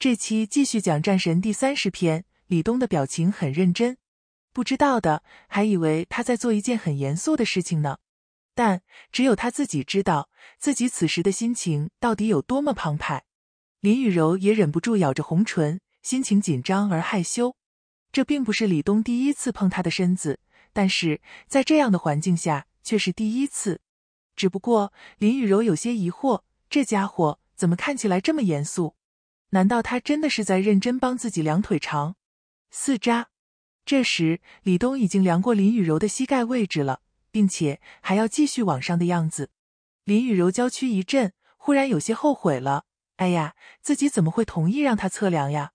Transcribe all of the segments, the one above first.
这期继续讲战神第三十篇，李东的表情很认真，不知道的还以为他在做一件很严肃的事情呢。但只有他自己知道，自己此时的心情到底有多么澎湃。林雨柔也忍不住咬着红唇，心情紧张而害羞。这并不是李东第一次碰她的身子，但是在这样的环境下却是第一次。只不过林雨柔有些疑惑，这家伙怎么看起来这么严肃？难道他真的是在认真帮自己量腿长？四扎。这时，李东已经量过林雨柔的膝盖位置了，并且还要继续往上的样子。林雨柔娇躯一震，忽然有些后悔了。哎呀，自己怎么会同意让他测量呀？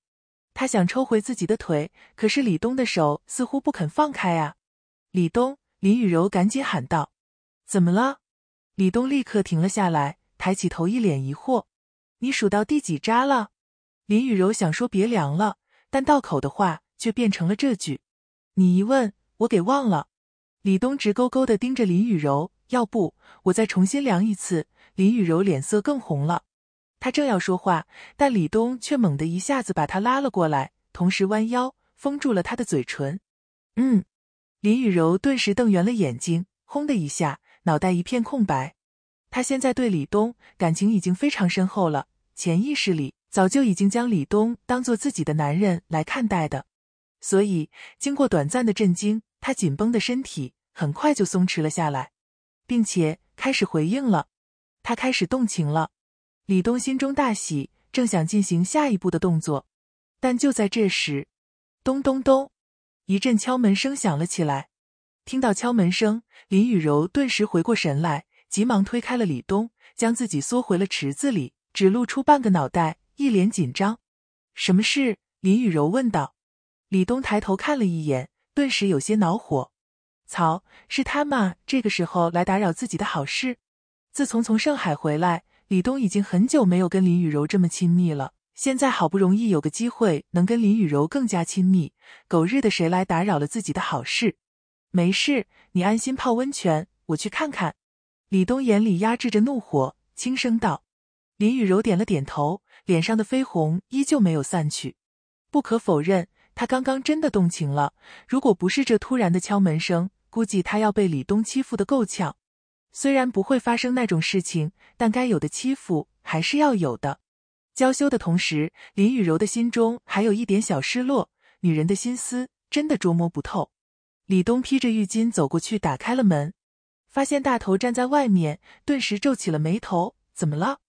他想抽回自己的腿，可是李东的手似乎不肯放开啊！李东，林雨柔赶紧喊道：“怎么了？”李东立刻停了下来，抬起头，一脸疑惑：“你数到第几扎了？”林雨柔想说别凉了，但到口的话却变成了这句：“你一问，我给忘了。”李东直勾勾的盯着林雨柔，要不我再重新量一次？林雨柔脸色更红了，他正要说话，但李东却猛地一下子把他拉了过来，同时弯腰封住了他的嘴唇。嗯，林雨柔顿时瞪圆了眼睛，轰的一下，脑袋一片空白。他现在对李东感情已经非常深厚了，潜意识里。早就已经将李东当做自己的男人来看待的，所以经过短暂的震惊，他紧绷的身体很快就松弛了下来，并且开始回应了。他开始动情了。李东心中大喜，正想进行下一步的动作，但就在这时，咚咚咚，一阵敲门声响了起来。听到敲门声，林雨柔顿时回过神来，急忙推开了李东，将自己缩回了池子里，只露出半个脑袋。一脸紧张，什么事？林雨柔问道。李东抬头看了一眼，顿时有些恼火。曹是他吗？这个时候来打扰自己的好事。自从从上海回来，李东已经很久没有跟林雨柔这么亲密了。现在好不容易有个机会能跟林雨柔更加亲密，狗日的谁来打扰了自己的好事？没事，你安心泡温泉，我去看看。李东眼里压制着怒火，轻声道。林雨柔点了点头。脸上的绯红依旧没有散去。不可否认，他刚刚真的动情了。如果不是这突然的敲门声，估计他要被李东欺负的够呛。虽然不会发生那种事情，但该有的欺负还是要有的。娇羞的同时，林雨柔的心中还有一点小失落。女人的心思真的捉摸不透。李东披着浴巾走过去，打开了门，发现大头站在外面，顿时皱起了眉头。怎么了？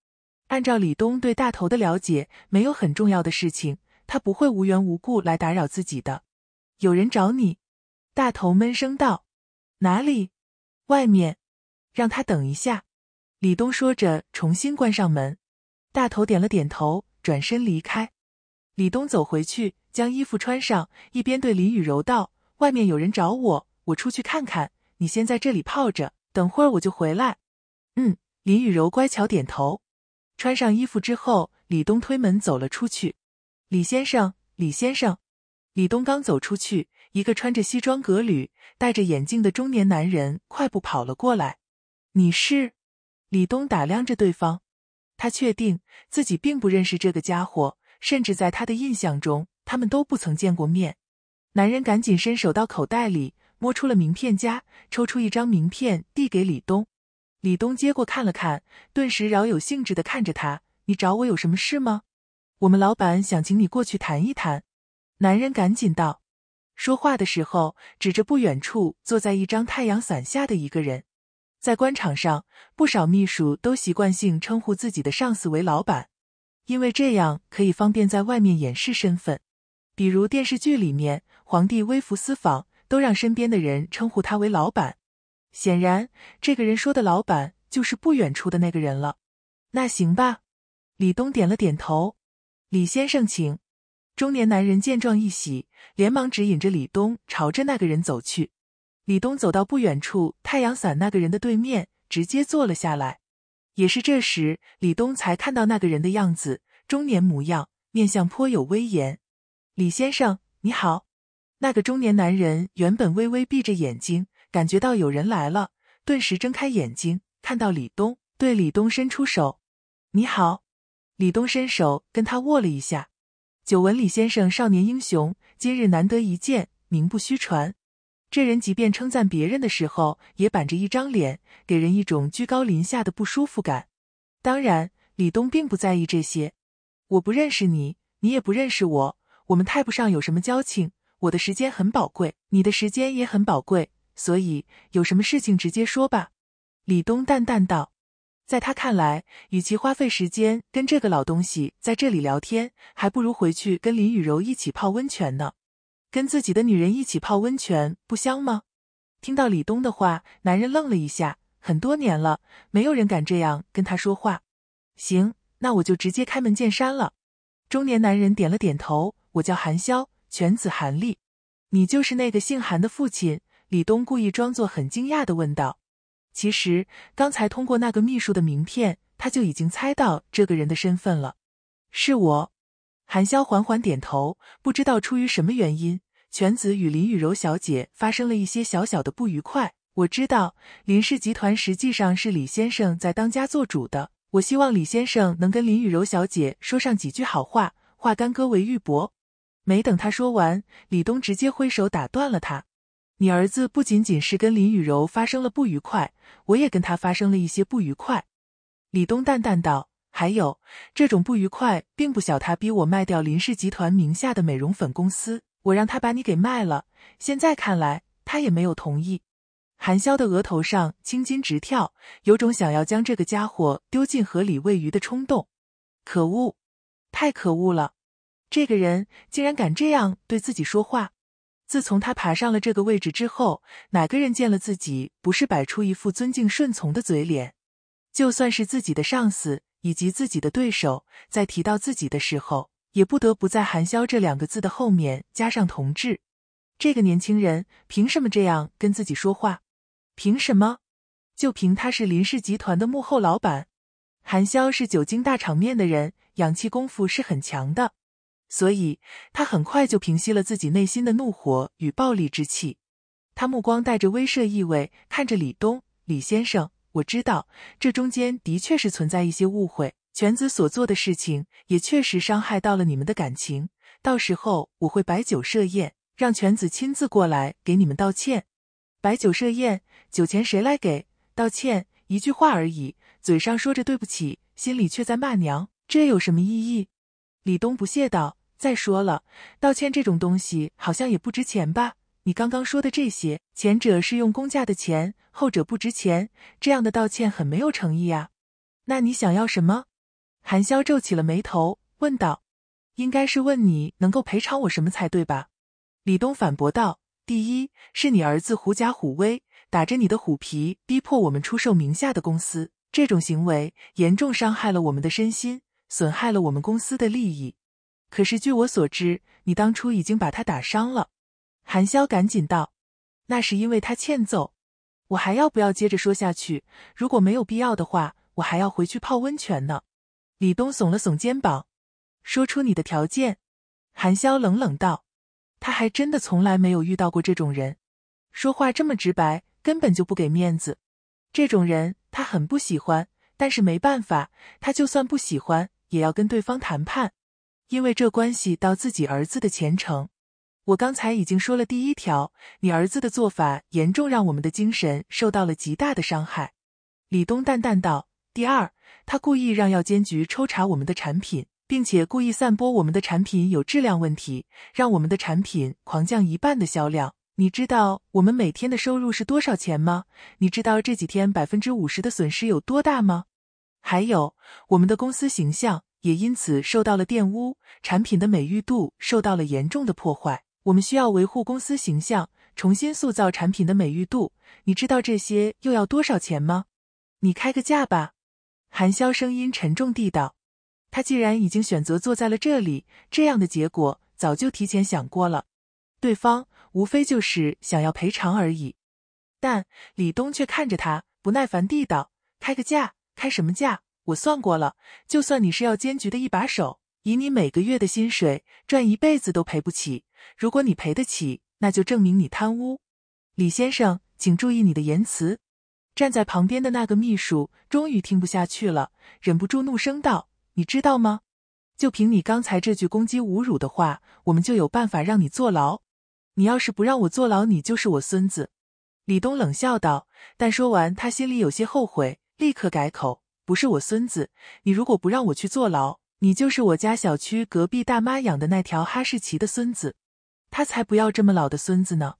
按照李东对大头的了解，没有很重要的事情，他不会无缘无故来打扰自己的。有人找你，大头闷声道：“哪里？外面，让他等一下。”李东说着，重新关上门。大头点了点头，转身离开。李东走回去，将衣服穿上，一边对林雨柔道：“外面有人找我，我出去看看。你先在这里泡着，等会儿我就回来。”嗯，林雨柔乖巧点头。穿上衣服之后，李东推门走了出去。李先生，李先生，李东刚走出去，一个穿着西装革履、戴着眼镜的中年男人快步跑了过来。你是？李东打量着对方，他确定自己并不认识这个家伙，甚至在他的印象中，他们都不曾见过面。男人赶紧伸手到口袋里，摸出了名片夹，抽出一张名片递给李东。李东接过看了看，顿时饶有兴致的看着他：“你找我有什么事吗？我们老板想请你过去谈一谈。”男人赶紧道。说话的时候，指着不远处坐在一张太阳伞下的一个人。在官场上，不少秘书都习惯性称呼自己的上司为老板，因为这样可以方便在外面掩饰身份。比如电视剧里面，皇帝微服私访，都让身边的人称呼他为老板。显然，这个人说的老板就是不远处的那个人了。那行吧，李东点了点头。李先生，请。中年男人见状一喜，连忙指引着李东朝着那个人走去。李东走到不远处太阳伞那个人的对面，直接坐了下来。也是这时，李东才看到那个人的样子，中年模样，面相颇有威严。李先生，你好。那个中年男人原本微微闭着眼睛。感觉到有人来了，顿时睁开眼睛，看到李东，对李东伸出手：“你好。”李东伸手跟他握了一下。久闻李先生少年英雄，今日难得一见，名不虚传。这人即便称赞别人的时候，也板着一张脸，给人一种居高临下的不舒服感。当然，李东并不在意这些。我不认识你，你也不认识我，我们谈不上有什么交情。我的时间很宝贵，你的时间也很宝贵，所以有什么事情直接说吧。”李东淡淡道。在他看来，与其花费时间跟这个老东西在这里聊天，还不如回去跟林雨柔一起泡温泉呢。跟自己的女人一起泡温泉不香吗？听到李东的话，男人愣了一下。很多年了，没有人敢这样跟他说话。行，那我就直接开门见山了。中年男人点了点头。我叫韩潇，犬子韩立。你就是那个姓韩的父亲？李东故意装作很惊讶的问道。其实刚才通过那个秘书的名片，他就已经猜到这个人的身份了。是我，韩潇缓缓点头。不知道出于什么原因，犬子与林雨柔小姐发生了一些小小的不愉快。我知道林氏集团实际上是李先生在当家做主的。我希望李先生能跟林雨柔小姐说上几句好话，化干戈为玉帛。没等他说完，李东直接挥手打断了他。你儿子不仅仅是跟林雨柔发生了不愉快，我也跟他发生了一些不愉快。李东淡淡道：“还有这种不愉快，并不小。他逼我卖掉林氏集团名下的美容粉公司，我让他把你给卖了。现在看来，他也没有同意。”韩潇的额头上青筋直跳，有种想要将这个家伙丢进河里喂鱼的冲动。可恶，太可恶了！这个人竟然敢这样对自己说话。自从他爬上了这个位置之后，哪个人见了自己不是摆出一副尊敬顺从的嘴脸？就算是自己的上司以及自己的对手，在提到自己的时候，也不得不在“韩潇”这两个字的后面加上“同志”。这个年轻人凭什么这样跟自己说话？凭什么？就凭他是林氏集团的幕后老板。韩潇是久经大场面的人，氧气功夫是很强的。所以，他很快就平息了自己内心的怒火与暴戾之气。他目光带着威慑意味看着李东：“李先生，我知道这中间的确是存在一些误会，犬子所做的事情也确实伤害到了你们的感情。到时候我会摆酒设宴，让犬子亲自过来给你们道歉。摆酒设宴，酒钱谁来给？道歉，一句话而已，嘴上说着对不起，心里却在骂娘，这有什么意义？”李东不屑道。再说了，道歉这种东西好像也不值钱吧？你刚刚说的这些，前者是用公家的钱，后者不值钱，这样的道歉很没有诚意啊。那你想要什么？韩潇皱起了眉头，问道：“应该是问你能够赔偿我什么才对吧？”李东反驳道：“第一，是你儿子狐假虎威，打着你的虎皮，逼迫我们出售名下的公司，这种行为严重伤害了我们的身心，损害了我们公司的利益。”可是据我所知，你当初已经把他打伤了。韩潇赶紧道：“那是因为他欠揍。我还要不要接着说下去？如果没有必要的话，我还要回去泡温泉呢。”李东耸了耸肩膀，说出你的条件。韩潇冷冷道：“他还真的从来没有遇到过这种人，说话这么直白，根本就不给面子。这种人他很不喜欢，但是没办法，他就算不喜欢，也要跟对方谈判。”因为这关系到自己儿子的前程，我刚才已经说了第一条，你儿子的做法严重让我们的精神受到了极大的伤害。李东淡淡道：“第二，他故意让药监局抽查我们的产品，并且故意散播我们的产品有质量问题，让我们的产品狂降一半的销量。你知道我们每天的收入是多少钱吗？你知道这几天百分之五十的损失有多大吗？还有我们的公司形象。”也因此受到了玷污，产品的美誉度受到了严重的破坏。我们需要维护公司形象，重新塑造产品的美誉度。你知道这些又要多少钱吗？你开个价吧。韩潇声音沉重地道：“他既然已经选择坐在了这里，这样的结果早就提前想过了。对方无非就是想要赔偿而已。”但李东却看着他，不耐烦地道：“开个价？开什么价？”我算过了，就算你是药监局的一把手，以你每个月的薪水，赚一辈子都赔不起。如果你赔得起，那就证明你贪污。李先生，请注意你的言辞。站在旁边的那个秘书终于听不下去了，忍不住怒声道：“你知道吗？就凭你刚才这句攻击侮辱的话，我们就有办法让你坐牢。你要是不让我坐牢，你就是我孙子。”李东冷笑道。但说完，他心里有些后悔，立刻改口：“不是我孙子。你如果不让我去坐牢，你就是我家小区隔壁大妈养的那条哈士奇的孙子。他才不要这么老的孙子呢。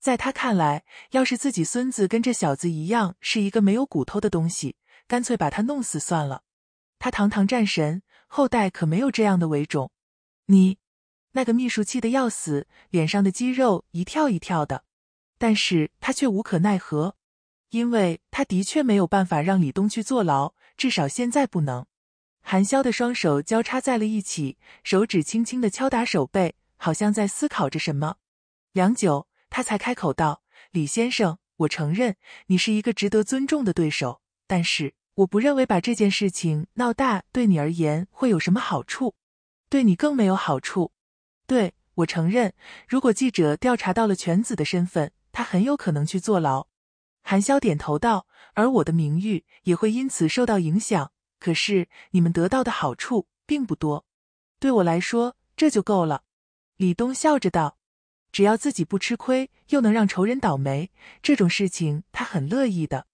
在他看来，要是自己孙子跟这小子一样是一个没有骨头的东西，干脆把他弄死算了。他堂堂战神，后代可没有这样的伪种。你，那个秘书气得要死，脸上的肌肉一跳一跳的。”但是他却无可奈何，因为他的确没有办法让李东去坐牢，至少现在不能。韩潇的双手交叉在了一起，手指轻轻的敲打手背，好像在思考着什么。良久，他才开口道：“李先生，我承认你是一个值得尊重的对手，但是我不认为把这件事情闹大对你而言会有什么好处，对你更没有好处。对我承认，如果记者调查到了犬子的身份。”他很有可能去坐牢，韩潇点头道：“而我的名誉也会因此受到影响。可是你们得到的好处并不多，对我来说这就够了。”李东笑着道：“只要自己不吃亏，又能让仇人倒霉，这种事情他很乐意的。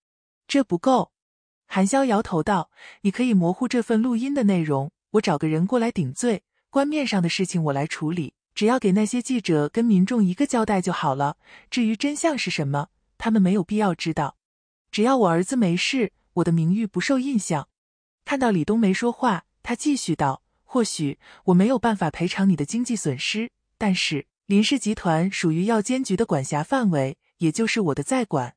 这不够。”韩潇摇头道：“你可以模糊这份录音的内容，我找个人过来顶罪，官面上的事情我来处理。”只要给那些记者跟民众一个交代就好了。至于真相是什么，他们没有必要知道。只要我儿子没事，我的名誉不受影响。看到李东没说话，他继续道：“或许我没有办法赔偿你的经济损失，但是林氏集团属于药监局的管辖范围，也就是我的在管。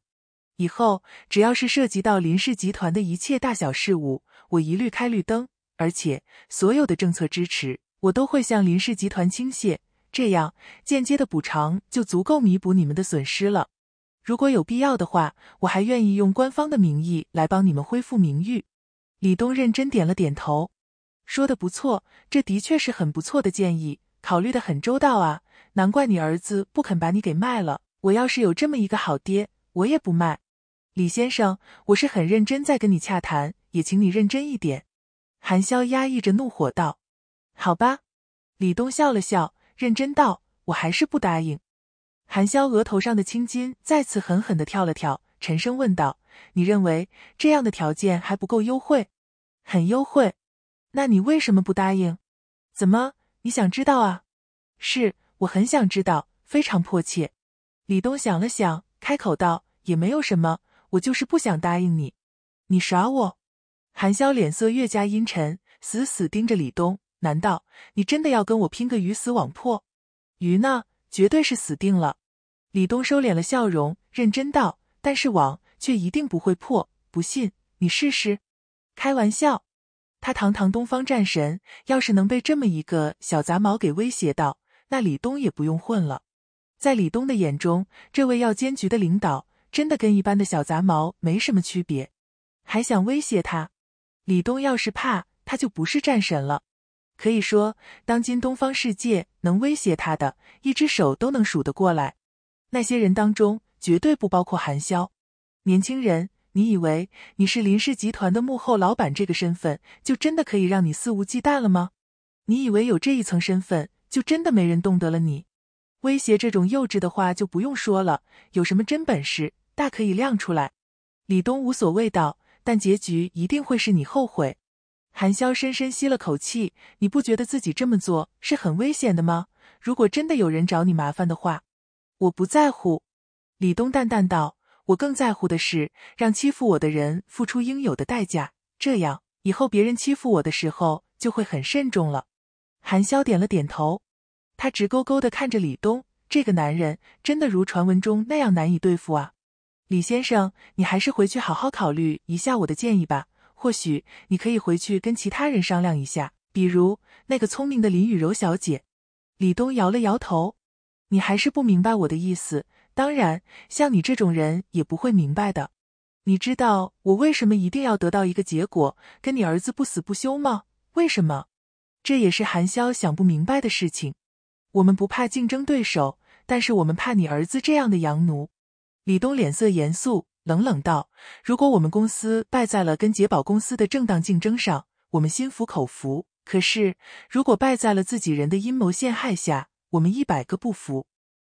以后只要是涉及到林氏集团的一切大小事务，我一律开绿灯，而且所有的政策支持。”我都会向林氏集团倾泻，这样间接的补偿就足够弥补你们的损失了。如果有必要的话，我还愿意用官方的名义来帮你们恢复名誉。李东认真点了点头，说的不错，这的确是很不错的建议，考虑的很周到啊。难怪你儿子不肯把你给卖了。我要是有这么一个好爹，我也不卖。李先生，我是很认真在跟你洽谈，也请你认真一点。韩潇压抑着怒火道。好吧，李东笑了笑，认真道：“我还是不答应。”韩潇额头上的青筋再次狠狠的跳了跳，沉声问道：“你认为这样的条件还不够优惠？很优惠，那你为什么不答应？怎么，你想知道啊？是，我很想知道，非常迫切。”李东想了想，开口道：“也没有什么，我就是不想答应你。你耍我？”韩潇脸色越加阴沉，死死盯着李东。难道你真的要跟我拼个鱼死网破？鱼呢，绝对是死定了。李东收敛了笑容，认真道：“但是网却一定不会破，不信你试试。”开玩笑，他堂堂东方战神，要是能被这么一个小杂毛给威胁到，那李东也不用混了。在李东的眼中，这位药监局的领导真的跟一般的小杂毛没什么区别，还想威胁他？李东要是怕，他就不是战神了。可以说，当今东方世界能威胁他的，一只手都能数得过来。那些人当中，绝对不包括韩潇。年轻人，你以为你是林氏集团的幕后老板这个身份，就真的可以让你肆无忌惮了吗？你以为有这一层身份，就真的没人动得了你？威胁这种幼稚的话就不用说了。有什么真本事，大可以亮出来。李东无所谓道，但结局一定会是你后悔。韩潇深深吸了口气，你不觉得自己这么做是很危险的吗？如果真的有人找你麻烦的话，我不在乎。李东淡淡道：“我更在乎的是让欺负我的人付出应有的代价，这样以后别人欺负我的时候就会很慎重了。”韩潇点了点头，他直勾勾的看着李东，这个男人真的如传闻中那样难以对付啊！李先生，你还是回去好好考虑一下我的建议吧。或许你可以回去跟其他人商量一下，比如那个聪明的林雨柔小姐。李东摇了摇头，你还是不明白我的意思。当然，像你这种人也不会明白的。你知道我为什么一定要得到一个结果，跟你儿子不死不休吗？为什么？这也是韩潇想不明白的事情。我们不怕竞争对手，但是我们怕你儿子这样的洋奴。李东脸色严肃。冷冷道：“如果我们公司败在了跟捷宝公司的正当竞争上，我们心服口服，可是如果败在了自己人的阴谋陷害下，我们一百个不服。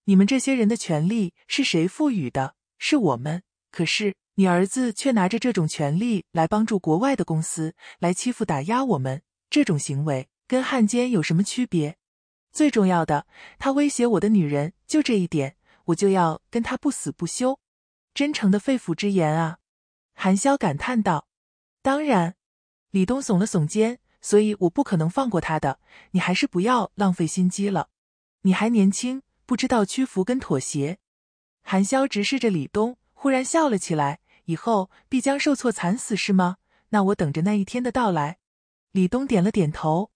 你们这些人的权利是谁赋予的？是我们。可是你儿子却拿着这种权利来帮助国外的公司来欺负打压我们，这种行为跟汉奸有什么区别？最重要的，他威胁我的女人，就这一点，我就要跟他不死不休。真诚的肺腑之言啊！韩潇感叹道。当然，李东耸了耸肩，所以我不可能放过他的。你还是不要浪费心机了，你还年轻，不知道屈服跟妥协。韩潇直视着李东。忽然笑了起来，以后必将受挫惨死是吗？那我等着那一天的到来。李东点了点头。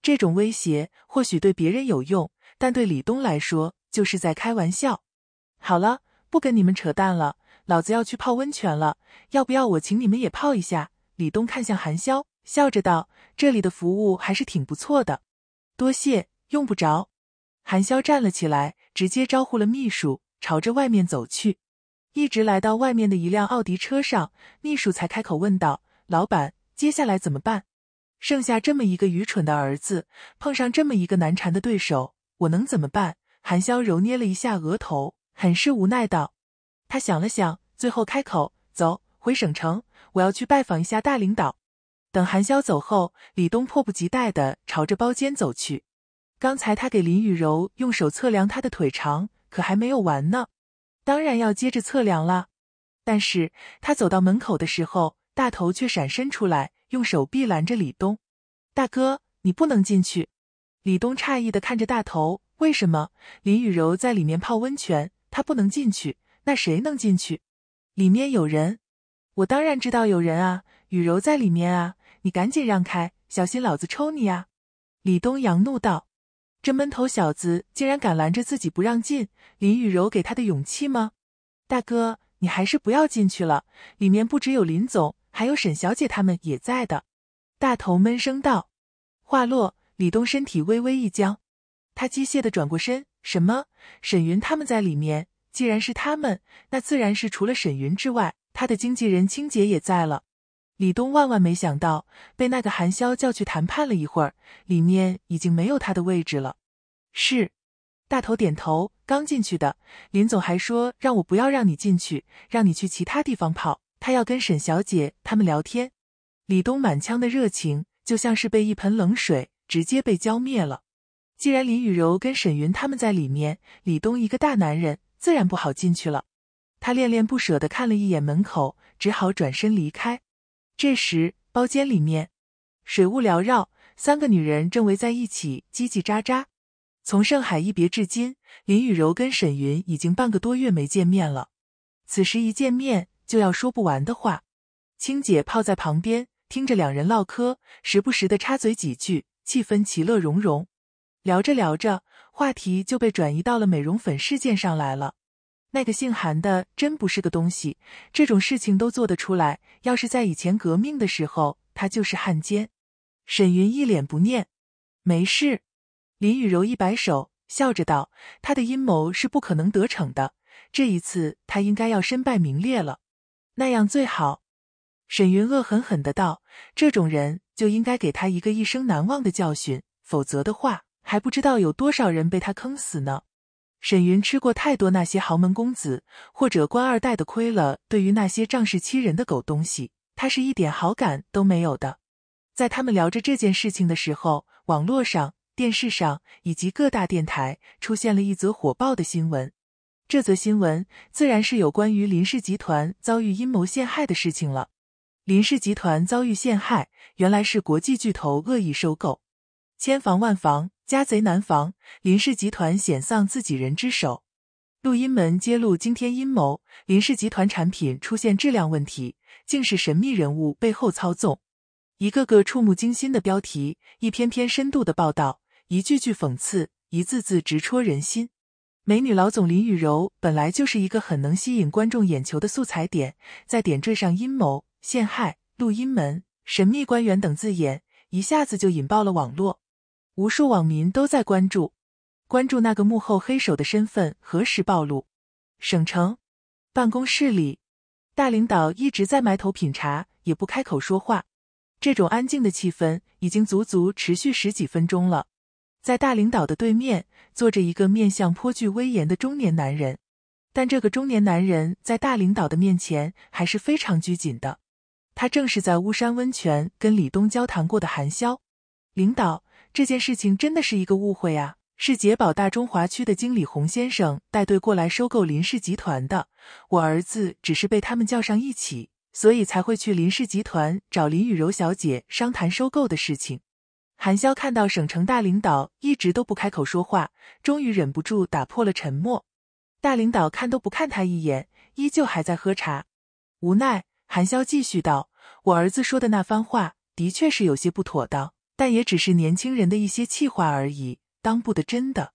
这种威胁或许对别人有用，但对李东来说就是在开玩笑。好了，不跟你们扯淡了，老子要去泡温泉了。要不要我请你们也泡一下？李东看向韩潇，笑着道：“这里的服务还是挺不错的。”多谢，用不着。韩潇站了起来，直接招呼了秘书，朝着外面走去。一直来到外面的一辆奥迪车上，秘书才开口问道：“老板，接下来怎么办？剩下这么一个愚蠢的儿子，碰上这么一个难缠的对手，我能怎么办？”韩潇揉捏了一下额头，很是无奈道：“他想了想，最后开口：走，回省城，我要去拜访一下大领导。”等韩潇走后，李东迫不及待地朝着包间走去。刚才他给林雨柔用手测量她的腿长，可还没有完呢。当然要接着测量了，但是他走到门口的时候，大头却闪身出来，用手臂拦着李东。大哥，你不能进去。李东诧异的看着大头，为什么？林雨柔在里面泡温泉，他不能进去，那谁能进去？里面有人，我当然知道有人啊，雨柔在里面啊，你赶紧让开，小心老子抽你啊！李东阳怒道。这闷头小子竟然敢拦着自己不让进，林雨柔给他的勇气吗？大哥，你还是不要进去了，里面不只有林总，还有沈小姐他们也在的。大头闷声道。话落，李东身体微微一僵，他机械的转过身。什么？沈云他们在里面？既然是他们，那自然是除了沈云之外，他的经纪人青姐也在了。李东万万没想到，被那个韩潇叫去谈判了一会儿，里面已经没有他的位置了。是，大头点头。刚进去的林总还说让我不要让你进去，让你去其他地方泡，他要跟沈小姐他们聊天。李东满腔的热情就像是被一盆冷水直接被浇灭了。既然林雨柔跟沈云他们在里面，李东一个大男人自然不好进去了。他恋恋不舍的看了一眼门口，只好转身离开。这时，包间里面水雾缭绕，三个女人正围在一起叽叽喳喳。从盛海一别至今，林雨柔跟沈云已经半个多月没见面了。此时一见面就要说不完的话。青姐泡在旁边听着两人唠嗑，时不时的插嘴几句，气氛其乐融融。聊着聊着，话题就被转移到了美容粉事件上来了。那个姓韩的真不是个东西，这种事情都做得出来。要是在以前革命的时候，他就是汉奸。沈云一脸不念，没事。林雨柔一摆手，笑着道：“他的阴谋是不可能得逞的，这一次他应该要身败名裂了，那样最好。”沈云恶狠狠的道：“这种人就应该给他一个一生难忘的教训，否则的话，还不知道有多少人被他坑死呢。”沈云吃过太多那些豪门公子或者官二代的亏了，对于那些仗势欺人的狗东西，他是一点好感都没有的。在他们聊着这件事情的时候，网络上、电视上以及各大电台出现了一则火爆的新闻。这则新闻自然是有关于林氏集团遭遇阴谋陷害的事情了。林氏集团遭遇陷害，原来是国际巨头恶意收购，千防万防。家贼难防，林氏集团险丧自己人之手。录音门揭露惊天阴谋，林氏集团产品出现质量问题，竟是神秘人物背后操纵。一个个触目惊心的标题，一篇篇深度的报道，一句句讽刺，一字字直戳人心。美女老总林雨柔本来就是一个很能吸引观众眼球的素材点，在点缀上阴谋、陷害、录音门、神秘官员等字眼，一下子就引爆了网络。无数网民都在关注，关注那个幕后黑手的身份何时暴露。省城办公室里，大领导一直在埋头品茶，也不开口说话。这种安静的气氛已经足足持续十几分钟了。在大领导的对面坐着一个面相颇具威严的中年男人，但这个中年男人在大领导的面前还是非常拘谨的。他正是在巫山温泉跟李东交谈过的韩潇。领导，这件事情真的是一个误会啊！是捷宝大中华区的经理洪先生带队过来收购林氏集团的，我儿子只是被他们叫上一起，所以才会去林氏集团找林雨柔小姐商谈收购的事情。韩潇看到省城大领导一直都不开口说话，终于忍不住打破了沉默。大领导看都不看他一眼，依旧还在喝茶。无奈，韩潇继续道：“我儿子说的那番话的确是有些不妥当，但也只是年轻人的一些气话而已，当不得真的。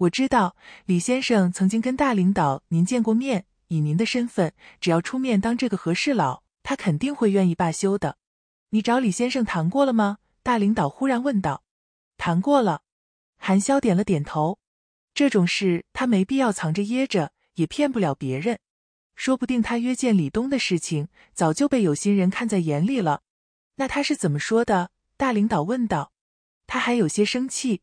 我知道李先生曾经跟大领导您见过面，以您的身份，只要出面当这个和事佬，他肯定会愿意罢休的。你找李先生谈过了吗？”大领导忽然问道：“谈过了。”韩潇点了点头。这种事他没必要藏着掖着，也骗不了别人。说不定他约见李东的事情早就被有心人看在眼里了。那他是怎么说的？大领导问道。他还有些生气。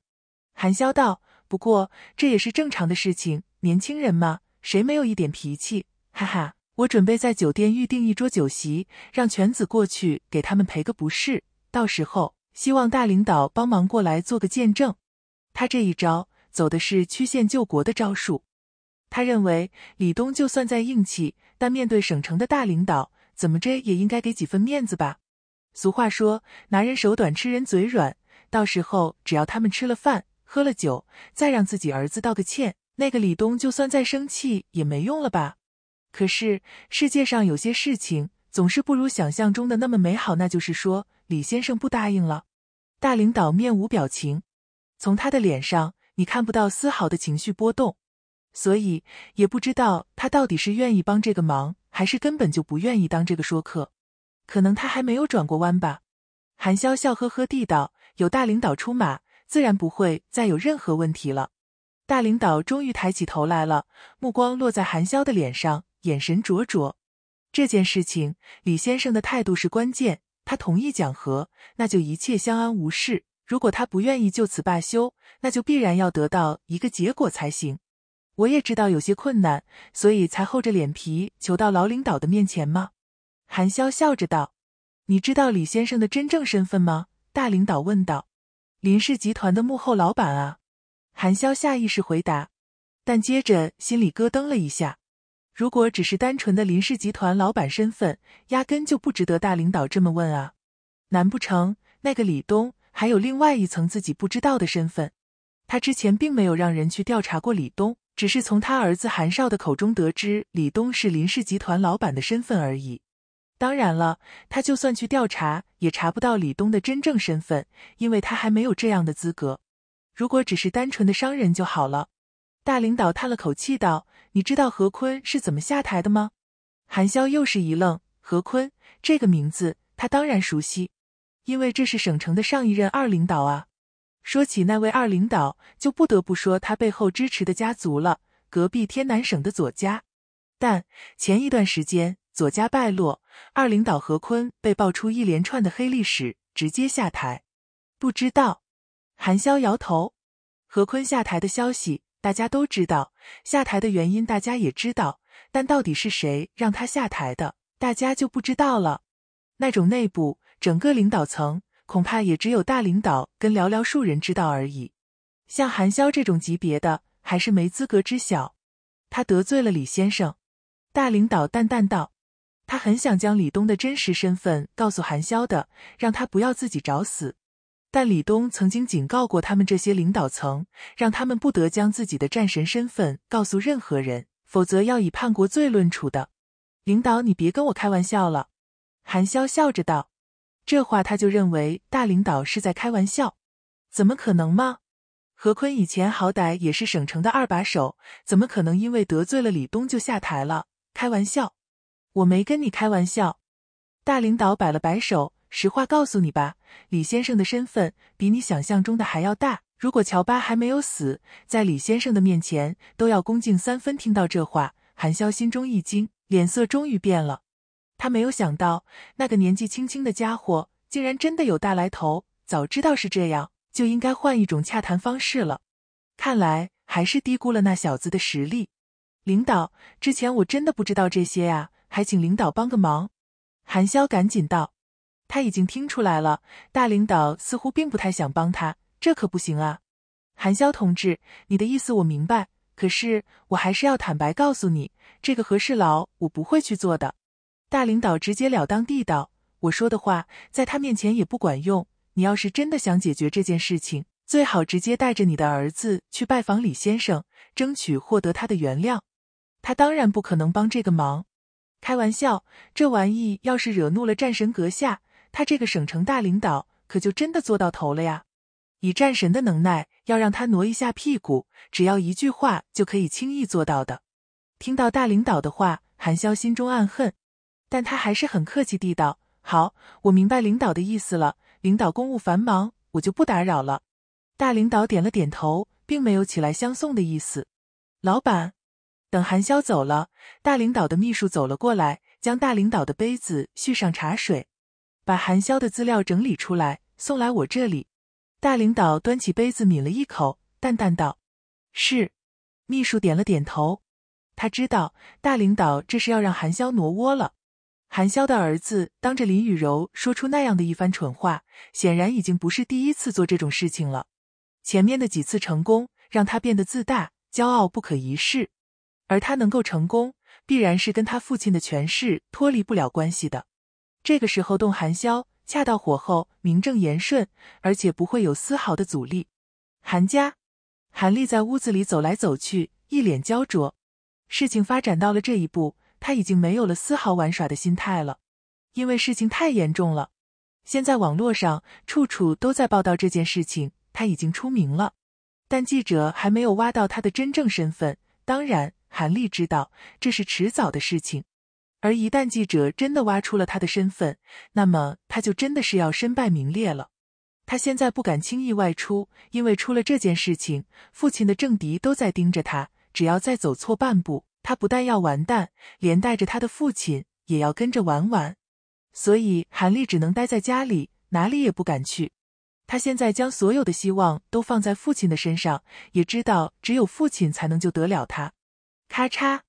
韩潇道：“不过这也是正常的事情，年轻人嘛，谁没有一点脾气？哈哈，我准备在酒店预定一桌酒席，让全子过去给他们赔个不是，到时候。”希望大领导帮忙过来做个见证。他这一招走的是曲线救国的招数。他认为李东就算再硬气，但面对省城的大领导，怎么着也应该给几分面子吧。俗话说，拿人手短，吃人嘴软。到时候只要他们吃了饭，喝了酒，再让自己儿子道个歉，那个李东就算再生气也没用了吧。可是世界上有些事情总是不如想象中的那么美好，那就是说，李先生不答应了。大领导面无表情，从他的脸上你看不到丝毫的情绪波动，所以也不知道他到底是愿意帮这个忙，还是根本就不愿意当这个说客。可能他还没有转过弯吧。韩潇笑呵呵地道：“有大领导出马，自然不会再有任何问题了。”大领导终于抬起头来了，目光落在韩潇的脸上，眼神灼灼。这件事情，李先生的态度是关键。他同意讲和，那就一切相安无事；如果他不愿意就此罢休，那就必然要得到一个结果才行。我也知道有些困难，所以才厚着脸皮求到老领导的面前吗？韩潇笑着道：“你知道李先生的真正身份吗？”大领导问道。“林氏集团的幕后老板啊。”韩潇下意识回答，但接着心里咯噔了一下。如果只是单纯的林氏集团老板身份，压根就不值得大领导这么问啊！难不成那个李东还有另外一层自己不知道的身份？他之前并没有让人去调查过李东，只是从他儿子韩少的口中得知李东是林氏集团老板的身份而已。当然了，他就算去调查，也查不到李东的真正身份，因为他还没有这样的资格。如果只是单纯的商人就好了。大领导叹了口气道。你知道何坤是怎么下台的吗？韩潇又是一愣。何坤这个名字，他当然熟悉，因为这是省城的上一任二领导啊。说起那位二领导，就不得不说他背后支持的家族了——隔壁天南省的左家。但前一段时间左家败落，二领导何坤被爆出一连串的黑历史，直接下台。不知道？韩潇摇头。何坤下台的消息。大家都知道下台的原因，大家也知道，但到底是谁让他下台的，大家就不知道了。那种内部整个领导层，恐怕也只有大领导跟寥寥数人知道而已。像韩潇这种级别的，还是没资格知晓。他得罪了李先生，大领导淡淡道：“他很想将李东的真实身份告诉韩潇的，让他不要自己找死。”但李东曾经警告过他们这些领导层，让他们不得将自己的战神身份告诉任何人，否则要以叛国罪论处的。领导，你别跟我开玩笑了。”韩潇笑着道。这话他就认为大领导是在开玩笑，怎么可能吗？何坤以前好歹也是省城的二把手，怎么可能因为得罪了李东就下台了？开玩笑，我没跟你开玩笑。大领导摆了摆手。实话告诉你吧，李先生的身份比你想象中的还要大。如果乔巴还没有死，在李先生的面前都要恭敬三分。听到这话，韩潇心中一惊，脸色终于变了。他没有想到，那个年纪轻轻的家伙竟然真的有大来头。早知道是这样，就应该换一种洽谈方式了。看来还是低估了那小子的实力。领导，之前我真的不知道这些呀，还请领导帮个忙。韩潇赶紧道：“他已经听出来了，大领导似乎并不太想帮他，这可不行啊。”韩潇同志，你的意思我明白，可是我还是要坦白告诉你，这个和事佬我不会去做的。大领导直截了当地道：“我说的话在他面前也不管用。你要是真的想解决这件事情，最好直接带着你的儿子去拜访李先生，争取获得他的原谅。他当然不可能帮这个忙。开玩笑，这玩意要是惹怒了战神阁下，他这个省城大领导可就真的做到头了呀！以战神的能耐，要让他挪一下屁股，只要一句话就可以轻易做到的。听到大领导的话，韩潇心中暗恨。但他还是很客气地道：“好，我明白领导的意思了。领导公务繁忙，我就不打扰了。”大领导点了点头，并没有起来相送的意思。老板，等韩潇走了，大领导的秘书走了过来，将大领导的杯子续上茶水，把韩潇的资料整理出来，送来我这里。大领导端起杯子抿了一口，淡淡道：“是。”秘书点了点头，他知道大领导这是要让韩潇挪窝了。韩潇的儿子当着林雨柔说出那样的一番蠢话，显然已经不是第一次做这种事情了。前面的几次成功让他变得自大、骄傲不可一世，而他能够成功，必然是跟他父亲的权势脱离不了关系的。这个时候动韩潇，恰到火候，名正言顺，而且不会有丝毫的阻力。韩家，韩立在屋子里走来走去，一脸焦灼。事情发展到了这一步。他已经没有了丝毫玩耍的心态了，因为事情太严重了。现在网络上处处都在报道这件事情，他已经出名了，但记者还没有挖到他的真正身份。当然，韩立知道这是迟早的事情。而一旦记者真的挖出了他的身份，那么他就真的是要身败名裂了。他现在不敢轻易外出，因为出了这件事情，父亲的政敌都在盯着他，只要再走错半步。他不但要完蛋，连带着他的父亲也要跟着完完。所以韩立只能待在家里，哪里也不敢去。他现在将所有的希望都放在父亲的身上，也知道只有父亲才能救得了他。咔嚓，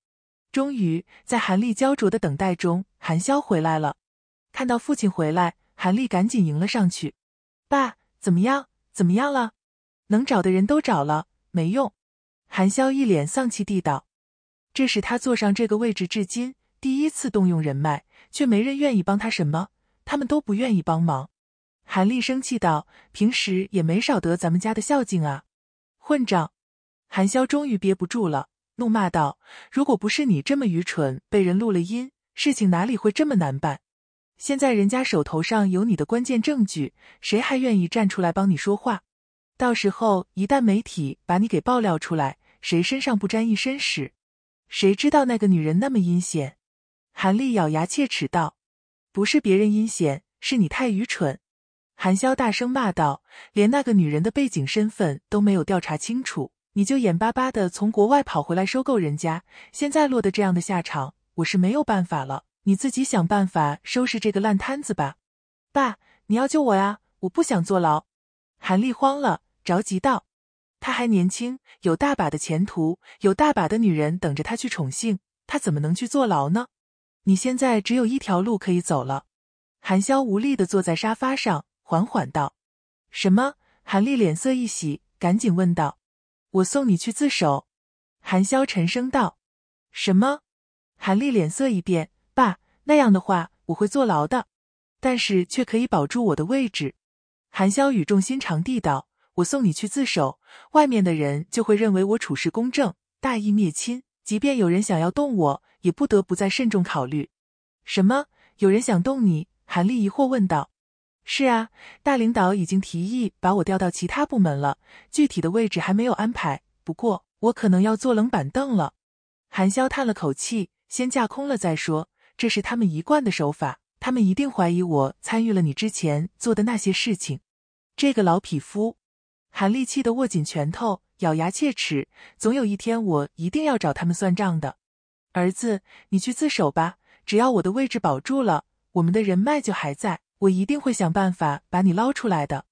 终于在韩丽焦灼的等待中，韩潇回来了。看到父亲回来，韩丽赶紧迎了上去：“爸，怎么样？怎么样了？能找的人都找了，没用。”韩潇一脸丧气地道。这是他坐上这个位置至今第一次动用人脉，却没人愿意帮他什么，他们都不愿意帮忙。韩立生气道：“平时也没少得咱们家的孝敬啊，混账！”韩潇终于憋不住了，怒骂道：“如果不是你这么愚蠢，被人录了音，事情哪里会这么难办？现在人家手头上有你的关键证据，谁还愿意站出来帮你说话？到时候一旦媒体把你给爆料出来，谁身上不沾一身屎？”谁知道那个女人那么阴险？韩立咬牙切齿道：“不是别人阴险，是你太愚蠢。”韩潇大声骂道：“连那个女人的背景身份都没有调查清楚，你就眼巴巴的从国外跑回来收购人家，现在落得这样的下场，我是没有办法了。你自己想办法收拾这个烂摊子吧。”爸，你要救我呀！我不想坐牢。韩立慌了，着急道。他还年轻，有大把的前途，有大把的女人等着他去宠幸，他怎么能去坐牢呢？你现在只有一条路可以走了。韩潇无力的坐在沙发上，缓缓道：“什么？”韩立脸色一喜，赶紧问道：“我送你去自首？”韩潇沉声道：“什么？”韩丽脸色一变：“爸，那样的话我会坐牢的，但是却可以保住我的位置。”韩潇语重心长地道。我送你去自首，外面的人就会认为我处事公正，大义灭亲。即便有人想要动我，也不得不再慎重考虑。什么？有人想动你？韩立疑惑问道。是啊，大领导已经提议把我调到其他部门了，具体的位置还没有安排。不过我可能要坐冷板凳了。韩潇叹了口气，先架空了再说。这是他们一贯的手法，他们一定怀疑我参与了你之前做的那些事情。这个老匹夫。韩立气得握紧拳头，咬牙切齿。总有一天，我一定要找他们算账的。儿子，你去自首吧，只要我的位置保住了，我们的人脉就还在。我一定会想办法把你捞出来的。”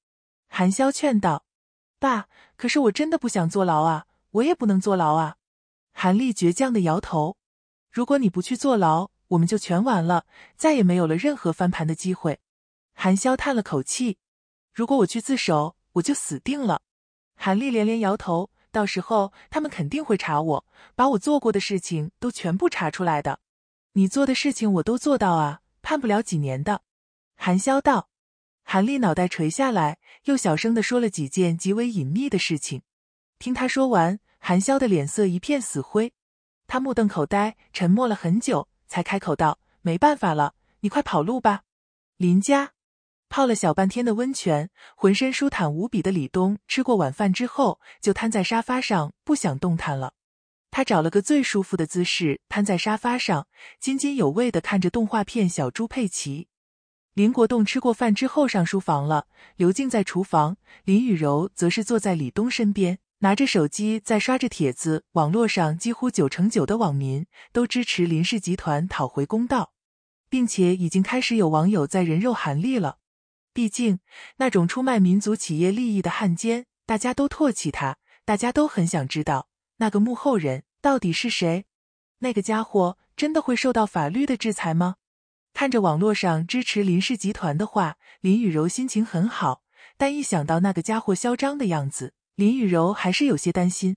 韩潇劝道。“爸，可是我真的不想坐牢啊，我也不能坐牢啊。”韩立倔强的摇头。“如果你不去坐牢，我们就全完了，再也没有了任何翻盘的机会。”韩潇叹了口气。“如果我去自首，我就死定了。”韩立连连摇头。到时候他们肯定会查我，把我做过的事情都全部查出来的。你做的事情我都做到啊，判不了几年的。韩潇道。韩立脑袋垂下来，又小声的说了几件极为隐秘的事情。听他说完，韩潇的脸色一片死灰，他目瞪口呆，沉默了很久，才开口道：“没办法了，你快跑路吧。”林家。泡了小半天的温泉，浑身舒坦无比的李东，吃过晚饭之后就瘫在沙发上，不想动弹了。他找了个最舒服的姿势，瘫在沙发上，津津有味的看着动画片《小猪佩奇》。林国栋吃过饭之后上书房了，刘静在厨房，林雨柔则是坐在李东身边，拿着手机在刷着帖子。网络上几乎九成九的网民都支持林氏集团讨回公道，并且已经开始有网友在人肉韩立了。毕竟，那种出卖民族企业利益的汉奸，大家都唾弃他，大家都很想知道那个幕后人到底是谁。那个家伙真的会受到法律的制裁吗？看着网络上支持林氏集团的话，林雨柔心情很好，但一想到那个家伙嚣张的样子，林雨柔还是有些担心。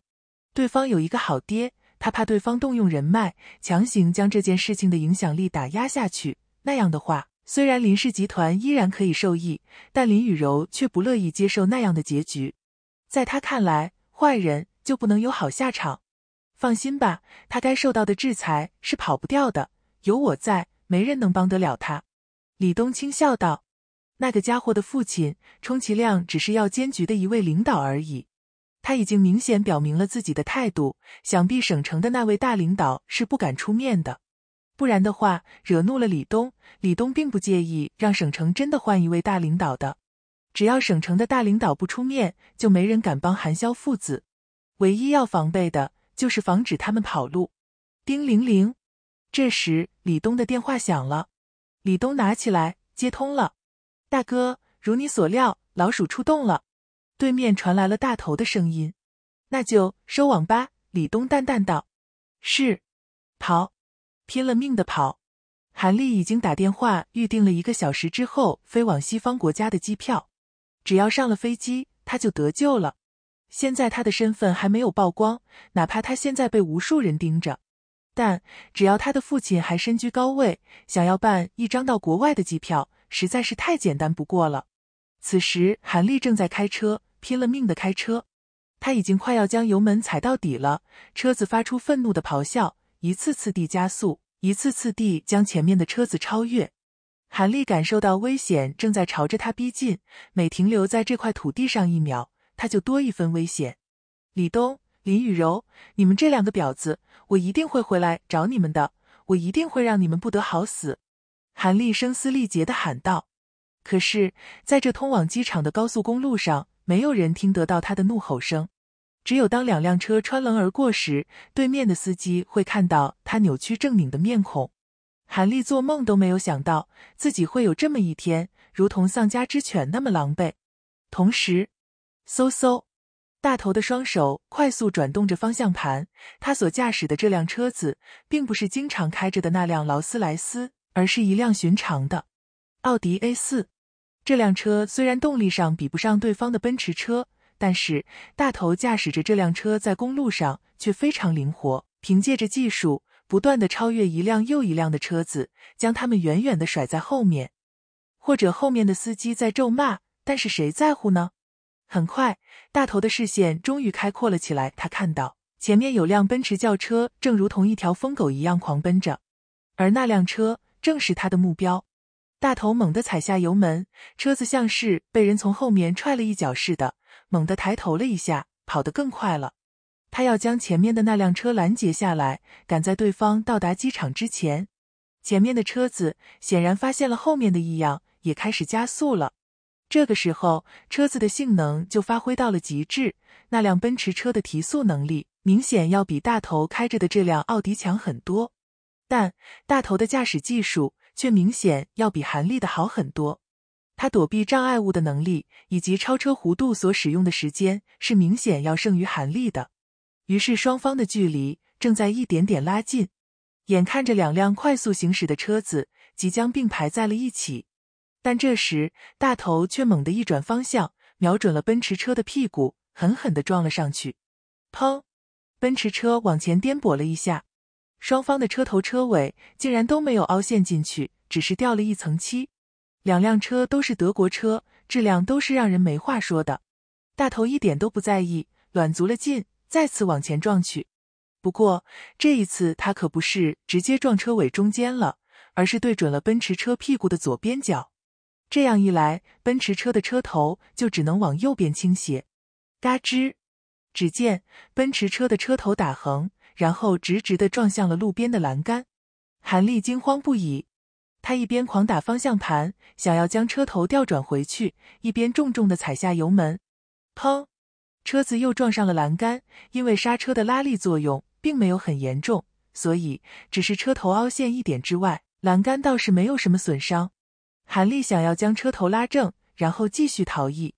对方有一个好爹，她怕对方动用人脉，强行将这件事情的影响力打压下去。那样的话。虽然林氏集团依然可以受益，但林雨柔却不乐意接受那样的结局。在他看来，坏人就不能有好下场。放心吧，他该受到的制裁是跑不掉的，有我在，没人能帮得了他。李东轻笑道：“那个家伙的父亲，充其量只是要监局的一位领导而已。他已经明显表明了自己的态度，想必省城的那位大领导是不敢出面的。”不然的话，惹怒了李东，李东并不介意让省城真的换一位大领导的。只要省城的大领导不出面，就没人敢帮韩潇父子。唯一要防备的就是防止他们跑路。叮铃铃，这时李东的电话响了。李东拿起来接通了。大哥，如你所料，老鼠出洞了。对面传来了大头的声音。那就收网吧。李东淡淡道：“是。”跑。拼了命的跑，韩立已经打电话预定了一个小时之后飞往西方国家的机票。只要上了飞机，他就得救了。现在他的身份还没有曝光，哪怕他现在被无数人盯着，但只要他的父亲还身居高位，想要办一张到国外的机票，实在是太简单不过了。此时，韩立正在开车，拼了命的开车，他已经快要将油门踩到底了，车子发出愤怒的咆哮。一次次地加速，一次次地将前面的车子超越。韩立感受到危险正在朝着他逼近，每停留在这块土地上一秒，他就多一分危险。李东、林雨柔，你们这两个婊子，我一定会回来找你们的，我一定会让你们不得好死！韩立声嘶力竭地喊道。可是，在这通往机场的高速公路上，没有人听得到他的怒吼声。只有当两辆车穿棱而过时，对面的司机会看到他扭曲狰狞的面孔。韩立做梦都没有想到自己会有这么一天，如同丧家之犬那么狼狈。同时，嗖嗖，大头的双手快速转动着方向盘。他所驾驶的这辆车子，并不是经常开着的那辆劳斯莱斯，而是一辆寻常的奥迪 A 四。这辆车虽然动力上比不上对方的奔驰车。但是大头驾驶着这辆车在公路上却非常灵活，凭借着技术不断的超越一辆又一辆的车子，将他们远远的甩在后面。或者后面的司机在咒骂，但是谁在乎呢？很快，大头的视线终于开阔了起来，他看到前面有辆奔驰轿车，正如同一条疯狗一样狂奔着，而那辆车正是他的目标。大头猛地踩下油门，车子像是被人从后面踹了一脚似的。猛地抬头了一下，跑得更快了。他要将前面的那辆车拦截下来，赶在对方到达机场之前。前面的车子显然发现了后面的异样，也开始加速了。这个时候，车子的性能就发挥到了极致。那辆奔驰车的提速能力明显要比大头开着的这辆奥迪强很多，但大头的驾驶技术却明显要比韩立的好很多。他躲避障碍物的能力以及超车弧度所使用的时间是明显要胜于韩立的。于是双方的距离正在一点点拉近，眼看着两辆快速行驶的车子即将并排在了一起，但这时大头却猛地一转方向，瞄准了奔驰车的屁股，狠狠地撞了上去。砰！奔驰车往前颠簸了一下，双方的车头车尾竟然都没有凹陷进去，只是掉了一层漆。两辆车都是德国车，质量都是让人没话说的。大头一点都不在意，卵足了劲，再次往前撞去。不过这一次他可不是直接撞车尾中间了，而是对准了奔驰车屁股的左边角。这样一来，奔驰车的车头就只能往右边倾斜。嘎吱！只见奔驰车的车头打横，然后直直的撞向了路边的栏杆。韩立惊慌不已。他一边狂打方向盘，想要将车头调转回去，一边重重的踩下油门。砰！车子又撞上了栏杆。因为刹车的拉力作用并没有很严重，所以只是车头凹陷一点之外，栏杆倒是没有什么损伤。韩立想要将车头拉正，然后继续逃逸。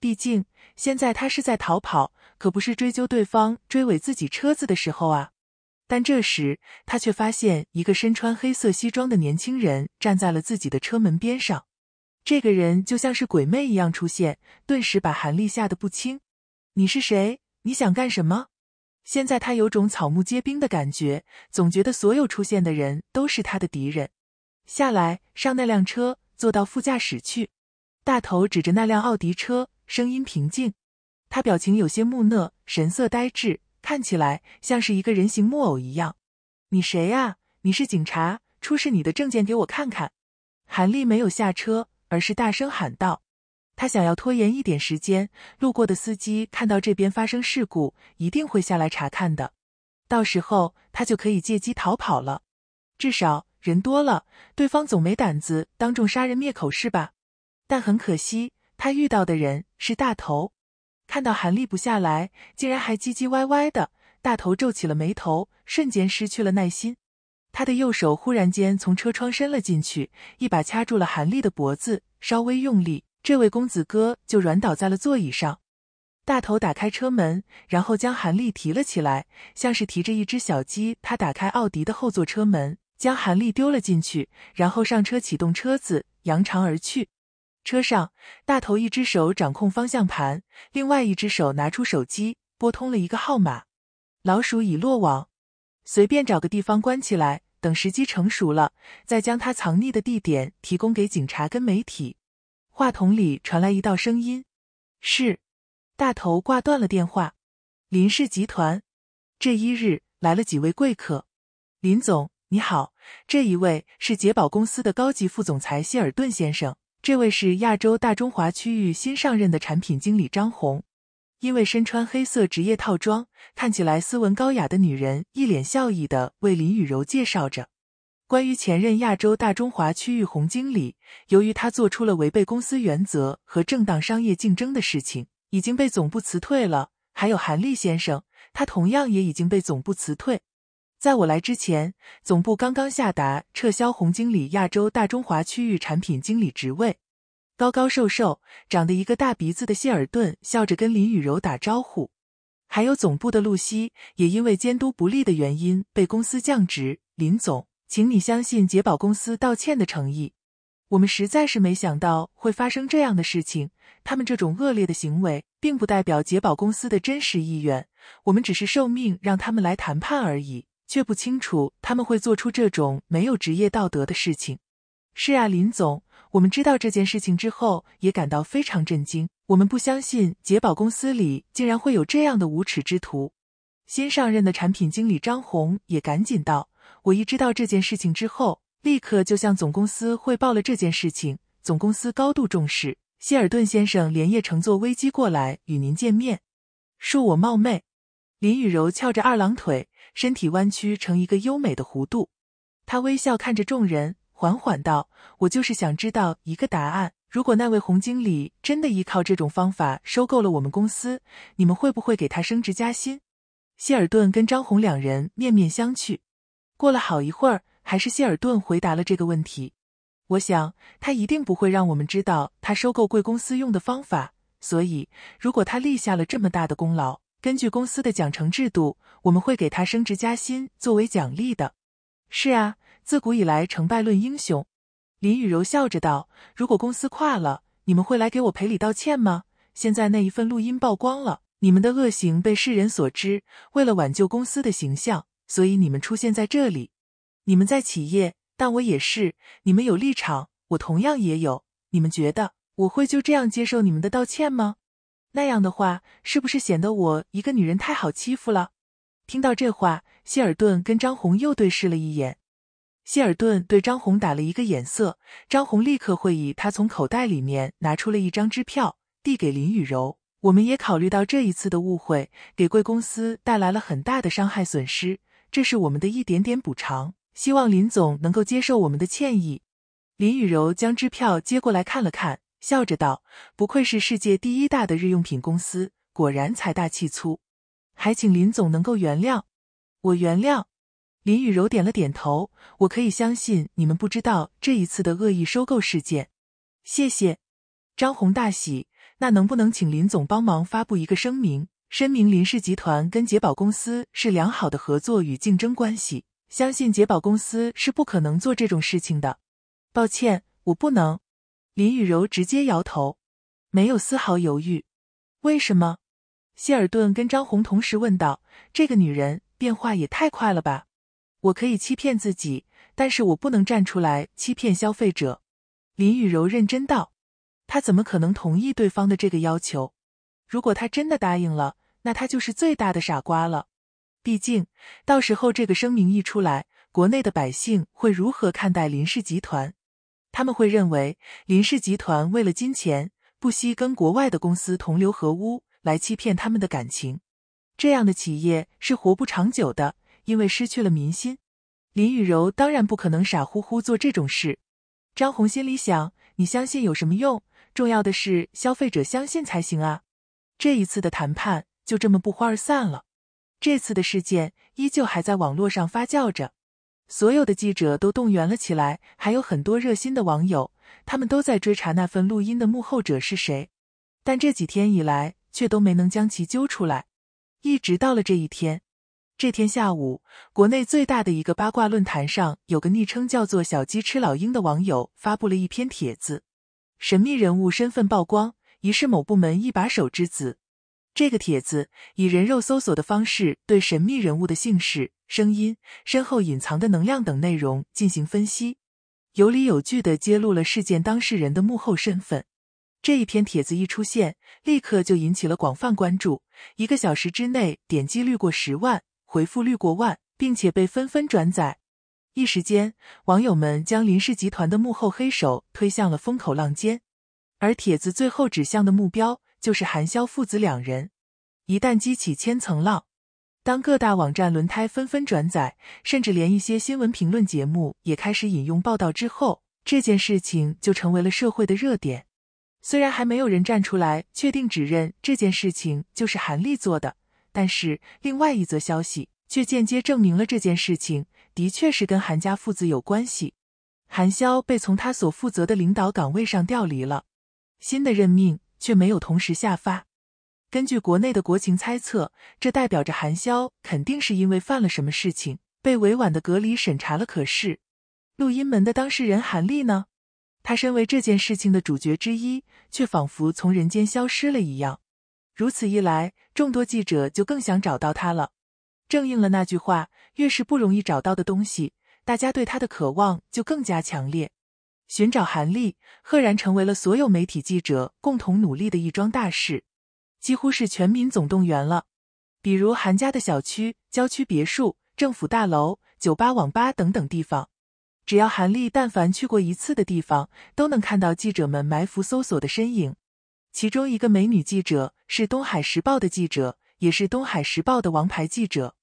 毕竟现在他是在逃跑，可不是追究对方追尾自己车子的时候啊。但这时，他却发现一个身穿黑色西装的年轻人站在了自己的车门边上。这个人就像是鬼魅一样出现，顿时把韩立吓得不轻。你是谁？你想干什么？现在他有种草木皆兵的感觉，总觉得所有出现的人都是他的敌人。下来，上那辆车，坐到副驾驶去。大头指着那辆奥迪车，声音平静。他表情有些木讷，神色呆滞。看起来像是一个人形木偶一样。你谁呀？你是警察？出示你的证件给我看看。韩立没有下车，而是大声喊道：“他想要拖延一点时间，路过的司机看到这边发生事故，一定会下来查看的。到时候他就可以借机逃跑了。至少人多了，对方总没胆子当众杀人灭口是吧？但很可惜，他遇到的人是大头。”看到韩立不下来，竟然还唧唧歪歪的，大头皱起了眉头，瞬间失去了耐心。他的右手忽然间从车窗伸了进去，一把掐住了韩立的脖子，稍微用力，这位公子哥就软倒在了座椅上。大头打开车门，然后将韩立提了起来，像是提着一只小鸡。他打开奥迪的后座车门，将韩立丢了进去，然后上车启动车子，扬长而去。车上，大头一只手掌控方向盘，另外一只手拿出手机，拨通了一个号码。老鼠已落网，随便找个地方关起来，等时机成熟了，再将它藏匿的地点提供给警察跟媒体。话筒里传来一道声音：“是。”大头挂断了电话。林氏集团，这一日来了几位贵客。林总，你好，这一位是捷宝公司的高级副总裁谢尔顿先生。这位是亚洲大中华区域新上任的产品经理张红，因为身穿黑色职业套装，看起来斯文高雅的女人一脸笑意的为林雨柔介绍着。关于前任亚洲大中华区域红经理，由于他做出了违背公司原则和正当商业竞争的事情，已经被总部辞退了。还有韩立先生，他同样也已经被总部辞退。在我来之前，总部刚刚下达撤销洪经理亚洲大中华区域产品经理职位。高高瘦瘦、长得一个大鼻子的谢尔顿笑着跟林雨柔打招呼。还有总部的露西，也因为监督不力的原因被公司降职。林总，请你相信捷宝公司道歉的诚意。我们实在是没想到会发生这样的事情。他们这种恶劣的行为，并不代表捷宝公司的真实意愿。我们只是受命让他们来谈判而已。却不清楚他们会做出这种没有职业道德的事情。是啊，林总，我们知道这件事情之后也感到非常震惊。我们不相信捷宝公司里竟然会有这样的无耻之徒。新上任的产品经理张红也赶紧道：“我一知道这件事情之后，立刻就向总公司汇报了这件事情。总公司高度重视。希尔顿先生连夜乘坐飞机过来与您见面。恕我冒昧。”林雨柔翘着二郎腿。身体弯曲成一个优美的弧度，他微笑看着众人，缓缓道：“我就是想知道一个答案。如果那位洪经理真的依靠这种方法收购了我们公司，你们会不会给他升职加薪？”谢尔顿跟张红两人面面相觑，过了好一会儿，还是谢尔顿回答了这个问题。我想他一定不会让我们知道他收购贵公司用的方法。所以，如果他立下了这么大的功劳，根据公司的奖惩制度，我们会给他升职加薪作为奖励的。是啊，自古以来成败论英雄。林雨柔笑着道：“如果公司垮了，你们会来给我赔礼道歉吗？现在那一份录音曝光了，你们的恶行被世人所知。为了挽救公司的形象，所以你们出现在这里。你们在企业，但我也是。你们有立场，我同样也有。你们觉得？”我会就这样接受你们的道歉吗？那样的话，是不是显得我一个女人太好欺负了？听到这话，希尔顿跟张红又对视了一眼。希尔顿对张红打了一个眼色，张红立刻会以他从口袋里面拿出了一张支票，递给林雨柔。我们也考虑到这一次的误会给贵公司带来了很大的伤害损失，这是我们的一点点补偿，希望林总能够接受我们的歉意。林雨柔将支票接过来看了看。笑着道：“不愧是世界第一大的日用品公司，果然财大气粗。还请林总能够原谅我。原谅。”林雨柔点了点头。我可以相信你们不知道这一次的恶意收购事件。谢谢。张红大喜。那能不能请林总帮忙发布一个声明，声明林氏集团跟捷宝公司是良好的合作与竞争关系？相信捷宝公司是不可能做这种事情的。抱歉，我不能。林雨柔直接摇头，没有丝毫犹豫。为什么？希尔顿跟张红同时问道。这个女人变化也太快了吧！我可以欺骗自己，但是我不能站出来欺骗消费者。林雨柔认真道。他怎么可能同意对方的这个要求？如果他真的答应了，那他就是最大的傻瓜了。毕竟，到时候这个声明一出来，国内的百姓会如何看待林氏集团？他们会认为林氏集团为了金钱，不惜跟国外的公司同流合污，来欺骗他们的感情。这样的企业是活不长久的，因为失去了民心。林雨柔当然不可能傻乎乎做这种事。张红心里想：你相信有什么用？重要的是消费者相信才行啊！这一次的谈判就这么不欢而散了。这次的事件依旧还在网络上发酵着。所有的记者都动员了起来，还有很多热心的网友，他们都在追查那份录音的幕后者是谁，但这几天以来却都没能将其揪出来。一直到了这一天，这天下午，国内最大的一个八卦论坛上，有个昵称叫做“小鸡吃老鹰”的网友发布了一篇帖子，神秘人物身份曝光，疑是某部门一把手之子。这个帖子以人肉搜索的方式对神秘人物的姓氏、声音、身后隐藏的能量等内容进行分析，有理有据的揭露了事件当事人的幕后身份。这一篇帖子一出现，立刻就引起了广泛关注，一个小时之内点击率过十万，回复率过万，并且被纷纷转载。一时间，网友们将林氏集团的幕后黑手推向了风口浪尖，而帖子最后指向的目标。就是韩潇父子两人，一旦激起千层浪，当各大网站轮胎纷纷转载，甚至连一些新闻评论节目也开始引用报道之后，这件事情就成为了社会的热点。虽然还没有人站出来确定指认这件事情就是韩立做的，但是另外一则消息却间接证明了这件事情的确是跟韩家父子有关系。韩潇被从他所负责的领导岗位上调离了，新的任命。却没有同时下发。根据国内的国情猜测，这代表着韩潇肯定是因为犯了什么事情，被委婉的隔离审查了。可是，录音门的当事人韩立呢？他身为这件事情的主角之一，却仿佛从人间消失了一样。如此一来，众多记者就更想找到他了。正应了那句话：越是不容易找到的东西，大家对他的渴望就更加强烈。寻找韩立，赫然成为了所有媒体记者共同努力的一桩大事，几乎是全民总动员了。比如韩家的小区、郊区别墅、政府大楼、酒吧、网吧等等地方，只要韩立但凡去过一次的地方，都能看到记者们埋伏搜索的身影。其中一个美女记者是东海时报的记者，也是东海时报的王牌记者。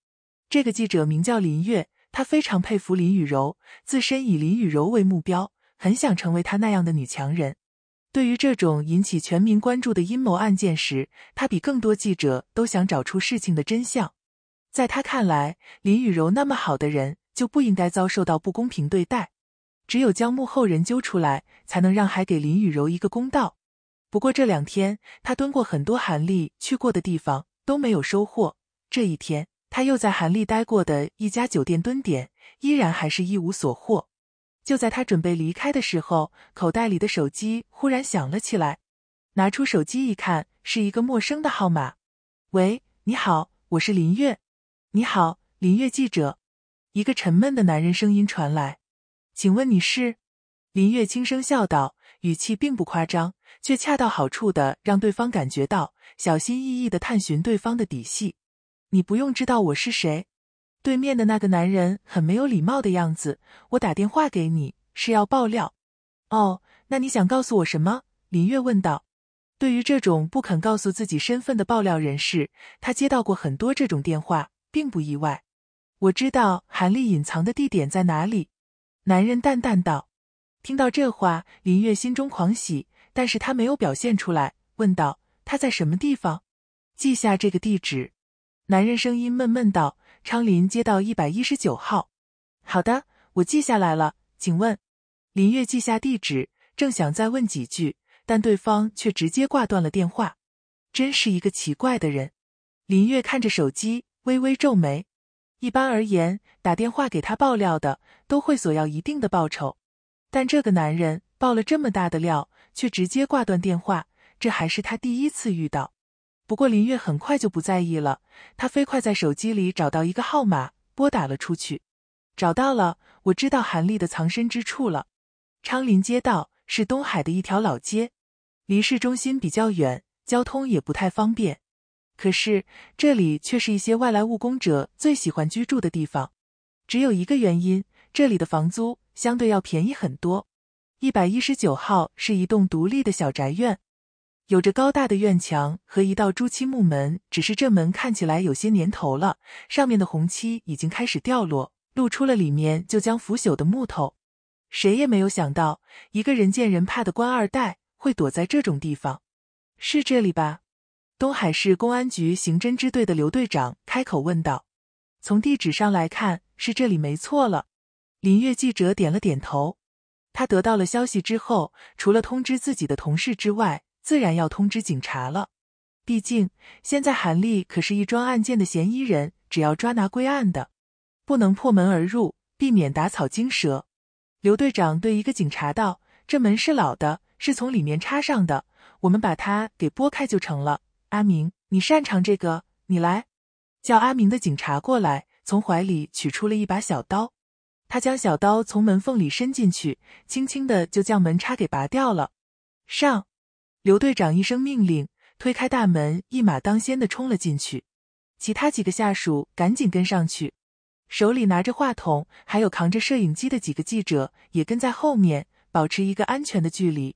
这个记者名叫林月，她非常佩服林雨柔，自身以林雨柔为目标。很想成为她那样的女强人。对于这种引起全民关注的阴谋案件时，他比更多记者都想找出事情的真相。在他看来，林雨柔那么好的人就不应该遭受到不公平对待。只有将幕后人揪出来，才能让还给林雨柔一个公道。不过这两天，他蹲过很多韩丽去过的地方，都没有收获。这一天，他又在韩丽待过的一家酒店蹲点，依然还是一无所获。就在他准备离开的时候，口袋里的手机忽然响了起来。拿出手机一看，是一个陌生的号码。“喂，你好，我是林月。”“你好，林月记者。”一个沉闷的男人声音传来。“请问你是？”林月轻声笑道，语气并不夸张，却恰到好处的让对方感觉到小心翼翼的探寻对方的底细。“你不用知道我是谁。”对面的那个男人很没有礼貌的样子。“我打电话给你是要爆料。”“哦，那你想告诉我什么？”林月问道。对于这种不肯告诉自己身份的爆料人士，他接到过很多这种电话，并不意外。我知道韩丽隐藏的地点在哪里，男人淡淡道。听到这话，林月心中狂喜，但是他没有表现出来，问道：“他在什么地方？记下这个地址。”男人声音闷闷道：“昌林街道一百一十九号。”好的，我记下来了。请问，林月记下地址，正想再问几句。但对方却直接挂断了电话，真是一个奇怪的人。林月看着手机，微微皱眉。一般而言，打电话给他爆料的都会索要一定的报酬，但这个男人爆了这么大的料，却直接挂断电话，这还是他第一次遇到。不过林月很快就不在意了，他飞快在手机里找到一个号码，拨打了出去。找到了，我知道韩丽的藏身之处了。昌林街道是东海的一条老街。离市中心比较远，交通也不太方便。可是这里却是一些外来务工者最喜欢居住的地方。只有一个原因，这里的房租相对要便宜很多。一百一十九号是一栋独立的小宅院，有着高大的院墙和一道朱漆木门。只是这门看起来有些年头了，上面的红漆已经开始掉落，露出了里面就将腐朽的木头。谁也没有想到，一个人见人怕的官二代。会躲在这种地方，是这里吧？东海市公安局刑侦支队的刘队长开口问道。从地址上来看，是这里没错了。林月记者点了点头。他得到了消息之后，除了通知自己的同事之外，自然要通知警察了。毕竟现在韩丽可是一桩案件的嫌疑人，只要抓拿归案的，不能破门而入，避免打草惊蛇。刘队长对一个警察道：“这门是老的。”是从里面插上的，我们把它给拨开就成了。阿明，你擅长这个，你来。叫阿明的警察过来，从怀里取出了一把小刀。他将小刀从门缝里伸进去，轻轻的就将门插给拔掉了。上，刘队长一声命令，推开大门，一马当先的冲了进去。其他几个下属赶紧跟上去，手里拿着话筒，还有扛着摄影机的几个记者也跟在后面，保持一个安全的距离。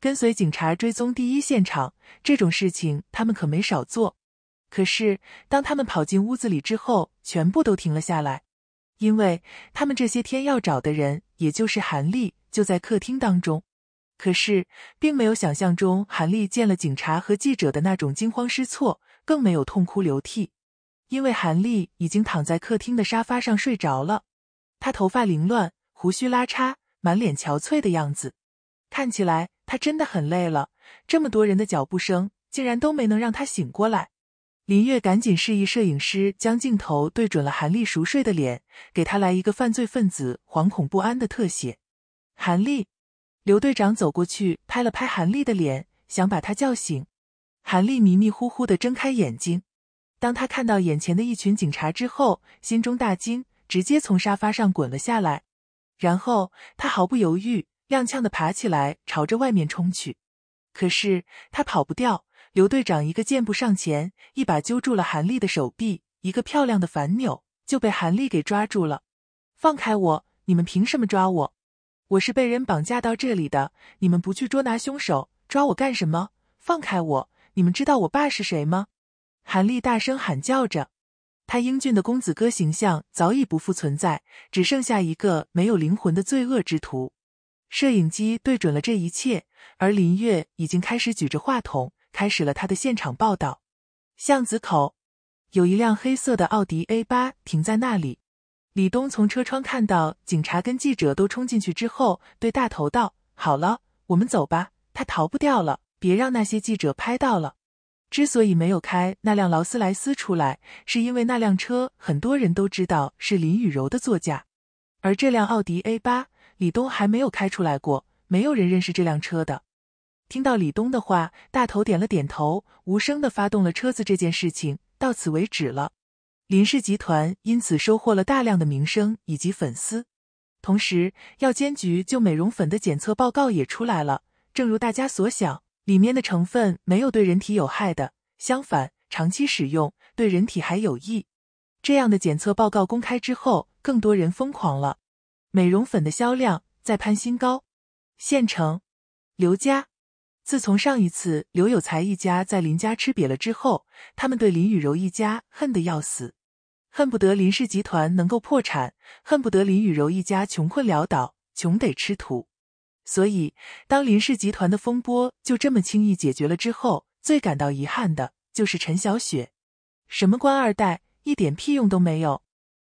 跟随警察追踪第一现场这种事情，他们可没少做。可是当他们跑进屋子里之后，全部都停了下来，因为他们这些天要找的人，也就是韩丽，就在客厅当中。可是并没有想象中，韩丽见了警察和记者的那种惊慌失措，更没有痛哭流涕，因为韩丽已经躺在客厅的沙发上睡着了。她头发凌乱，胡须拉碴，满脸憔悴的样子，看起来。他真的很累了，这么多人的脚步声竟然都没能让他醒过来。林月赶紧示意摄影师将镜头对准了韩丽熟睡的脸，给他来一个犯罪分子惶恐不安的特写。韩丽，刘队长走过去拍了拍韩丽的脸，想把她叫醒。韩丽迷迷糊糊的睁开眼睛，当他看到眼前的一群警察之后，心中大惊，直接从沙发上滚了下来，然后他毫不犹豫。踉跄的爬起来，朝着外面冲去。可是他跑不掉。刘队长一个箭步上前，一把揪住了韩丽的手臂，一个漂亮的反扭，就被韩丽给抓住了。放开我！你们凭什么抓我？我是被人绑架到这里的。你们不去捉拿凶手，抓我干什么？放开我！你们知道我爸是谁吗？韩立大声喊叫着。他英俊的公子哥形象早已不复存在，只剩下一个没有灵魂的罪恶之徒。摄影机对准了这一切，而林月已经开始举着话筒，开始了他的现场报道。巷子口有一辆黑色的奥迪 A 八停在那里，李东从车窗看到警察跟记者都冲进去之后，对大头道：“好了，我们走吧，他逃不掉了，别让那些记者拍到了。”之所以没有开那辆劳斯莱斯出来，是因为那辆车很多人都知道是林雨柔的座驾，而这辆奥迪 A 八，李东还没有开出来过，没有人认识这辆车的。听到李东的话，大头点了点头，无声的发动了车子。这件事情到此为止了。林氏集团因此收获了大量的名声以及粉丝，同时药监局就美容粉的检测报告也出来了。正如大家所想，里面的成分没有对人体有害的，相反，长期使用对人体还有益。这样的检测报告公开之后，更多人疯狂了，美容粉的销量再攀新高。县城，刘家。自从上一次刘有才一家在林家吃瘪了之后，他们对林雨柔一家恨得要死，恨不得林氏集团能够破产，恨不得林雨柔一家穷困潦倒，穷得吃土。所以，当林氏集团的风波就这么轻易解决了之后，最感到遗憾的就是陈小雪。什么官二代，一点屁用都没有。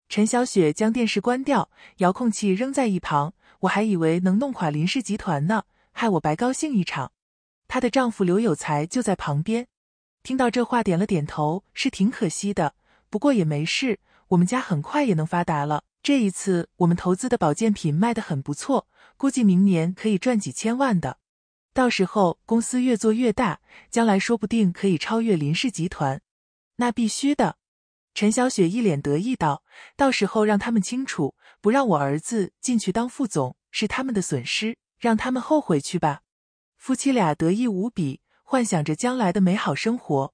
陈小雪将电视关掉，遥控器扔在一旁，我还以为能弄垮林氏集团呢，害我白高兴一场。她的丈夫刘有才就在旁边，听到这话点了点头，是挺可惜的，不过也没事，我们家很快也能发达了。这一次我们投资的保健品卖得很不错，估计明年可以赚几千万的。到时候公司越做越大，将来说不定可以超越林氏集团。那必须的，陈小雪一脸得意道：“到时候让他们清楚，不让我儿子进去当副总是他们的损失，让他们后悔去吧。”夫妻俩得意无比，幻想着将来的美好生活。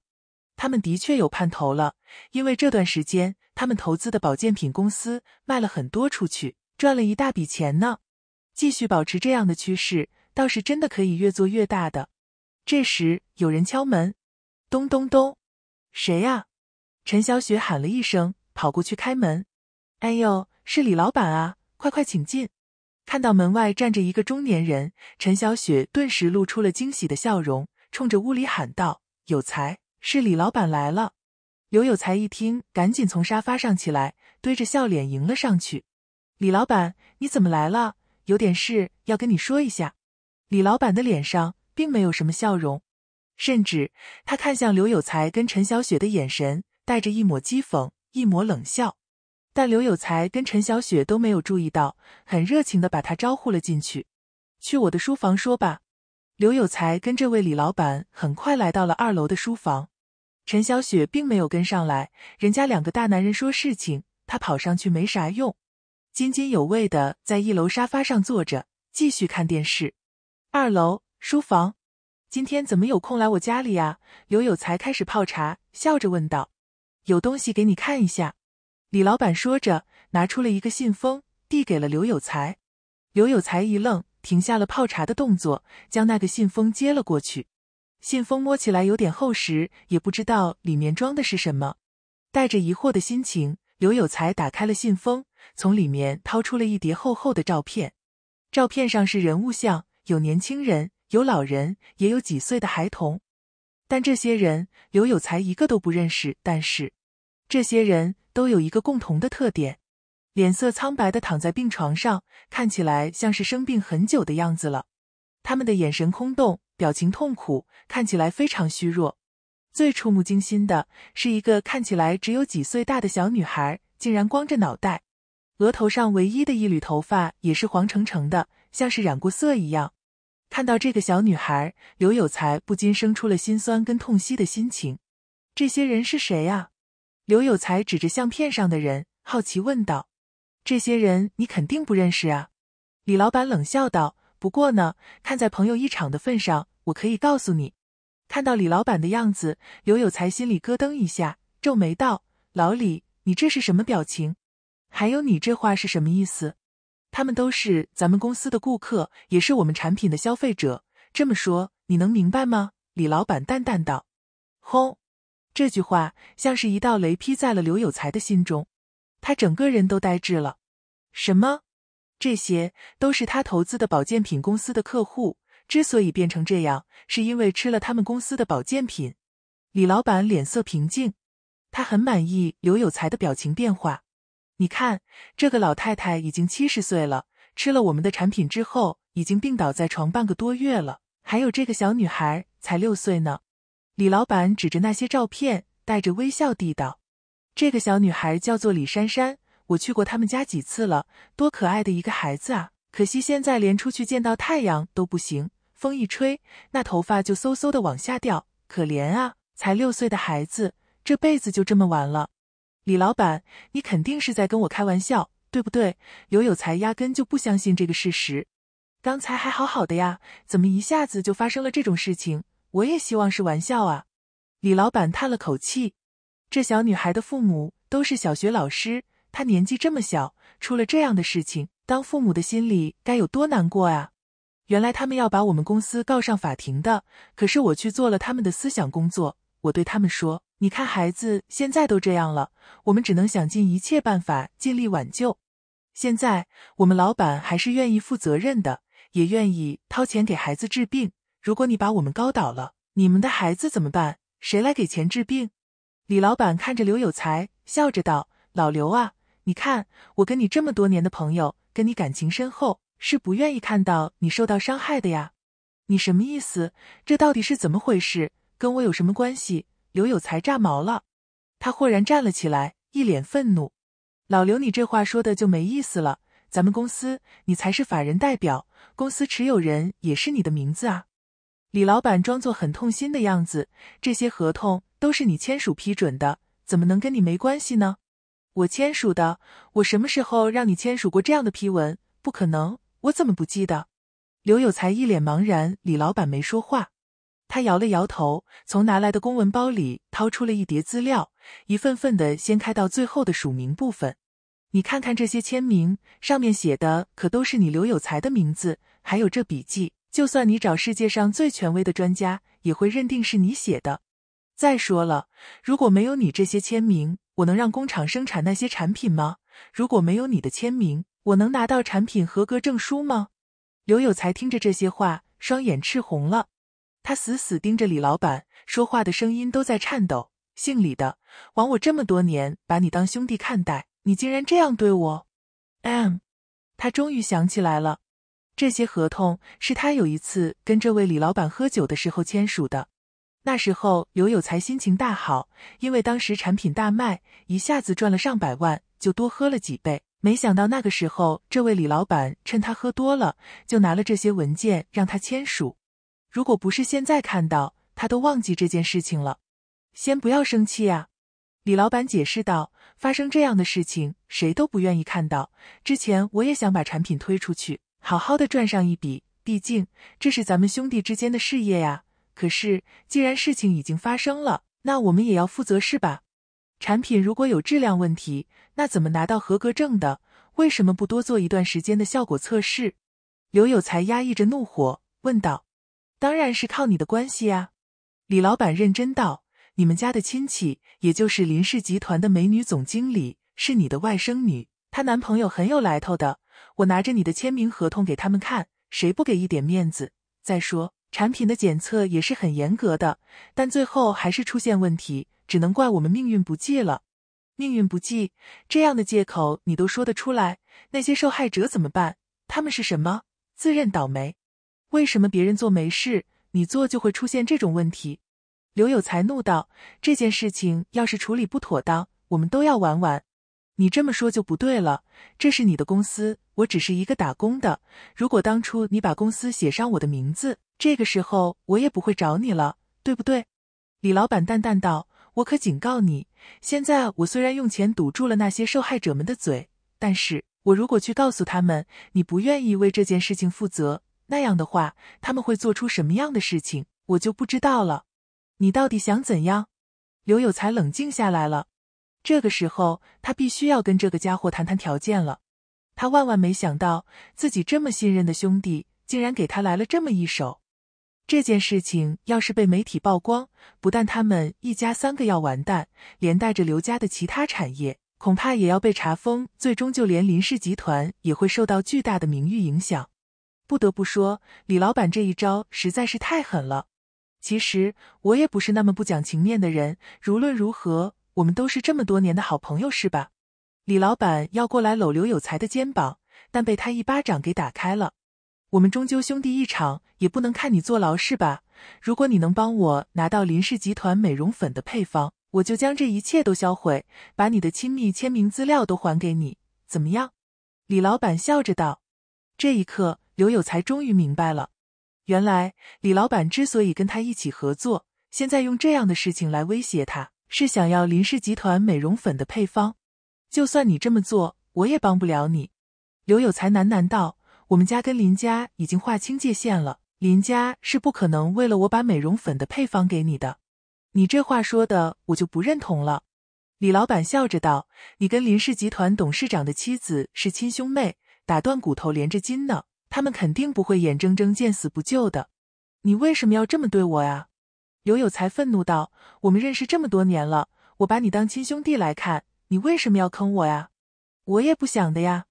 他们的确有盼头了，因为这段时间他们投资的保健品公司卖了很多出去，赚了一大笔钱呢。继续保持这样的趋势，倒是真的可以越做越大的。这时有人敲门，咚咚咚，谁呀？陈小雪喊了一声，跑过去开门。哎呦，是李老板啊，快快请进。看到门外站着一个中年人，陈小雪顿时露出了惊喜的笑容，冲着屋里喊道：“有才，是李老板来了。”刘有才一听，赶紧从沙发上起来，堆着笑脸迎了上去：“李老板，你怎么来了？有点事要跟你说一下。”李老板的脸上并没有什么笑容，甚至他看向刘有才跟陈小雪的眼神带着一抹讥讽，一抹冷笑。但刘有才跟陈小雪都没有注意到，很热情的把他招呼了进去。去我的书房说吧。刘有才跟这位李老板很快来到了二楼的书房，陈小雪并没有跟上来。人家两个大男人说事情，她跑上去没啥用，津津有味的在一楼沙发上坐着，继续看电视。二楼书房，今天怎么有空来我家里呀？刘有才开始泡茶，笑着问道：“有东西给你看一下。”李老板说着，拿出了一个信封，递给了刘有才。刘有才一愣，停下了泡茶的动作，将那个信封接了过去。信封摸起来有点厚实，也不知道里面装的是什么。带着疑惑的心情，刘有才打开了信封，从里面掏出了一叠厚厚的照片。照片上是人物像，有年轻人，有老人，也有几岁的孩童。但这些人，刘有才一个都不认识。但是，这些人。都有一个共同的特点，脸色苍白的躺在病床上，看起来像是生病很久的样子了。他们的眼神空洞，表情痛苦，看起来非常虚弱。最触目惊心的是一个看起来只有几岁大的小女孩，竟然光着脑袋，额头上唯一的一缕头发也是黄澄澄的，像是染过色一样。看到这个小女孩，刘有才不禁生出了心酸跟痛惜的心情。这些人是谁呀？刘有才指着相片上的人，好奇问道：“这些人你肯定不认识啊？”李老板冷笑道：“不过呢，看在朋友一场的份上，我可以告诉你。”看到李老板的样子，刘有才心里咯噔一下，皱眉道：“老李，你这是什么表情？还有你这话是什么意思？他们都是咱们公司的顾客，也是我们产品的消费者。这么说，你能明白吗？”李老板淡淡道：“轰。”这句话像是一道雷劈在了刘有才的心中，他整个人都呆滞了。什么？这些都是他投资的保健品公司的客户，之所以变成这样，是因为吃了他们公司的保健品。李老板脸色平静，他很满意刘有才的表情变化。你看，这个老太太已经七十岁了，吃了我们的产品之后，已经病倒在床半个多月了。还有这个小女孩才六岁呢。李老板指着那些照片，带着微笑地道：“这个小女孩叫做李珊珊，我去过他们家几次了，多可爱的一个孩子啊！可惜现在连出去见到太阳都不行，风一吹，那头发就嗖嗖的往下掉，可怜啊！才六岁的孩子，这辈子就这么完了。”李老板，你肯定是在跟我开玩笑，对不对？刘有才压根就不相信这个事实。刚才还好好的呀，怎么一下子就发生了这种事情？我也希望是玩笑啊。李老板叹了口气，这小女孩的父母都是小学老师，他年纪这么小，出了这样的事情，当父母的心里该有多难过啊！原来他们要把我们公司告上法庭的，可是我去做了他们的思想工作，我对他们说。你看，孩子现在都这样了，我们只能想尽一切办法尽力挽救。现在我们老板还是愿意负责任的，也愿意掏钱给孩子治病。如果你把我们高倒了，你们的孩子怎么办？谁来给钱治病？李老板看着刘有才，笑着道：“老刘啊，你看我跟你这么多年的朋友，跟你感情深厚，是不愿意看到你受到伤害的呀。你什么意思？这到底是怎么回事？跟我有什么关系？”刘有才炸毛了，他豁然站了起来，一脸愤怒：“老刘，你这话说的就没意思了。咱们公司你才是法人代表，公司持有人也是你的名字啊。”李老板装作很痛心的样子：“这些合同都是你签署批准的，怎么能跟你没关系呢？我签署的，我什么时候让你签署过这样的批文？不可能，我怎么不记得？”刘有才一脸茫然，李老板没说话。他摇了摇头，从拿来的公文包里掏出了一叠资料，一份份的掀开到最后的署名部分。你看看这些签名，上面写的可都是你刘有才的名字，还有这笔记，就算你找世界上最权威的专家，也会认定是你写的。再说了，如果没有你这些签名，我能让工厂生产那些产品吗？如果没有你的签名，我能拿到产品合格证书吗？刘有才听着这些话，双眼赤红了。他死死盯着李老板，说话的声音都在颤抖。姓李的，枉我这么多年把你当兄弟看待，你竟然这样对我！M，他终于想起来了，这些合同是他有一次跟这位李老板喝酒的时候签署的。那时候刘有才心情大好，因为当时产品大卖，一下子赚了上百万，就多喝了几杯。没想到那个时候，这位李老板趁他喝多了，就拿了这些文件让他签署。如果不是现在看到，他都忘记这件事情了。先不要生气啊，李老板解释道：“发生这样的事情，谁都不愿意看到。之前我也想把产品推出去，好好的赚上一笔，毕竟这是咱们兄弟之间的事业呀。可是既然事情已经发生了，那我们也要负责，是吧？产品如果有质量问题，那怎么拿到合格证的？为什么不多做一段时间的效果测试？”刘有才压抑着怒火问道。当然是靠你的关系呀，李老板认真道：“你们家的亲戚，也就是林氏集团的美女总经理，是你的外甥女，她男朋友很有来头的。我拿着你的签名合同给他们看，谁不给一点面子？再说产品的检测也是很严格的，但最后还是出现问题，只能怪我们命运不济了。命运不济这样的借口你都说得出来？那些受害者怎么办？他们是什么？自认倒霉？”为什么别人做没事，你做就会出现这种问题？刘有才怒道：“这件事情要是处理不妥当，我们都要玩完。你这么说就不对了。这是你的公司，我只是一个打工的。如果当初你把公司写上我的名字，这个时候我也不会找你了，对不对？”李老板淡淡道：“我可警告你，现在我虽然用钱堵住了那些受害者们的嘴，但是我如果去告诉他们你不愿意为这件事情负责。”那样的话，他们会做出什么样的事情，我就不知道了。你到底想怎样？刘有才冷静下来了。这个时候，他必须要跟这个家伙谈谈条件了。他万万没想到，自己这么信任的兄弟，竟然给他来了这么一手。这件事情要是被媒体曝光，不但他们一家三个要完蛋，连带着刘家的其他产业，恐怕也要被查封，最终就连林氏集团也会受到巨大的名誉影响。不得不说，李老板这一招实在是太狠了。其实我也不是那么不讲情面的人，无论如何，我们都是这么多年的好朋友，是吧？李老板要过来搂刘有才的肩膀，但被他一巴掌给打开了。我们终究兄弟一场，也不能看你坐牢是吧？如果你能帮我拿到林氏集团美容粉的配方，我就将这一切都销毁，把你的亲密签名资料都还给你，怎么样？李老板笑着道。这一刻，刘有才终于明白了，原来李老板之所以跟他一起合作，现在用这样的事情来威胁他，是想要林氏集团美容粉的配方。就算你这么做，我也帮不了你。刘有才喃喃道。我们家跟林家已经划清界限了，林家是不可能为了我把美容粉的配方给你的。你这话说的，我就不认同了。李老板笑着道：“你跟林氏集团董事长的妻子是亲兄妹，打断骨头连着筋呢，他们肯定不会眼睁睁见死不救的。你为什么要这么对我呀？”刘有才愤怒道：“我们认识这么多年了，我把你当亲兄弟来看，你为什么要坑我呀？我也不想的呀。”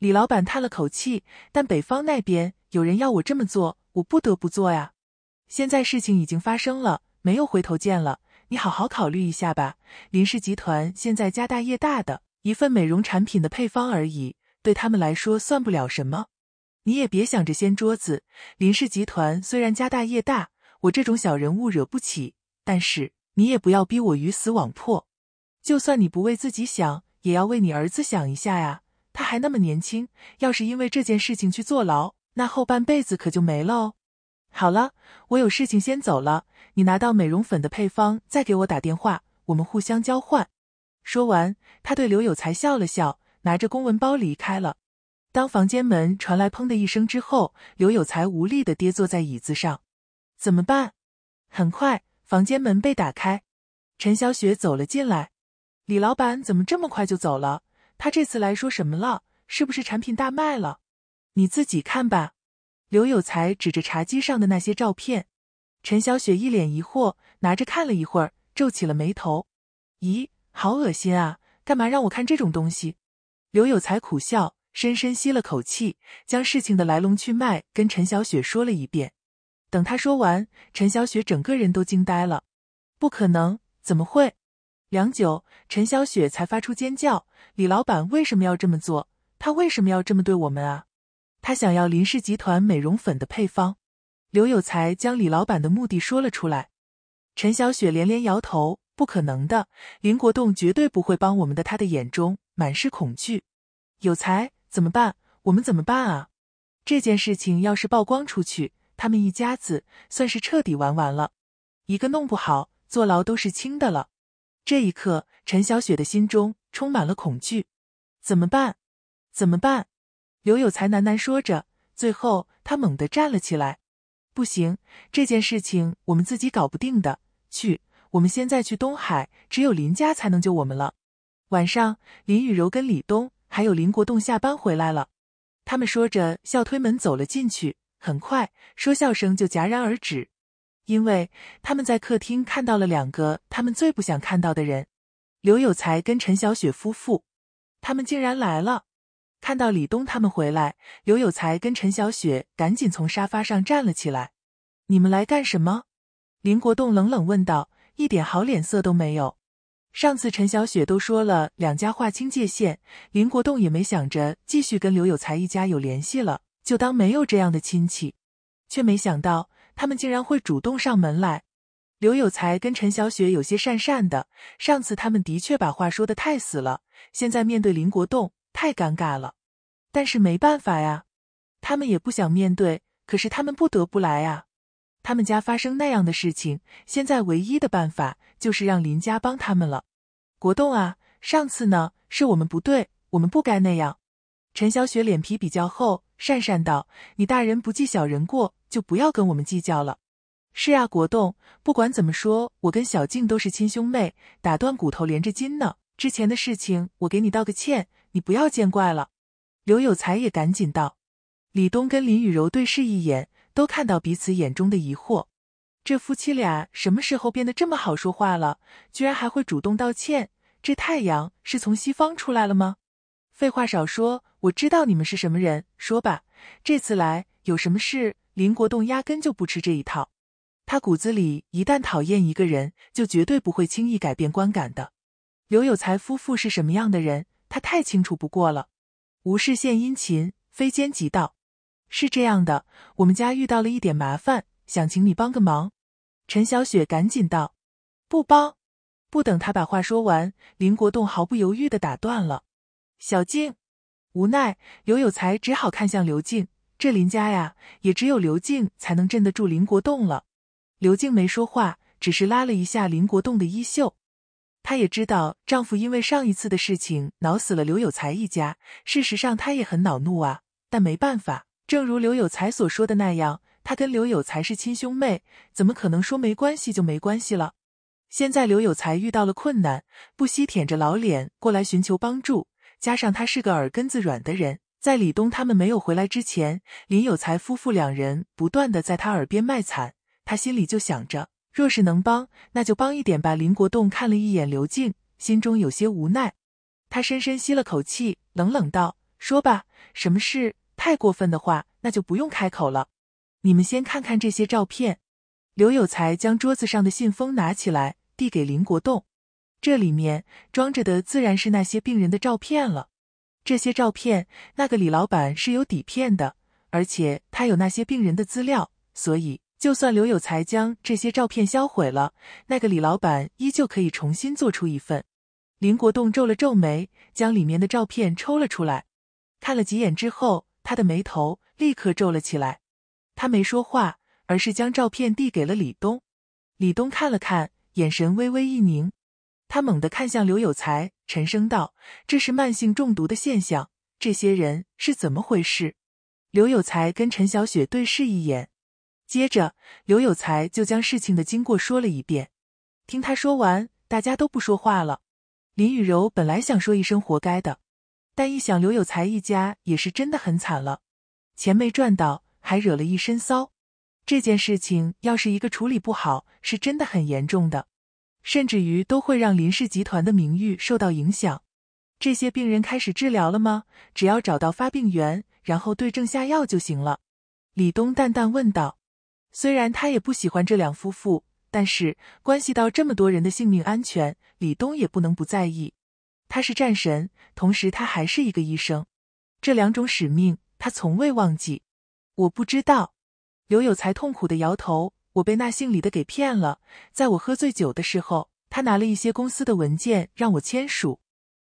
李老板叹了口气，但北方那边有人要我这么做，我不得不做呀。现在事情已经发生了，没有回头箭了。你好好考虑一下吧。林氏集团现在家大业大的，一份美容产品的配方而已，对他们来说算不了什么。你也别想着掀桌子。林氏集团虽然家大业大，我这种小人物惹不起，但是你也不要逼我鱼死网破。就算你不为自己想，也要为你儿子想一下呀。他还那么年轻，要是因为这件事情去坐牢，那后半辈子可就没了哦。好了，我有事情先走了，你拿到美容粉的配方再给我打电话，我们互相交换。说完，他对刘有才笑了笑，拿着公文包离开了。当房间门传来砰的一声之后，刘有才无力的跌坐在椅子上。怎么办？很快，房间门被打开，陈小雪走了进来。李老板怎么这么快就走了？他这次来说什么了？是不是产品大卖了？你自己看吧。刘有才指着茶几上的那些照片，陈小雪一脸疑惑，拿着看了一会儿，皱起了眉头。咦，好恶心啊！干嘛让我看这种东西？刘有才苦笑，深深吸了口气，将事情的来龙去脉跟陈小雪说了一遍。等他说完，陈小雪整个人都惊呆了。不可能，怎么会？良久，陈小雪才发出尖叫：“李老板为什么要这么做？他为什么要这么对我们啊？他想要林氏集团美容粉的配方。”刘有才将李老板的目的说了出来。陈小雪连连摇头：“不可能的，林国栋绝对不会帮我们的。”他的眼中满是恐惧。有才，怎么办？我们怎么办啊？这件事情要是曝光出去，他们一家子算是彻底玩完了。一个弄不好，坐牢都是轻的了。这一刻，陈小雪的心中充满了恐惧。怎么办？怎么办？刘有才喃喃说着，最后他猛地站了起来。不行，这件事情我们自己搞不定的。去，我们现在去东海，只有林家才能救我们了。晚上，林雨柔跟李东还有林国栋下班回来了，他们说着笑推门走了进去。很快，说笑声就戛然而止。因为他们在客厅看到了两个他们最不想看到的人，刘有才跟陈小雪夫妇，他们竟然来了。看到李东他们回来，刘有才跟陈小雪赶紧从沙发上站了起来。你们来干什么？林国栋冷冷问道，一点好脸色都没有。上次陈小雪都说了两家划清界限，林国栋也没想着继续跟刘有才一家有联系了，就当没有这样的亲戚，却没想到。他们竟然会主动上门来，刘有才跟陈小雪有些讪讪的。上次他们的确把话说的太死了，现在面对林国栋太尴尬了。但是没办法呀，他们也不想面对，可是他们不得不来呀。他们家发生那样的事情，现在唯一的办法就是让林家帮他们了。国栋啊，上次呢是我们不对，我们不该那样。陈小雪脸皮比较厚，讪讪道：“你大人不计小人过。”就不要跟我们计较了。是啊，国栋，不管怎么说，我跟小静都是亲兄妹，打断骨头连着筋呢。之前的事情，我给你道个歉，你不要见怪了。刘有才也赶紧道。李东跟林雨柔对视一眼，都看到彼此眼中的疑惑。这夫妻俩什么时候变得这么好说话了？居然还会主动道歉？这太阳是从西方出来了吗？废话少说，我知道你们是什么人，说吧，这次来有什么事？林国栋压根就不吃这一套，他骨子里一旦讨厌一个人，就绝对不会轻易改变观感的。刘有才夫妇是什么样的人，他太清楚不过了。吴氏献殷勤，非奸即盗。是这样的，我们家遇到了一点麻烦，想请你帮个忙。陈小雪赶紧道：“不帮。”不等他把话说完，林国栋毫不犹豫的打断了：“小静。”无奈，刘有才只好看向刘静。这林家呀，也只有刘静才能镇得住林国栋了。刘静没说话，只是拉了一下林国栋的衣袖。她也知道丈夫因为上一次的事情恼死了刘有才一家，事实上她也很恼怒啊，但没办法。正如刘有才所说的那样，他跟刘有才是亲兄妹，怎么可能说没关系就没关系了？现在刘有才遇到了困难，不惜舔着老脸过来寻求帮助，加上他是个耳根子软的人，在李东他们没有回来之前，林有才夫妇两人不断的在他耳边卖惨，他心里就想着，若是能帮，那就帮一点吧。林国栋看了一眼刘静，心中有些无奈，他深深吸了口气，冷冷道：“说吧，什么事？”太过分的话，那就不用开口了。你们先看看这些照片。刘有才将桌子上的信封拿起来，递给林国栋。这里面装着的自然是那些病人的照片了。这些照片，那个李老板是有底片的，而且他有那些病人的资料，所以就算刘有才将这些照片销毁了，那个李老板依旧可以重新做出一份。林国栋皱了皱眉，将里面的照片抽了出来，看了几眼之后。他的眉头立刻皱了起来，他没说话，而是将照片递给了李东。李东看了看，眼神微微一凝，他猛地看向刘有才，沉声道：“这是慢性中毒的现象，这些人是怎么回事？”刘有才跟陈小雪对视一眼，接着刘有才就将事情的经过说了一遍。听他说完，大家都不说话了。林雨柔本来想说一声“活该”的。但一想刘有才一家也是真的很惨了，钱没赚到，还惹了一身骚。这件事情要是一个处理不好，是真的很严重的，甚至于都会让林氏集团的名誉受到影响。这些病人开始治疗了吗？只要找到发病源，然后对症下药就行了。李东淡淡问道。虽然他也不喜欢这两夫妇，但是关系到这么多人的性命安全，李东也不能不在意。他是战神，同时他还是一个医生，这两种使命他从未忘记。我不知道，刘有才痛苦的摇头。我被那姓李的给骗了，在我喝醉酒的时候，他拿了一些公司的文件让我签署。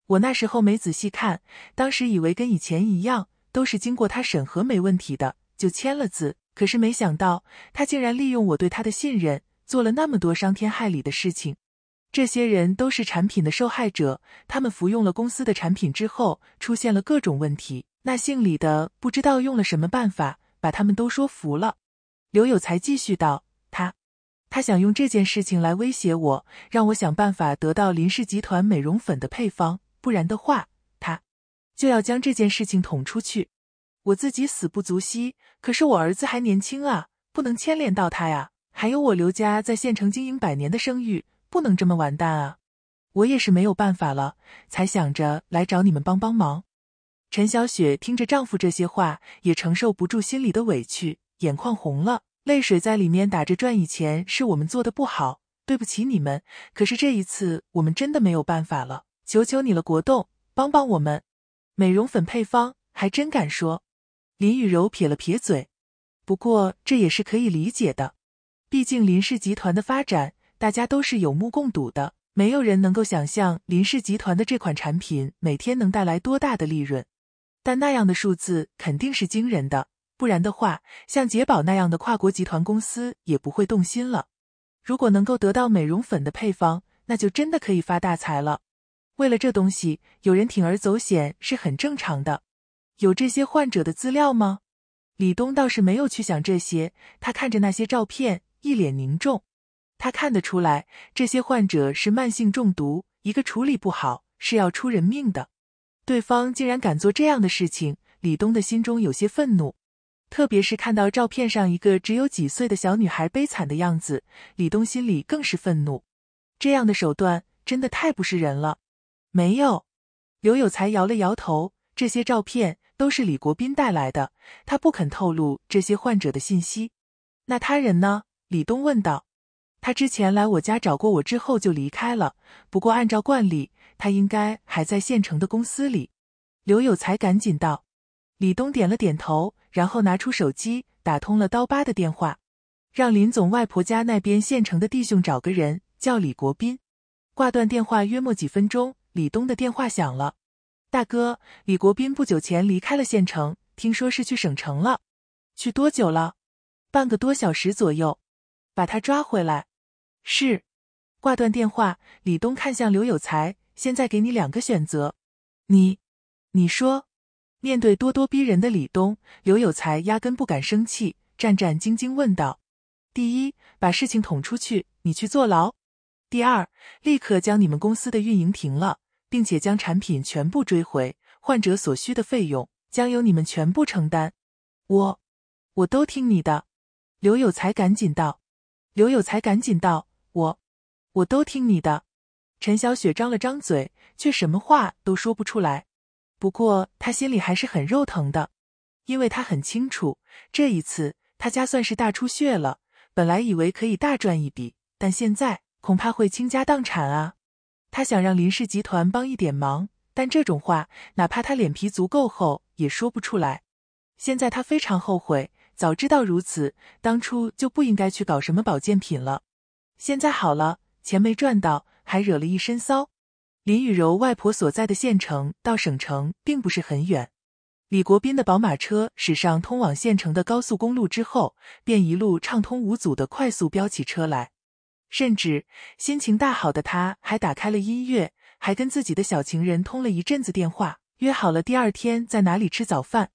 我那时候没仔细看，当时以为跟以前一样，都是经过他审核没问题的，就签了字。可是没想到，他竟然利用我对他的信任，做了那么多伤天害理的事情。这些人都是产品的受害者，他们服用了公司的产品之后，出现了各种问题。那姓李的不知道用了什么办法，把他们都说服了。刘有才继续道：“他，想用这件事情来威胁我，让我想办法得到林氏集团美容粉的配方，不然的话，他就要将这件事情捅出去。我自己死不足惜，可是我儿子还年轻啊，不能牵连到他呀。还有我刘家在县城经营百年的声誉。”不能这么完蛋啊！我也是没有办法了，才想着来找你们帮帮忙。陈小雪听着丈夫这些话，也承受不住心里的委屈，眼眶红了，泪水在里面打着转。以前是我们做的不好，对不起你们。可是这一次，我们真的没有办法了，求求你了，国栋，帮帮我们。美容粉配方还真敢说。林雨柔撇了撇嘴，不过这也是可以理解的，毕竟林氏集团的发展。大家都是有目共睹的，没有人能够想象林氏集团的这款产品每天能带来多大的利润，但那样的数字肯定是惊人的，不然的话，像捷宝那样的跨国集团公司也不会动心了。如果能够得到美容粉的配方，那就真的可以发大财了。为了这东西，有人铤而走险是很正常的。有这些患者的资料吗？李东倒是没有去想这些，他看着那些照片，一脸凝重。他看得出来，这些患者是慢性中毒，一个处理不好是要出人命的。对方竟然敢做这样的事情，李东的心中有些愤怒。特别是看到照片上一个只有几岁的小女孩悲惨的样子，李东心里更是愤怒。这样的手段真的太不是人了。没有，刘有才摇了摇头。这些照片都是李国斌带来的，他不肯透露这些患者的信息。那他人呢？李东问道。他之前来我家找过我，之后就离开了。不过按照惯例，他应该还在县城的公司里。刘有才赶紧道。李东点了点头，然后拿出手机打通了刀疤的电话，让林总外婆家那边县城的弟兄找个人，叫李国斌。挂断电话约莫几分钟，李东的电话响了。大哥，李国斌不久前离开了县城，听说是去省城了。去多久了？半个多小时左右。把他抓回来。是。挂断电话，李东看向刘有才，现在给你两个选择，你，你说。面对咄咄逼人的李东，刘有才压根不敢生气，战战兢兢问道：“第一，把事情捅出去，你去坐牢；第二，立刻将你们公司的运营停了，并且将产品全部追回，患者所需的费用将由你们全部承担。”我，我都听你的。刘有才赶紧道。刘有才赶紧道：“我，我都听你的。”陈小雪张了张嘴，却什么话都说不出来。不过他心里还是很肉疼的，因为他很清楚，这一次他家算是大出血了。本来以为可以大赚一笔，但现在恐怕会倾家荡产啊！他想让林氏集团帮一点忙，但这种话哪怕他脸皮足够厚，也说不出来。现在他非常后悔，早知道如此，当初就不应该去搞什么保健品了。现在好了，钱没赚到，还惹了一身骚。林雨柔外婆所在的县城到省城并不是很远。李国斌的宝马车驶上通往县城的高速公路之后，便一路畅通无阻的快速飙起车来。甚至心情大好的他，还打开了音乐，还跟自己的小情人通了一阵子电话，约好了第二天在哪里吃早饭。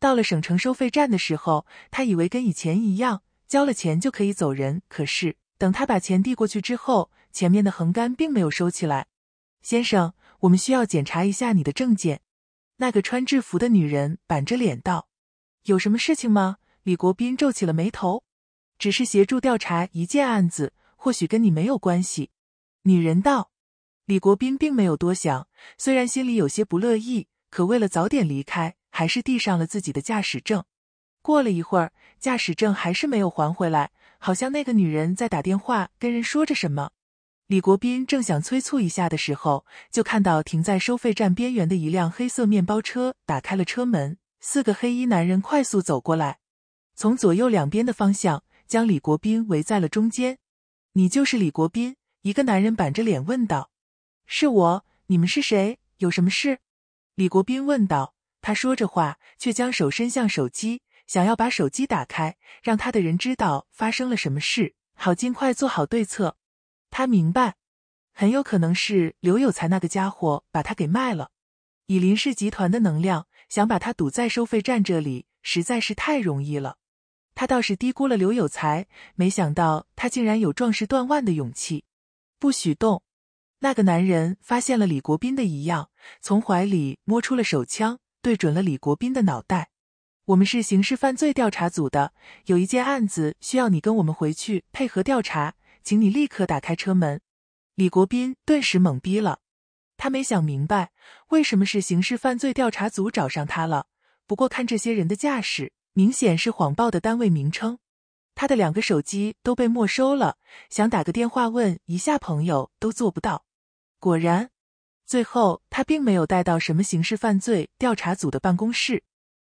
到了省城收费站的时候，他以为跟以前一样，交了钱就可以走人。可是等他把钱递过去之后，前面的横杆并没有收起来。先生，我们需要检查一下你的证件。那个穿制服的女人板着脸道：“有什么事情吗？”李国斌皱起了眉头：“只是协助调查一件案子，或许跟你没有关系。”女人道。李国斌并没有多想，虽然心里有些不乐意，可为了早点离开，还是递上了自己的驾驶证。过了一会儿，驾驶证还是没有还回来，好像那个女人在打电话跟人说着什么。李国斌正想催促一下的时候，就看到停在收费站边缘的一辆黑色面包车打开了车门，四个黑衣男人快速走过来，从左右两边的方向将李国斌围在了中间。你就是李国斌？一个男人板着脸问道。是我。你们是谁？有什么事？李国斌问道。他说着话，却将手伸向手机，想要把手机打开，让他的人知道发生了什么事，好尽快做好对策。他明白，很有可能是刘有才那个家伙把他给卖了。以林氏集团的能量，想把他堵在收费站这里，实在是太容易了。他倒是低估了刘有才，没想到他竟然有壮士断腕的勇气。不许动！那个男人发现了李国斌的异样，从怀里摸出了手枪，对准了李国斌的脑袋。我们是刑事犯罪调查组的，有一件案子需要你跟我们回去配合调查。请你立刻打开车门！李国斌顿时懵逼了，他没想明白为什么是刑事犯罪调查组找上他了。不过看这些人的架势，明显是谎报的单位名称。他的两个手机都被没收了，想打个电话问一下朋友都做不到。果然，最后他并没有带到什么刑事犯罪调查组的办公室，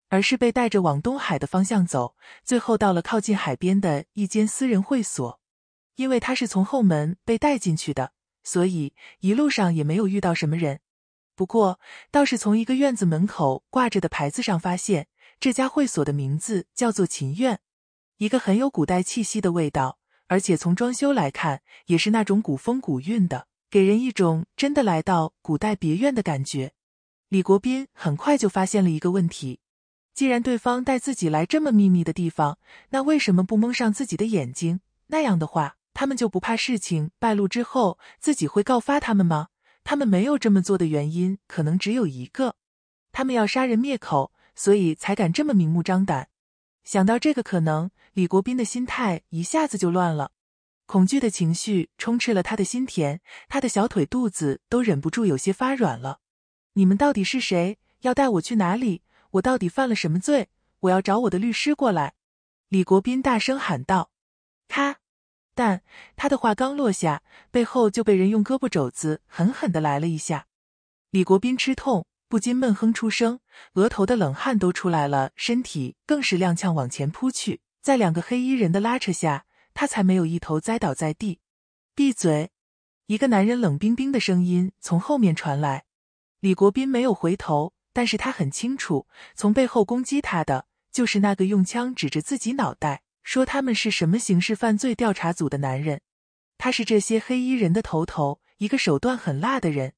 而是被带着往东海的方向走，最后到了靠近海边的一间私人会所。因为他是从后门被带进去的，所以一路上也没有遇到什么人。不过，倒是从一个院子门口挂着的牌子上发现，这家会所的名字叫做秦院，一个很有古代气息的味道，而且从装修来看，也是那种古风古韵的，给人一种真的来到古代别院的感觉。李国斌很快就发现了一个问题：既然对方带自己来这么秘密的地方，那为什么不蒙上自己的眼睛？那样的话。他们就不怕事情败露之后自己会告发他们吗？他们没有这么做的原因可能只有一个，他们要杀人灭口，所以才敢这么明目张胆。想到这个可能，李国斌的心态一下子就乱了，恐惧的情绪充斥了他的心田，他的小腿肚子都忍不住有些发软了。你们到底是谁？要带我去哪里？我到底犯了什么罪？我要找我的律师过来！李国斌大声喊道。他。但他的话刚落下，背后就被人用胳膊肘子狠狠的来了一下。李国斌吃痛，不禁闷哼出声，额头的冷汗都出来了，身体更是踉跄往前扑去。在两个黑衣人的拉扯下，他才没有一头栽倒在地。闭嘴！一个男人冷冰冰的声音从后面传来。李国斌没有回头，但是他很清楚，从背后攻击他的就是那个用枪指着自己脑袋。说他们是什么刑事犯罪调查组的男人，他是这些黑衣人的头头，一个手段很辣的人。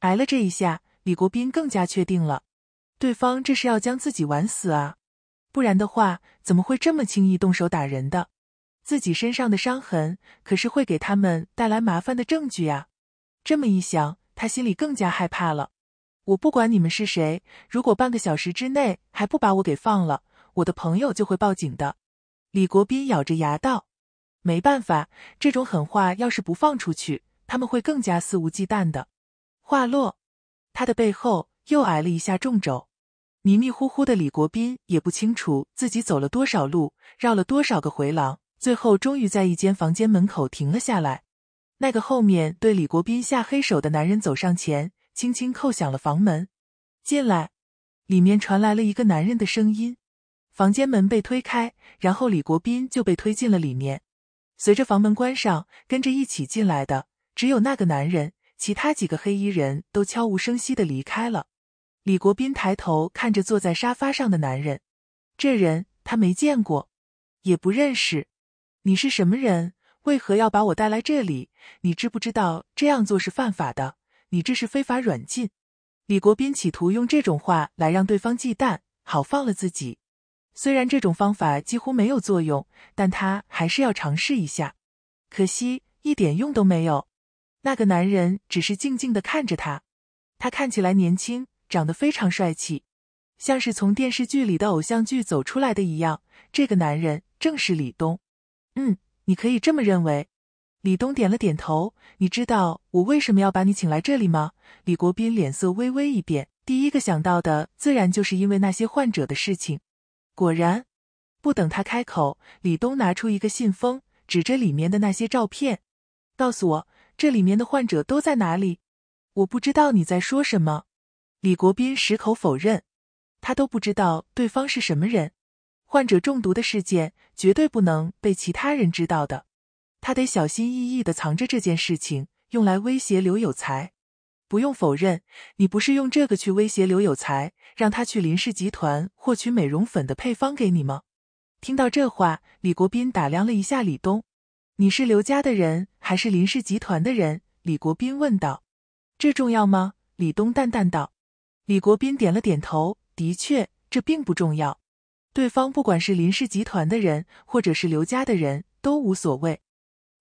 挨了这一下，李国斌更加确定了，对方这是要将自己玩死啊！不然的话，怎么会这么轻易动手打人的？自己身上的伤痕可是会给他们带来麻烦的证据呀！这么一想，他心里更加害怕了。我不管你们是谁，如果半个小时之内还不把我给放了，我的朋友就会报警的。李国斌咬着牙道：“没办法，这种狠话要是不放出去，他们会更加肆无忌惮的。”话落，他的背后又挨了一下重肘。迷迷糊糊的李国斌也不清楚自己走了多少路，绕了多少个回廊，最后终于在一间房间门口停了下来。那个后面对李国斌下黑手的男人走上前，轻轻叩响了房门：“进来。”里面传来了一个男人的声音。房间门被推开，然后李国斌就被推进了里面。随着房门关上，跟着一起进来的只有那个男人，其他几个黑衣人都悄无声息的离开了。李国斌抬头看着坐在沙发上的男人，这人他没见过，也不认识。你是什么人？为何要把我带来这里？你知不知道这样做是犯法的？你这是非法软禁。李国斌企图用这种话来让对方忌惮，好放了自己。虽然这种方法几乎没有作用，但他还是要尝试一下。可惜一点用都没有。那个男人只是静静的看着他。他看起来年轻，长得非常帅气，像是从电视剧里的偶像剧走出来的一样。这个男人正是李东。嗯，你可以这么认为。李东点了点头。你知道我为什么要把你请来这里吗？李国斌脸色微微一变，第一个想到的自然就是因为那些患者的事情。果然，不等他开口，李东拿出一个信封，指着里面的那些照片，告诉我这里面的患者都在哪里。我不知道你在说什么。李国斌矢口否认，他都不知道对方是什么人。患者中毒的事件绝对不能被其他人知道的，他得小心翼翼的藏着这件事情，用来威胁刘有才。不用否认，你不是用这个去威胁刘有才，让他去林氏集团获取美容粉的配方给你吗？听到这话，李国斌打量了一下李东：“你是刘家的人还是林氏集团的人？”李国斌问道。“这重要吗？”李东淡淡道。李国斌点了点头：“的确，这并不重要。对方不管是林氏集团的人，或者是刘家的人，都无所谓。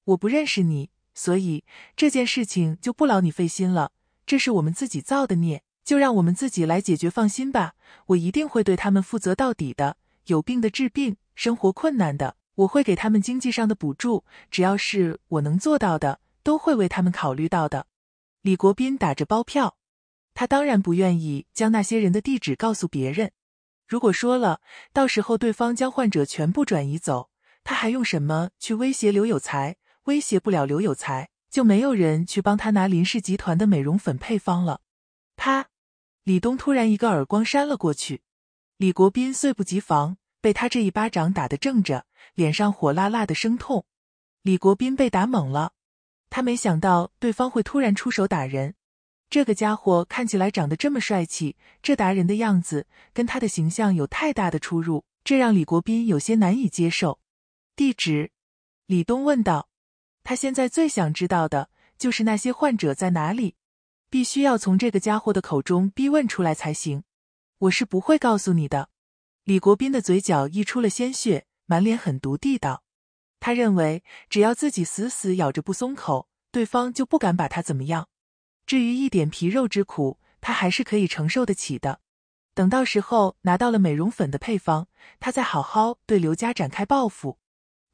我不认识你，所以这件事情就不劳你费心了。”这是我们自己造的孽，就让我们自己来解决。放心吧，我一定会对他们负责到底的。有病的治病，生活困难的，我会给他们经济上的补助。只要是我能做到的，都会为他们考虑到的。李国斌打着包票，他当然不愿意将那些人的地址告诉别人。如果说了，到时候对方将患者全部转移走，他还用什么去威胁刘有才？威胁不了刘有才。就没有人去帮他拿林氏集团的美容粉配方了。啪！李东突然一个耳光扇了过去，李国斌猝不及防，被他这一巴掌打得正着，脸上火辣辣的生痛。李国斌被打懵了，他没想到对方会突然出手打人。这个家伙看起来长得这么帅气，这打人的样子跟他的形象有太大的出入，这让李国斌有些难以接受。地址？李东问道。他现在最想知道的就是那些患者在哪里，必须要从这个家伙的口中逼问出来才行。我是不会告诉你的。李国斌的嘴角溢出了鲜血，满脸狠毒地道：“他认为只要自己死死咬着不松口，对方就不敢把他怎么样。至于一点皮肉之苦，他还是可以承受得起的。等到时候拿到了美容粉的配方，他再好好对刘家展开报复。”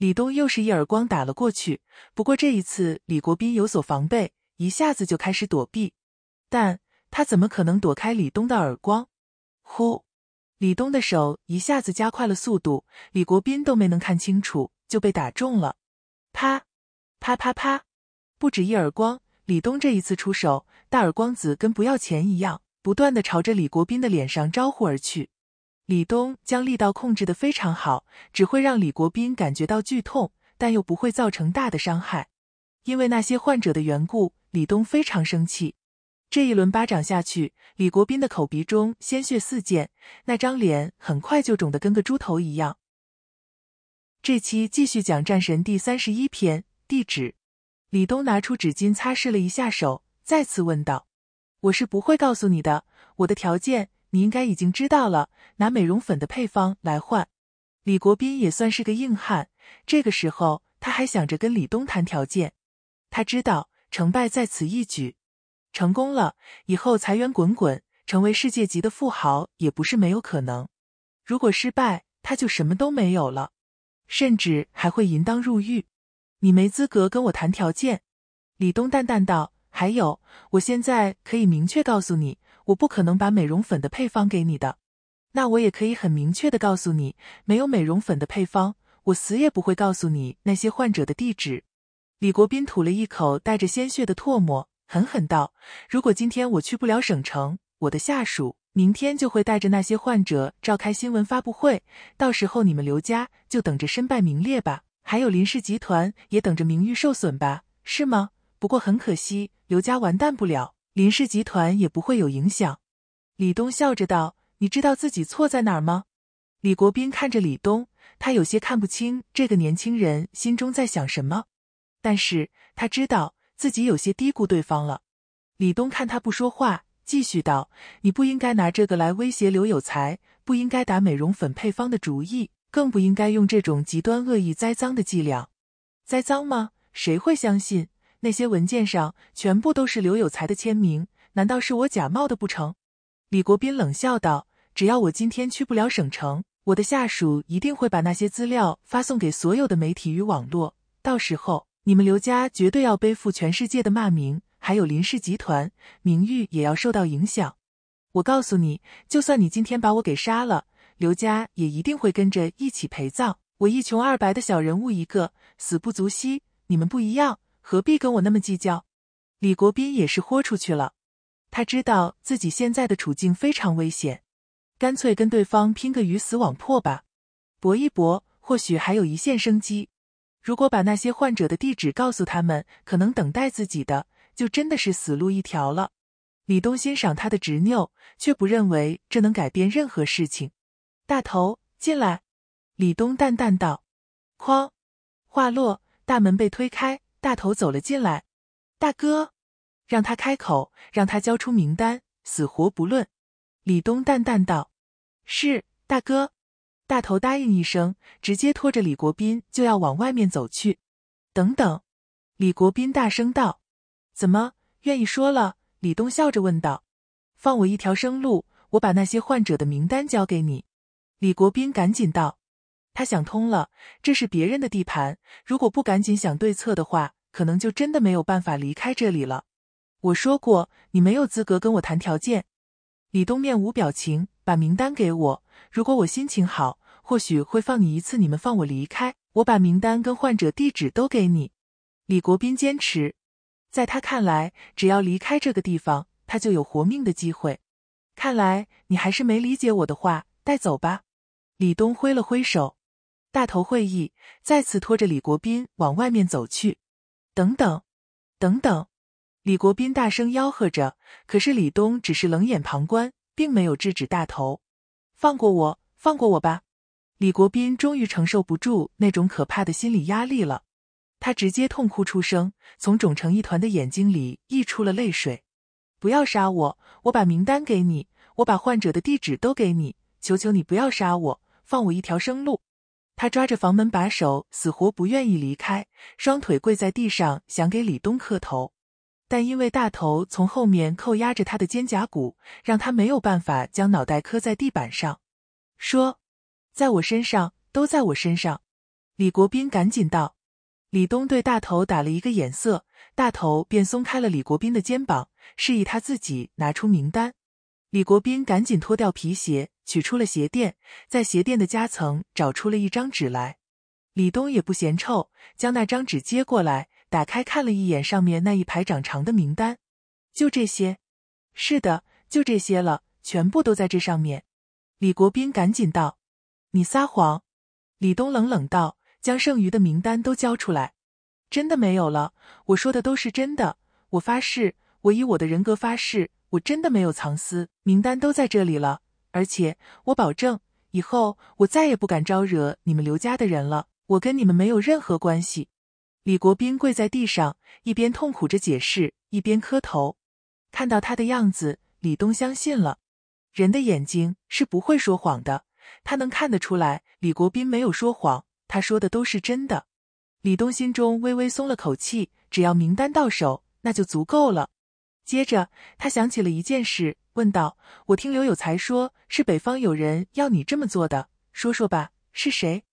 李东又是一耳光打了过去，不过这一次李国斌有所防备，一下子就开始躲避。但他怎么可能躲开李东的耳光？呼！李东的手一下子加快了速度，李国斌都没能看清楚就被打中了。啪！啪啪啪，不止一耳光。李东这一次出手，大耳光子跟不要钱一样，不断的朝着李国斌的脸上招呼而去。李东将力道控制的非常好，只会让李国斌感觉到剧痛，但又不会造成大的伤害。因为那些患者的缘故，李东非常生气。这一轮巴掌下去，李国斌的口鼻中鲜血四溅，那张脸很快就肿得跟个猪头一样。这期继续讲战神第三十一篇地址。李东拿出纸巾擦拭了一下手，再次问道：“我是不会告诉你的，我的条件你应该已经知道了，拿美容粉的配方来换。”李国斌也算是个硬汉，这个时候他还想着跟李东谈条件。他知道成败在此一举，成功了以后财源滚滚，成为世界级的富豪也不是没有可能；如果失败，他就什么都没有了，甚至还会�淫荡入狱。你没资格跟我谈条件，李东淡淡道。还有，我现在可以明确告诉你，我不可能把美容粉的配方给你的。那我也可以很明确的告诉你，没有美容粉的配方，我死也不会告诉你那些患者的地址。李国斌吐了一口带着鲜血的唾沫，狠狠道：“如果今天我去不了省城，我的下属明天就会带着那些患者召开新闻发布会，到时候你们刘家就等着身败名裂吧。”还有林氏集团也等着名誉受损吧，是吗？不过很可惜，刘家完蛋不了，林氏集团也不会有影响。李东笑着道：“你知道自己错在哪儿吗？”李国斌看着李东，他有些看不清这个年轻人心中在想什么，但是他知道自己有些低估对方了。李东看他不说话，继续道：“你不应该拿这个来威胁刘有才，不应该打美容粉配方的主意。”更不应该用这种极端恶意栽赃的伎俩，栽赃吗？谁会相信那些文件上全部都是刘有才的签名？难道是我假冒的不成？李国斌冷笑道：“只要我今天去不了省城，我的下属一定会把那些资料发送给所有的媒体与网络，到时候你们刘家绝对要背负全世界的骂名，还有林氏集团名誉也要受到影响。我告诉你，就算你今天把我给杀了。”刘家也一定会跟着一起陪葬。我一穷二白的小人物一个，死不足惜。你们不一样，何必跟我那么计较？李国斌也是豁出去了。他知道自己现在的处境非常危险，干脆跟对方拼个鱼死网破吧，搏一搏，或许还有一线生机。如果把那些患者的地址告诉他们，可能等待自己的就真的是死路一条了。李东欣赏他的执拗，却不认为这能改变任何事情。大头进来，李东淡淡道。哐，话落，大门被推开，大头走了进来。大哥，让他开口，让他交出名单，死活不论。李东淡淡道：“是，大哥。”大头答应一声，直接拖着李国斌就要往外面走去。等等，李国斌大声道：“怎么，愿意说了？”李东笑着问道：“放我一条生路，我把那些患者的名单交给你。”李国斌赶紧道：“他想通了，这是别人的地盘，如果不赶紧想对策的话，可能就真的没有办法离开这里了。我说过，你没有资格跟我谈条件。”李东面无表情，把名单给我。如果我心情好，或许会放你一次。你们放我离开，我把名单跟患者地址都给你。李国斌坚持，在他看来，只要离开这个地方，他就有活命的机会。看来你还是没理解我的话，带走吧。李东挥了挥手，大头会议再次拖着李国斌往外面走去。等等，等等！李国斌大声吆喝着，可是李东只是冷眼旁观，并没有制止大头。放过我，放过我吧！李国斌终于承受不住那种可怕的心理压力了，他直接痛哭出声，从肿成一团的眼睛里溢出了泪水。不要杀我，我把名单给你，我把患者的地址都给你，求求你不要杀我！放我一条生路！他抓着房门把手，死活不愿意离开，双腿跪在地上，想给李东磕头，但因为大头从后面扣压着他的肩胛骨，让他没有办法将脑袋磕在地板上。说：“在我身上，都在我身上。”李国斌赶紧道。李东对大头打了一个眼色，大头便松开了李国斌的肩膀，示意他自己拿出名单。李国斌赶紧脱掉皮鞋。取出了鞋垫，在鞋垫的夹层找出了一张纸来。李东也不嫌臭，将那张纸接过来，打开看了一眼上面那一排长长的名单，就这些。是的，就这些了，全部都在这上面。李国斌赶紧道：“你撒谎！”李东冷冷道：“将剩余的名单都交出来。”真的没有了，我说的都是真的，我发誓，我以我的人格发誓，我真的没有藏私，名单都在这里了，而且我保证，以后我再也不敢招惹你们刘家的人了，我跟你们没有任何关系。李国斌跪在地上，一边痛苦着解释，一边磕头。看到他的样子，李东相信了，人的眼睛是不会说谎的，他能看得出来，李国斌没有说谎，他说的都是真的。李东心中微微松了口气，只要名单到手，那就足够了。接着，他想起了一件事，问道：“我听刘有才说，是北方有人要你这么做的，说说吧，是谁？”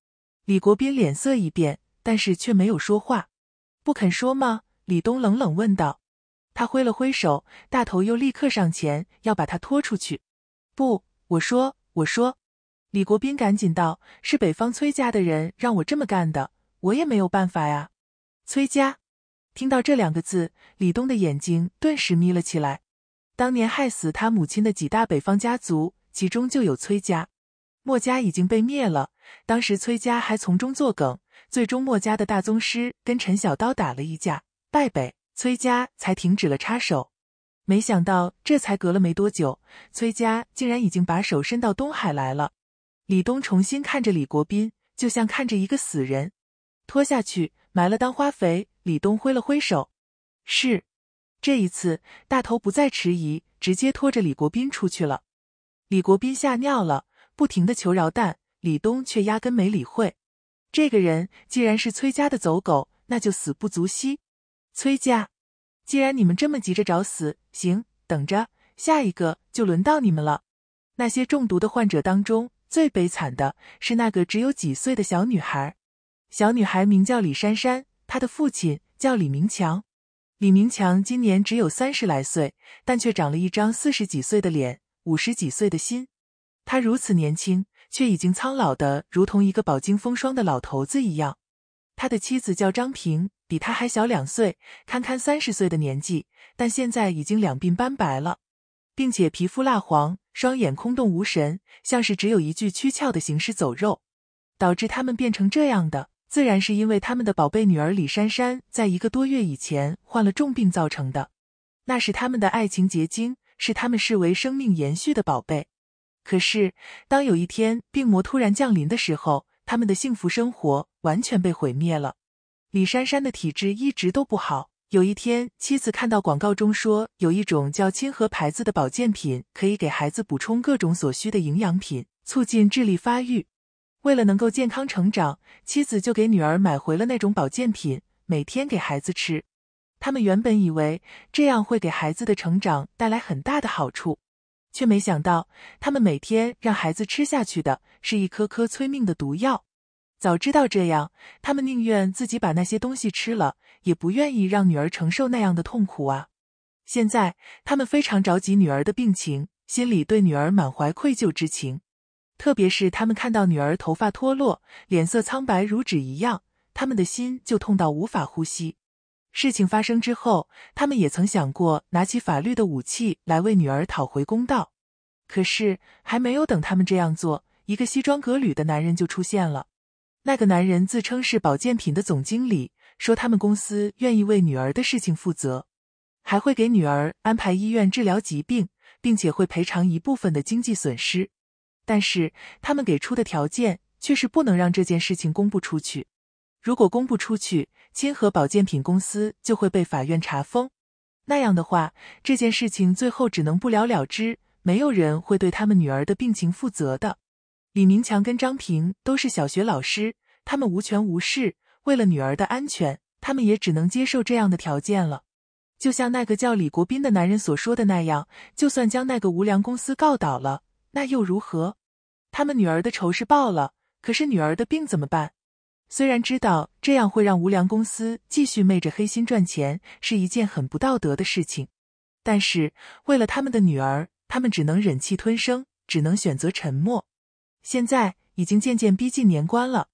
李国斌脸色一变，但是却没有说话。不肯说吗？李东冷冷问道。他挥了挥手，大头又立刻上前要把他拖出去。不，我说，我说。李国斌赶紧道：“是北方崔家的人让我这么干的。”我也没有办法呀，崔家。听到这两个字，李东的眼睛顿时眯了起来。当年害死他母亲的几大北方家族，其中就有崔家。墨家已经被灭了，当时崔家还从中作梗，最终墨家的大宗师跟陈小刀打了一架，败北，崔家才停止了插手。没想到这才隔了没多久，崔家竟然已经把手伸到东海来了。李东重新看着李国斌，就像看着一个死人。拖下去，埋了当花肥。李东挥了挥手，是。这一次，大头不再迟疑，直接拖着李国斌出去了。李国斌吓尿了，不停的求饶，但李东却压根没理会。这个人既然是崔家的走狗，那就死不足惜。崔家，既然你们这么急着找死，行，等着，下一个就轮到你们了。那些中毒的患者当中，最悲惨的是那个只有几岁的小女孩。小女孩名叫李珊珊，他的父亲叫李明强。李明强今年只有三十来岁，但却长了一张四十几岁的脸，五十几岁的心。他如此年轻，却已经苍老的如同一个饱经风霜的老头子一样。他的妻子叫张平，比他还小两岁，堪堪三十岁的年纪，但现在已经两鬓斑白了，并且皮肤蜡黄，双眼空洞无神，像是只有一具躯壳的行尸走肉，导致他们变成这样的。自然是因为他们的宝贝女儿李珊珊在一个多月以前患了重病造成的。那是他们的爱情结晶，是他们视为生命延续的宝贝。可是，当有一天病魔突然降临的时候，他们的幸福生活完全被毁灭了。李珊珊的体质一直都不好。有一天，妻子看到广告中说有一种叫亲和牌子的保健品，可以给孩子补充各种所需的营养品，促进智力发育。为了能够健康成长，妻子就给女儿买回了那种保健品，每天给孩子吃。他们原本以为这样会给孩子的成长带来很大的好处，却没想到他们每天让孩子吃下去的是一颗颗催命的毒药。早知道这样，他们宁愿自己把那些东西吃了，也不愿意让女儿承受那样的痛苦啊！现在他们非常着急女儿的病情，心里对女儿满怀愧疚之情。特别是他们看到女儿头发脱落，脸色苍白如纸一样，他们的心就痛到无法呼吸。事情发生之后，他们也曾想过拿起法律的武器来为女儿讨回公道。可是还没有等他们这样做，一个西装革履的男人就出现了。那个男人自称是保健品的总经理，说他们公司愿意为女儿的事情负责，还会给女儿安排医院治疗疾病，并且会赔偿一部分的经济损失。但是他们给出的条件却是不能让这件事情公布出去。如果公布出去，亲和保健品公司就会被法院查封。那样的话，这件事情最后只能不了了之，没有人会对他们女儿的病情负责的。李明强跟张平都是小学老师，他们无权无势，为了女儿的安全，他们也只能接受这样的条件了。就像那个叫李国斌的男人所说的那样，就算将那个无良公司告倒了，那又如何？他们女儿的仇是报了，可是女儿的病怎么办？虽然知道这样会让无良公司继续昧着黑心赚钱，是一件很不道德的事情，但是为了他们的女儿，他们只能忍气吞声，只能选择沉默。现在已经渐渐逼近年关了，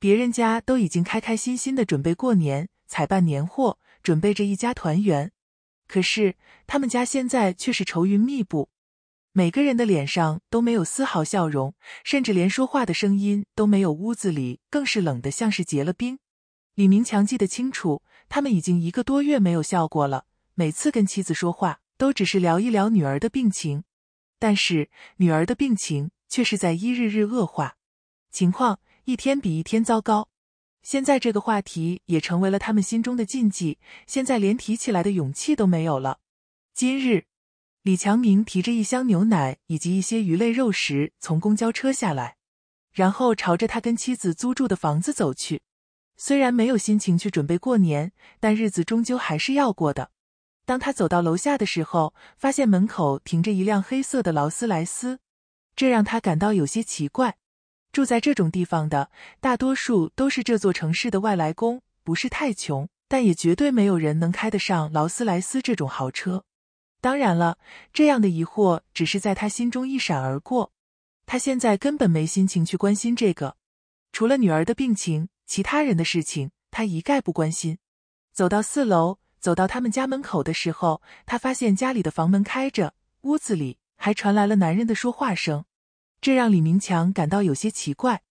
别人家都已经开开心心的准备过年，采办年货，准备着一家团圆。可是他们家现在却是愁云密布，每个人的脸上都没有丝毫笑容，甚至连说话的声音都没有，屋子里更是冷得像是结了冰。李明强记得清楚，他们已经一个多月没有笑过了。每次跟妻子说话，都只是聊一聊女儿的病情，但是女儿的病情却是在一日日恶化，情况一天比一天糟糕。现在这个话题也成为了他们心中的禁忌，现在连提起来的勇气都没有了。今日，李强明提着一箱牛奶以及一些鱼类肉食从公交车下来，然后朝着他跟妻子租住的房子走去。虽然没有心情去准备过年，但日子终究还是要过的。当他走到楼下的时候，发现门口停着一辆黑色的劳斯莱斯，这让他感到有些奇怪。住在这种地方的大多数都是这座城市的外来工，不是太穷，但也绝对没有人能开得上劳斯莱斯这种豪车。当然了，这样的疑惑只是在他心中一闪而过。他现在根本没心情去关心这个，除了女儿的病情。其他人的事情，他一概不关心。走到四楼，走到他们家门口的时候，他发现家里的房门开着，屋子里还传来了男人的说话声，这让李明强感到有些奇怪。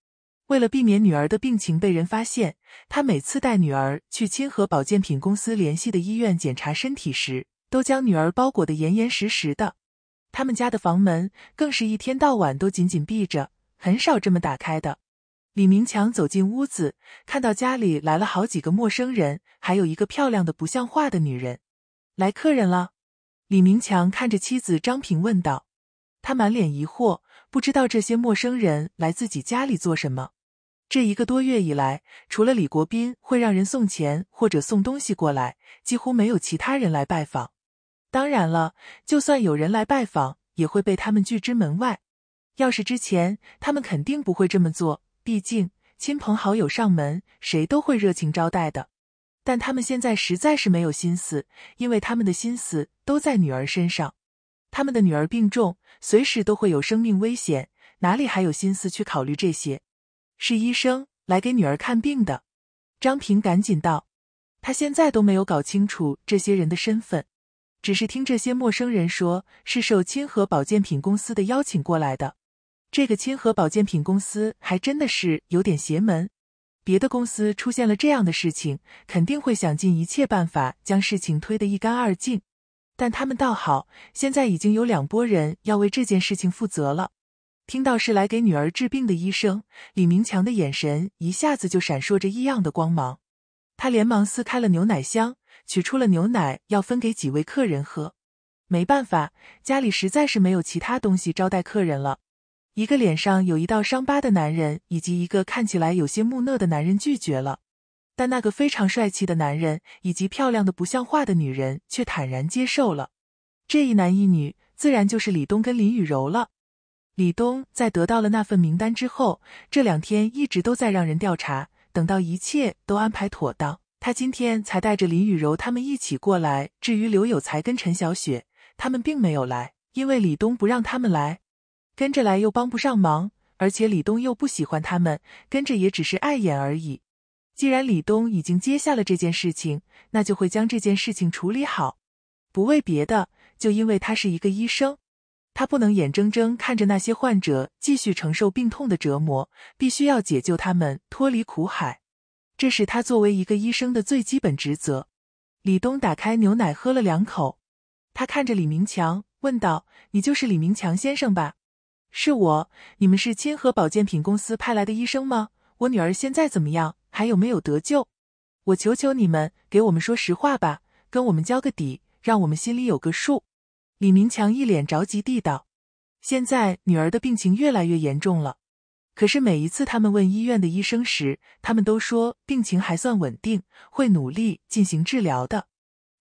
为了避免女儿的病情被人发现，他每次带女儿去亲和保健品公司联系的医院检查身体时，都将女儿包裹得严严实实的。他们家的房门更是一天到晚都紧紧闭着，很少这么打开的。李明强走进屋子，看到家里来了好几个陌生人，还有一个漂亮的不像话的女人。来客人了。李明强看着妻子张平问道，他满脸疑惑，不知道这些陌生人来自己家里做什么。这一个多月以来，除了李国斌会让人送钱或者送东西过来，几乎没有其他人来拜访。当然了，就算有人来拜访，也会被他们拒之门外。要是之前，他们肯定不会这么做。毕竟亲朋好友上门，谁都会热情招待的。但他们现在实在是没有心思，因为他们的心思都在女儿身上。他们的女儿病重，随时都会有生命危险，哪里还有心思去考虑这些？是医生来给女儿看病的。张平赶紧道：“他现在都没有搞清楚这些人的身份，只是听这些陌生人说是受亲和保健品公司的邀请过来的。”这个亲和保健品公司还真的是有点邪门，别的公司出现了这样的事情，肯定会想尽一切办法将事情推得一干二净。但他们倒好，现在已经有两拨人要为这件事情负责了。听到是来给女儿治病的医生，李明强的眼神一下子就闪烁着异样的光芒。他连忙撕开了牛奶箱，取出了牛奶，要分给几位客人喝。没办法，家里实在是没有其他东西招待客人了。一个脸上有一道伤疤的男人，以及一个看起来有些木讷的男人拒绝了，但那个非常帅气的男人以及漂亮的不像话的女人却坦然接受了。这一男一女，自然就是李东跟林雨柔了。李东在得到了那份名单之后，这两天一直都在让人调查，等到一切都安排妥当，他今天才带着林雨柔他们一起过来。至于刘有才跟陈小雪，他们并没有来，因为李东不让他们来。跟着来又帮不上忙，而且李东又不喜欢他们，跟着也只是碍眼而已。既然李东已经接下了这件事情，那就会将这件事情处理好。不为别的，就因为他是一个医生，他不能眼睁睁看着那些患者继续承受病痛的折磨，必须要解救他们脱离苦海。这是他作为一个医生的最基本职责。李东打开牛奶喝了两口，他看着李明强问道：“你就是李明强先生吧？”是我，你们是亲和保健品公司派来的医生吗？我女儿现在怎么样？还有没有得救？我求求你们，给我们说实话吧，跟我们交个底，让我们心里有个数。李明强一脸着急地道：“现在女儿的病情越来越严重了，可是每一次他们问医院的医生时，他们都说病情还算稳定，会努力进行治疗的。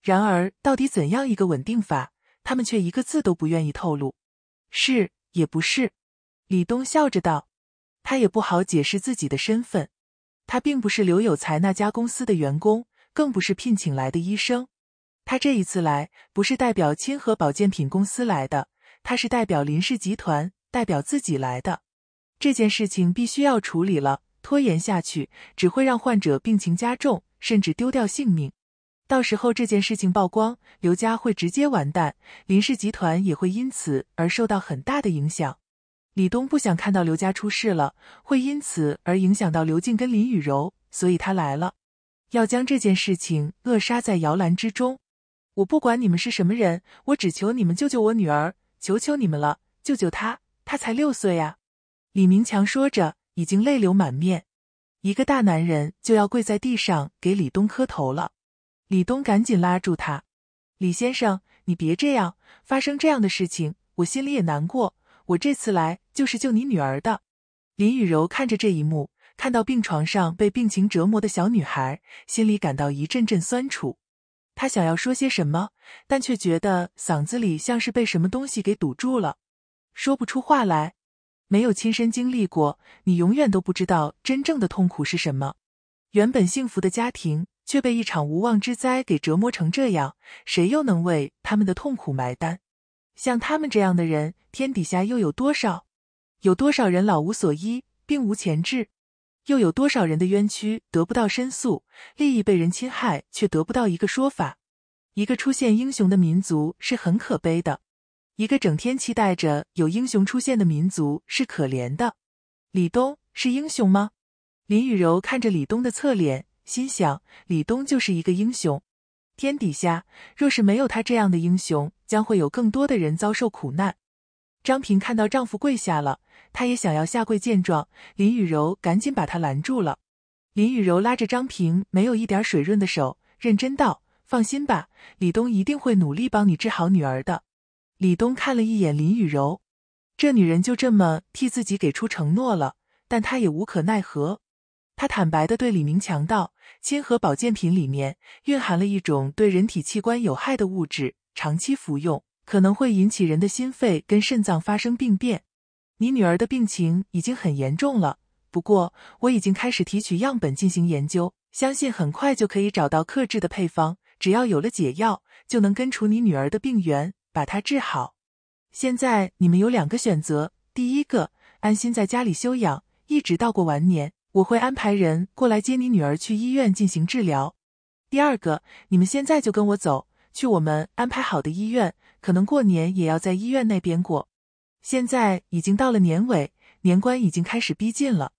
然而，到底怎样一个稳定法，他们却一个字都不愿意透露。是。”也不是，李东笑着道：“他也不好解释自己的身份，他并不是刘有才那家公司的员工，更不是聘请来的医生。他这一次来，不是代表亲和保健品公司来的，他是代表林氏集团，代表自己来的。这件事情必须要处理了，拖延下去只会让患者病情加重，甚至丢掉性命。到时候这件事情曝光，刘家会直接完蛋，林氏集团也会因此而受到很大的影响。李东不想看到刘家出事了，会因此而影响到刘静跟林雨柔，所以他来了，要将这件事情扼杀在摇篮之中。我不管你们是什么人，我只求你们救救我女儿，求求你们了，救救她，她才六岁呀！李明强说着，已经泪流满面，一个大男人就要跪在地上给李东磕头了。李东赶紧拉住他：“李先生，你别这样，发生这样的事情，我心里也难过。我这次来就是救你女儿的。”林雨柔看着这一幕，看到病床上被病情折磨的小女孩，心里感到一阵阵酸楚。她想要说些什么，但却觉得嗓子里像是被什么东西给堵住了，说不出话来。没有亲身经历过，你永远都不知道真正的痛苦是什么。原本幸福的家庭。却被一场无妄之灾给折磨成这样，谁又能为他们的痛苦埋单？像他们这样的人，天底下又有多少？有多少人老无所依，并无前志？又有多少人的冤屈得不到申诉，利益被人侵害却得不到一个说法？一个出现英雄的民族是很可悲的，一个整天期待着有英雄出现的民族是可怜的。李东是英雄吗？林雨柔看着李东的侧脸。心想，李东就是一个英雄。天底下若是没有他这样的英雄，将会有更多的人遭受苦难。张平看到丈夫跪下了，她也想要下跪见状。林雨柔赶紧把她拦住了。林雨柔拉着张平没有一点水润的手，认真道：“放心吧，李东一定会努力帮你治好女儿的。”李东看了一眼林雨柔，这女人就这么替自己给出承诺了，但他也无可奈何。他坦白的对李明强道：“亲和保健品里面蕴含了一种对人体器官有害的物质，长期服用可能会引起人的心肺跟肾脏发生病变。你女儿的病情已经很严重了，不过我已经开始提取样本进行研究，相信很快就可以找到克制的配方。只要有了解药，就能根除你女儿的病源，把她治好。现在你们有两个选择：第一个，安心在家里休养，一直到过完年。”我会安排人过来接你女儿去医院进行治疗。第二个，你们现在就跟我走，去我们安排好的医院，可能过年也要在医院那边过。现在已经到了年尾，年关已经开始逼近了，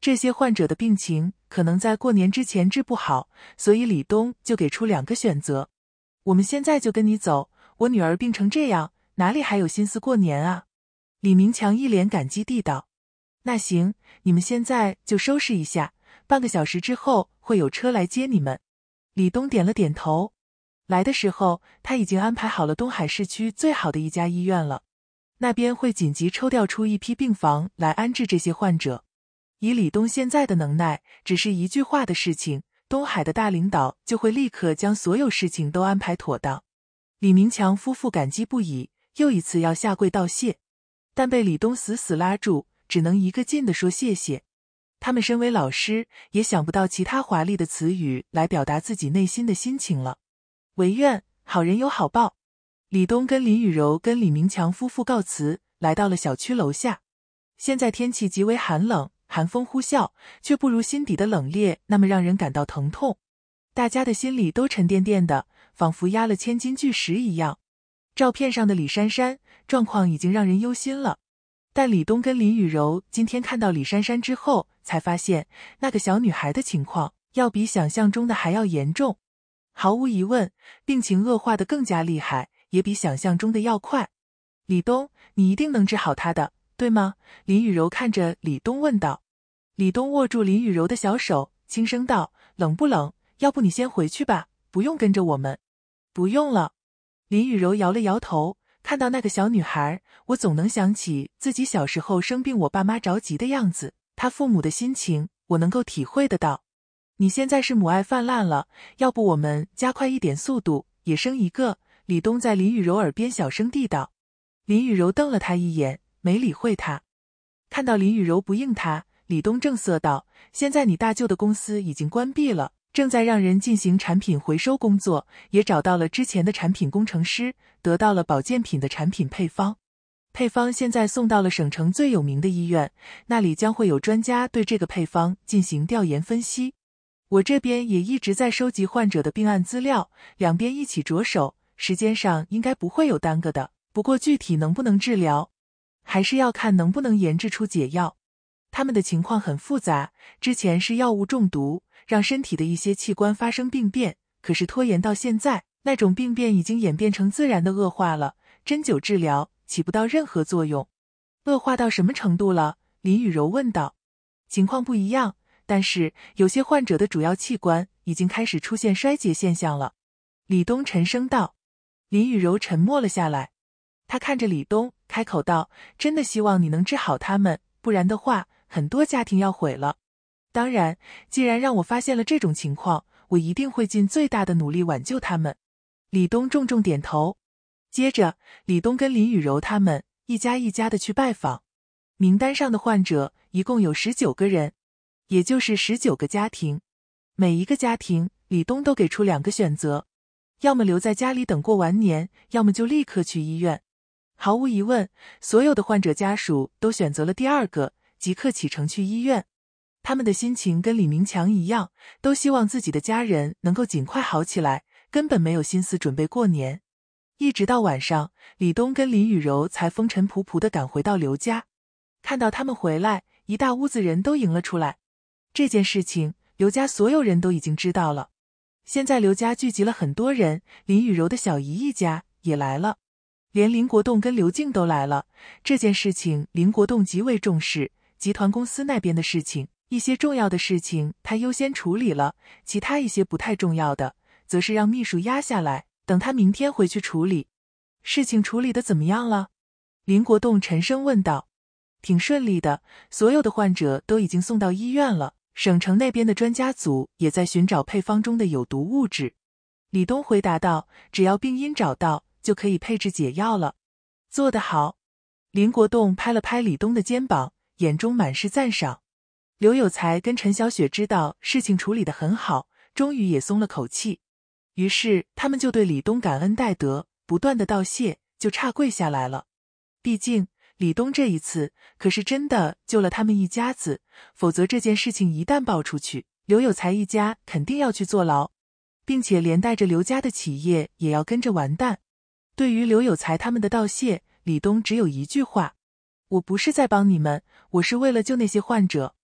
这些患者的病情可能在过年之前治不好，所以李东就给出两个选择：我们现在就跟你走，我女儿病成这样，哪里还有心思过年啊？李明强一脸感激地道。那行，你们现在就收拾一下，半个小时之后会有车来接你们。李东点了点头。来的时候，他已经安排好了东海市区最好的一家医院了，那边会紧急抽调出一批病房来安置这些患者。以李东现在的能耐，只是一句话的事情，东海的大领导就会立刻将所有事情都安排妥当。李明强夫妇感激不已，又一次要下跪道谢，但被李东死死拉住。只能一个劲的说谢谢。他们身为老师，也想不到其他华丽的词语来表达自己内心的心情了。唯愿好人有好报。李东跟林雨柔跟李明强夫妇告辞，来到了小区楼下。现在天气极为寒冷，寒风呼啸，却不如心底的冷冽那么让人感到疼痛。大家的心里都沉甸甸的，仿佛压了千斤巨石一样。照片上的李珊珊状况已经让人忧心了。但李东跟林雨柔今天看到李珊珊之后，才发现那个小女孩的情况要比想象中的还要严重。毫无疑问，病情恶化的更加厉害，也比想象中的要快。李东，你一定能治好她的，对吗？林雨柔看着李东问道。李东握住林雨柔的小手，轻声道：“冷不冷？要不你先回去吧，不用跟着我们。”不用了。林雨柔摇了摇头。看到那个小女孩，我总能想起自己小时候生病，我爸妈着急的样子。她父母的心情，我能够体会得到。你现在是母爱泛滥了，要不我们加快一点速度，也生一个？李东在林雨柔耳边小声地道。林雨柔瞪了他一眼，没理会他。看到林雨柔不应他，李东正色道：“现在你大舅的公司已经关闭了。”正在让人进行产品回收工作，也找到了之前的产品工程师，得到了保健品的产品配方。配方现在送到了省城最有名的医院，那里将会有专家对这个配方进行调研分析。我这边也一直在收集患者的病案资料，两边一起着手，时间上应该不会有耽搁的。不过具体能不能治疗，还是要看能不能研制出解药。他们的情况很复杂，之前是药物中毒，让身体的一些器官发生病变，可是拖延到现在，那种病变已经演变成自然的恶化了，针灸治疗起不到任何作用。恶化到什么程度了？林雨柔问道。情况不一样。但是有些患者的主要器官已经开始出现衰竭现象了，李东沉声道。林雨柔沉默了下来，他看着李东，开口道：“真的希望你能治好他们，不然的话，很多家庭要毁了。当然，既然让我发现了这种情况，我一定会尽最大的努力挽救他们。”李东重重点头，接着，李东跟林雨柔他们一家一家的去拜访，名单上的患者一共有十九个人。也就是十九个家庭，每一个家庭，李东都给出两个选择：要么留在家里等过完年，要么就立刻去医院。毫无疑问，所有的患者家属都选择了第二个，即刻启程去医院。他们的心情跟李明强一样，都希望自己的家人能够尽快好起来，根本没有心思准备过年。一直到晚上，李东跟林雨柔才风尘仆仆的赶回到刘家。看到他们回来，一大屋子人都迎了出来。这件事情，刘家所有人都已经知道了。现在刘家聚集了很多人，林雨柔的小姨一家也来了，连林国栋跟刘静都来了。这件事情，林国栋极为重视，集团公司那边的事情，一些重要的事情他优先处理了，其他一些不太重要的，则是让秘书压下来，等他明天回去处理。事情处理的怎么样了？林国栋沉声问道。挺顺利的，所有的患者都已经送到医院了。省城那边的专家组也在寻找配方中的有毒物质。李东回答道：“只要病因找到，就可以配置解药了。”做得好！林国栋拍了拍李东的肩膀，眼中满是赞赏。刘有才跟陈小雪知道事情处理的很好，终于也松了口气。于是他们就对李东感恩戴德，不断的道谢，就差跪下来了。毕竟。李东这一次可是真的救了他们一家子，否则这件事情一旦爆出去，刘有才一家肯定要去坐牢，并且连带着刘家的企业也要跟着完蛋。对于刘有才他们的道谢，李东只有一句话：“我不是在帮你们，我是为了救那些患者。”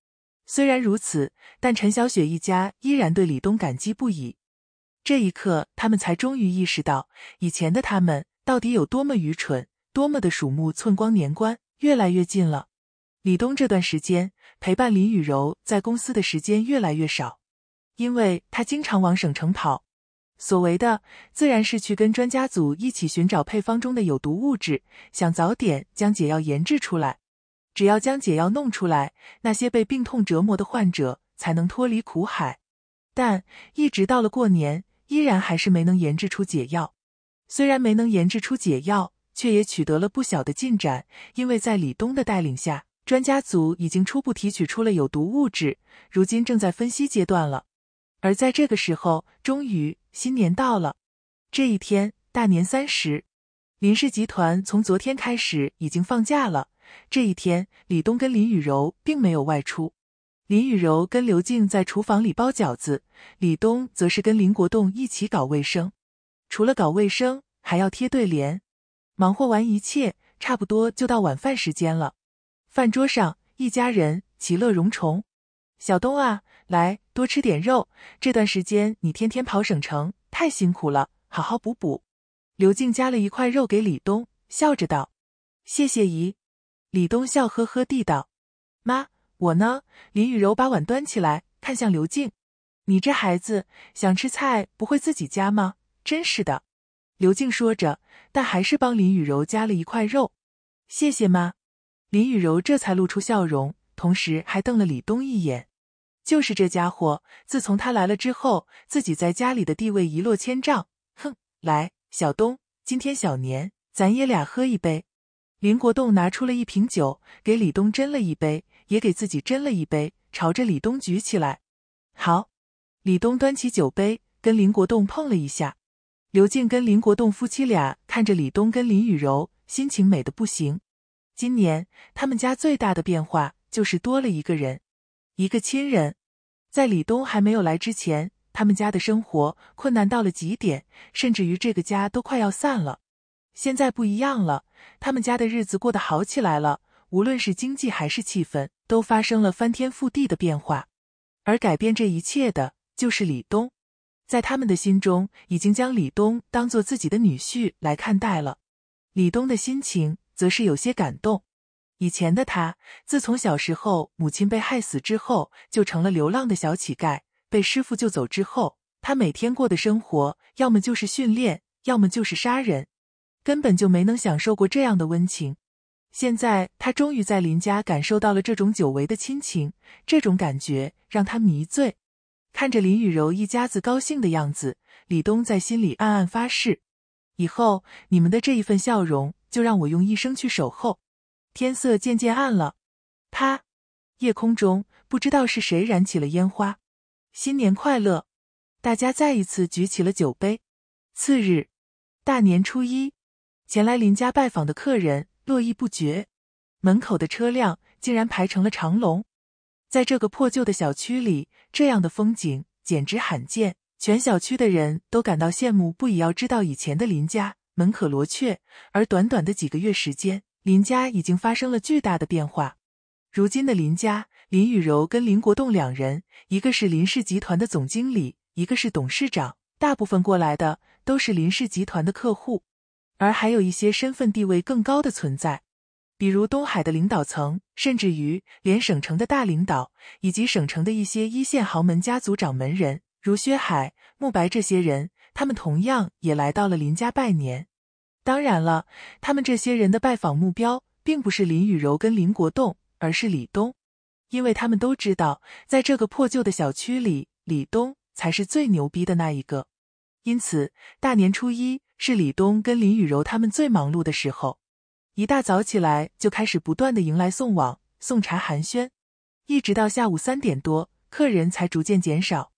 虽然如此，但陈小雪一家依然对李东感激不已。这一刻，他们才终于意识到，以前的他们到底有多么愚蠢。多么的鼠目寸光年关越来越近了。李东这段时间陪伴林雨柔在公司的时间越来越少，因为他经常往省城跑。所谓的自然是去跟专家组一起寻找配方中的有毒物质，想早点将解药研制出来。只要将解药弄出来，那些被病痛折磨的患者才能脱离苦海。但一直到了过年，依然还是没能研制出解药。虽然没能研制出解药。却也取得了不小的进展，因为在李东的带领下，专家组已经初步提取出了有毒物质，如今正在分析阶段了。而在这个时候，终于新年到了。这一天，大年三十，林氏集团从昨天开始已经放假了。这一天，李东跟林雨柔并没有外出，林雨柔跟刘静在厨房里包饺子，李东则是跟林国栋一起搞卫生。除了搞卫生，还要贴对联。忙活完一切，差不多就到晚饭时间了。饭桌上，一家人其乐融融。小东啊，来多吃点肉。这段时间你天天跑省城，太辛苦了，好好补补。刘静夹了一块肉给李东，笑着道：“谢谢姨。”李东笑呵呵地道：“妈，我呢？”林雨柔把碗端起来，看向刘静：“你这孩子想吃菜不会自己夹吗？真是的。”刘静说着，但还是帮林雨柔夹了一块肉。谢谢妈。林雨柔这才露出笑容，同时还瞪了李东一眼。就是这家伙，自从他来了之后，自己在家里的地位一落千丈。哼，来，小东，今天小年，咱爷俩喝一杯。林国栋拿出了一瓶酒，给李东斟了一杯，也给自己斟了一杯，朝着李东举起来。好，李东端起酒杯，跟林国栋碰了一下。刘静跟林国栋夫妻俩看着李东跟林雨柔，心情美的不行。今年他们家最大的变化就是多了一个人，一个亲人。在李东还没有来之前，他们家的生活困难到了极点，甚至于这个家都快要散了。现在不一样了，他们家的日子过得好起来了，无论是经济还是气氛，都发生了翻天覆地的变化。而改变这一切的，就是李东，在他们的心中，已经将李东当做自己的女婿来看待了。李东的心情则是有些感动。以前的他，自从小时候母亲被害死之后，就成了流浪的小乞丐。被师傅救走之后，他每天过的生活，要么就是训练，要么就是杀人，根本就没能享受过这样的温情。现在他终于在林家感受到了这种久违的亲情，这种感觉让他迷醉。看着林雨柔一家子高兴的样子，李东在心里暗暗发誓：以后你们的这一份笑容，就让我用一生去守候。天色渐渐暗了，啪！夜空中不知道是谁燃起了烟花。新年快乐！大家再一次举起了酒杯。次日，大年初一，前来林家拜访的客人络绎不绝，门口的车辆竟然排成了长龙。在这个破旧的小区里，这样的风景简直罕见，全小区的人都感到羡慕不已。要知道，以前的林家门可罗雀，而短短的几个月时间。林家已经发生了巨大的变化。如今的林家，林雨柔跟林国栋两人，一个是林氏集团的总经理，一个是董事长。大部分过来的都是林氏集团的客户，而还有一些身份地位更高的存在，比如东海的领导层，甚至于连省城的大领导，以及省城的一些一线豪门家族掌门人，如薛海、慕白这些人，他们同样也来到了林家拜年。当然了，他们这些人的拜访目标并不是林雨柔跟林国栋，而是李东，因为他们都知道，在这个破旧的小区里，李东才是最牛逼的那一个。因此，大年初一是李东跟林雨柔他们最忙碌的时候，一大早起来就开始不断的迎来送往、送茶寒暄，一直到下午三点多，客人才逐渐减少。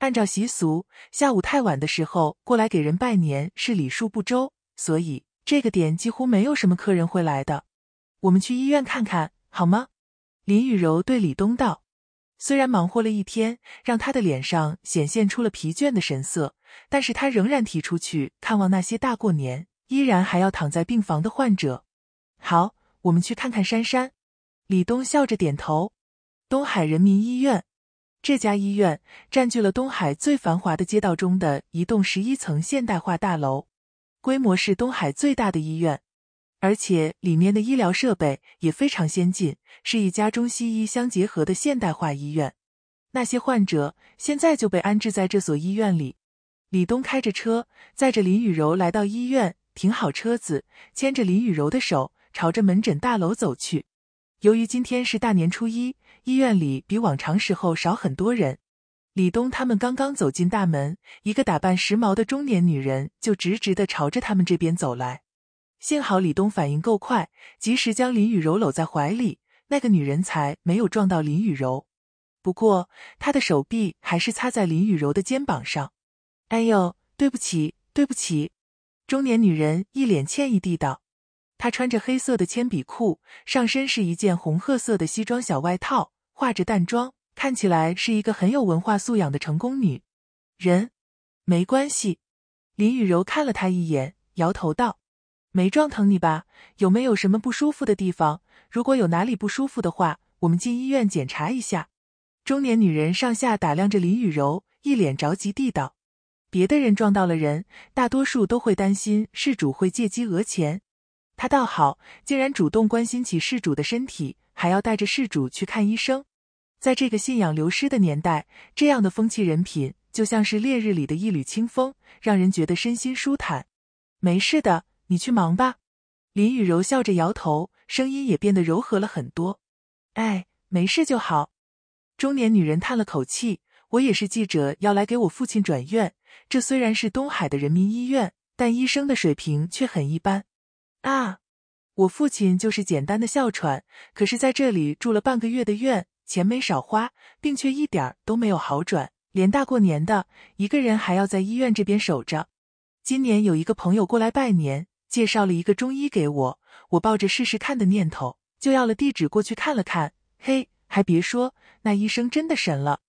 按照习俗，下午太晚的时候过来给人拜年是礼数不周。所以这个点几乎没有什么客人会来的。我们去医院看看好吗？林雨柔对李东道。虽然忙活了一天，让他的脸上显现出了疲倦的神色，但是他仍然提出去看望那些大过年依然还要躺在病房的患者。好，我们去看看珊珊。李东笑着点头。东海人民医院，这家医院占据了东海最繁华的街道中的一栋十一层现代化大楼。规模是东海最大的医院，而且里面的医疗设备也非常先进，是一家中西医相结合的现代化医院。那些患者现在就被安置在这所医院里。李东开着车载着林雨柔来到医院，停好车子，牵着林雨柔的手，朝着门诊大楼走去。由于今天是大年初一，医院里比往常时候少很多人。李东他们刚刚走进大门，一个打扮时髦的中年女人就直直的朝着他们这边走来。幸好李东反应够快，及时将林雨柔搂在怀里，那个女人才没有撞到林雨柔。不过她的手臂还是擦在林雨柔的肩膀上。哎呦，对不起，对不起！中年女人一脸歉意地道。她穿着黑色的铅笔裤，上身是一件红褐色的西装小外套，化着淡妆。看起来是一个很有文化素养的成功女人，没关系。林雨柔看了他一眼，摇头道：“没撞疼你吧？有没有什么不舒服的地方？如果有哪里不舒服的话，我们进医院检查一下。”中年女人上下打量着林雨柔，一脸着急地道：“别的人撞到了人，大多数都会担心事主会借机讹钱，她倒好，竟然主动关心起事主的身体，还要带着事主去看医生。”在这个信仰流失的年代，这样的风气人品就像是烈日里的一缕清风，让人觉得身心舒坦。没事的，你去忙吧。林雨柔笑着摇头，声音也变得柔和了很多。哎，没事就好。中年女人叹了口气：“我也是记者，要来给我父亲转院。这虽然是东海的人民医院，但医生的水平却很一般。啊，我父亲就是简单的哮喘，可是在这里住了半个月的院。”钱没少花，病却一点都没有好转，连大过年的，一个人还要在医院这边守着。今年有一个朋友过来拜年，介绍了一个中医给我，我抱着试试看的念头，就要了地址过去看了看。嘿，还别说，那医生真的神了。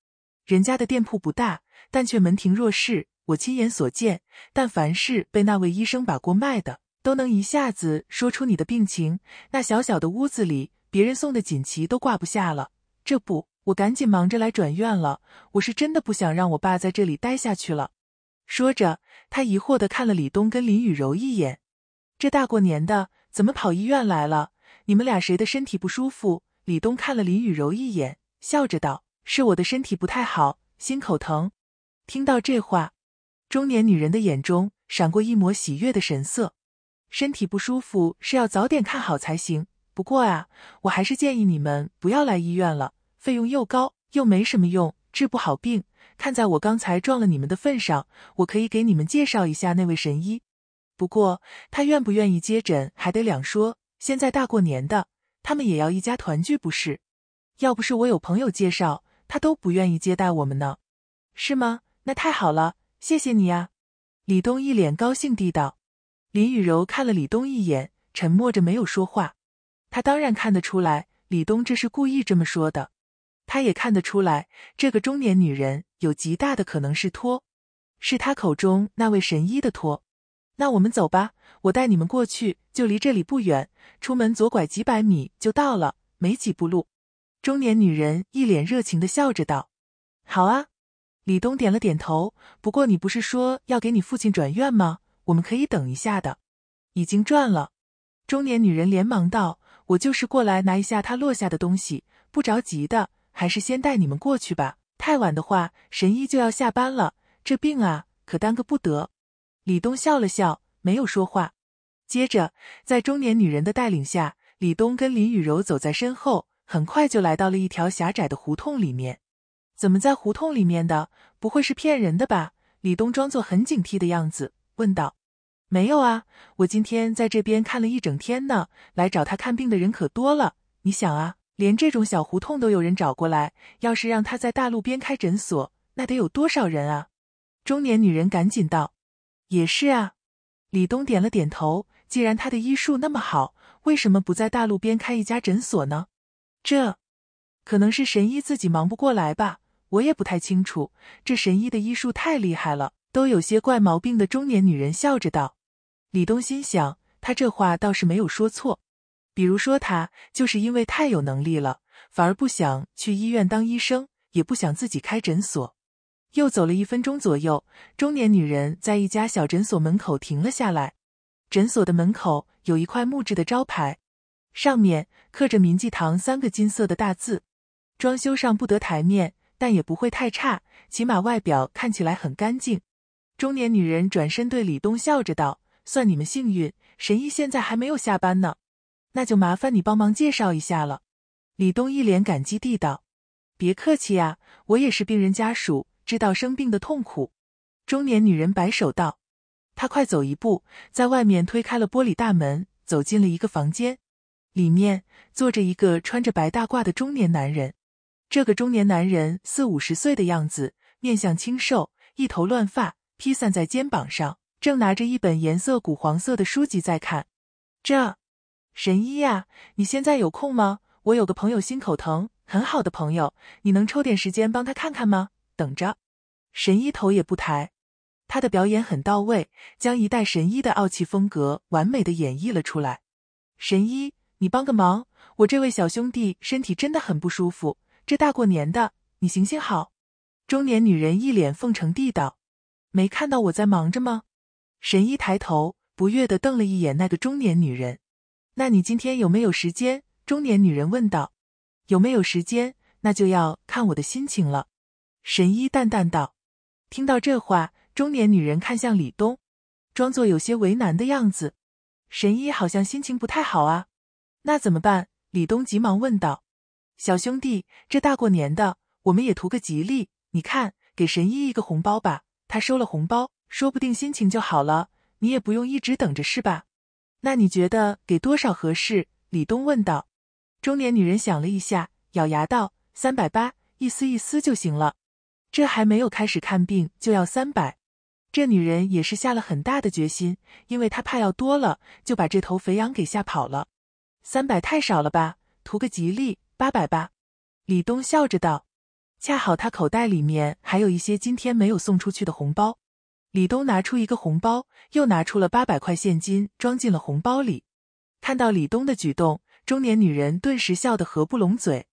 人家的店铺不大，但却门庭若市。我亲眼所见，但凡是被那位医生把过脉的，都能一下子说出你的病情。那小小的屋子里，别人送的锦旗都挂不下了。这不，我赶紧忙着来转院了。我是真的不想让我爸在这里待下去了。说着，他疑惑的看了李东跟林雨柔一眼。这大过年的，怎么跑医院来了？你们俩谁的身体不舒服？李东看了林雨柔一眼，笑着道：“是我的身体不太好，心口疼。”听到这话。中年女人的眼中闪过一抹喜悦的神色，身体不舒服是要早点看好才行。不过啊，我还是建议你们不要来医院了，费用又高又没什么用，治不好病。看在我刚才撞了你们的份上，我可以给你们介绍一下那位神医。不过他愿不愿意接诊还得两说。现在大过年的，他们也要一家团聚，不是？要不是我有朋友介绍，他都不愿意接待我们呢。是吗？那太好了。谢谢你啊，李东一脸高兴地道。林雨柔看了李东一眼，沉默着没有说话。他当然看得出来，李东这是故意这么说的。他也看得出来，这个中年女人有极大的可能是托，是他口中那位神医的托。那我们走吧，我带你们过去，就离这里不远，出门左拐几百米就到了，没几步路。中年女人一脸热情的笑着道：“好啊。”李东点了点头。不过你不是说要给你父亲转院吗？我们可以等一下的。已经转了。中年女人连忙道：“我就是过来拿一下他落下的东西，不着急的，还是先带你们过去吧。太晚的话，神医就要下班了，这病啊，可耽搁不得。”李东笑了笑，没有说话。接着，在中年女人的带领下，李东跟林雨柔走在身后，很快就来到了一条狭窄的胡同里面。怎么在胡同里面的？不会是骗人的吧？李东装作很警惕的样子问道。没有啊，我今天在这边看了一整天呢。来找他看病的人可多了。你想啊，连这种小胡同都有人找过来，要是让他在大路边开诊所，那得有多少人啊？中年女人赶紧道：“也是啊。”李东点了点头。既然他的医术那么好，为什么不在大路边开一家诊所呢？这，可能是神医自己忙不过来吧。我也不太清楚，这神医的医术太厉害了，都有些怪毛病的中年女人笑着道。李东心想，他这话倒是没有说错。比如说，他就是因为太有能力了，反而不想去医院当医生，也不想自己开诊所。又走了一分钟左右，中年女人在一家小诊所门口停了下来。诊所的门口有一块木质的招牌，上面刻着“民济堂”三个金色的大字。装修上不得台面。但也不会太差，起码外表看起来很干净。中年女人转身对李东笑着道：“算你们幸运，神医现在还没有下班呢。那就麻烦你帮忙介绍一下了。”李东一脸感激地道：“别客气呀，我也是病人家属，知道生病的痛苦。”中年女人摆手道：“她快走一步，在外面推开了玻璃大门，走进了一个房间，里面坐着一个穿着白大褂的中年男人。”这个中年男人四五十岁的样子，面相清瘦，一头乱发披散在肩膀上，正拿着一本颜色古黄色的书籍在看。这神医呀，你现在有空吗？我有个朋友心口疼，很好的朋友，你能抽点时间帮他看看吗？等着。神医头也不抬，他的表演很到位，将一代神医的傲气风格完美的演绎了出来。神医，你帮个忙，我这位小兄弟身体真的很不舒服。这大过年的，你行行好。中年女人一脸奉承地道：“没看到我在忙着吗？”神医抬头不悦的瞪了一眼那个中年女人。“那你今天有没有时间？”中年女人问道。“有没有时间，那就要看我的心情了。”神医淡淡道。听到这话，中年女人看向李东，装作有些为难的样子。神医好像心情不太好啊，那怎么办？李东急忙问道。小兄弟，这大过年的，我们也图个吉利。你看，给神医一个红包吧，他收了红包，说不定心情就好了。你也不用一直等着，是吧？那你觉得给多少合适？李东问道。中年女人想了一下，咬牙道：“三百八，一丝一丝就行了。”这还没有开始看病，就要三百。这女人也是下了很大的决心，因为她怕要多了，就把这头肥羊给吓跑了。三百太少了吧？图个吉利。八百吧，李东笑着道：“恰好他口袋里面还有一些今天没有送出去的红包。李东拿出一个红包，又拿出了八百块现金，装进了红包里。看到李东的举动，中年女人顿时笑得合不拢嘴。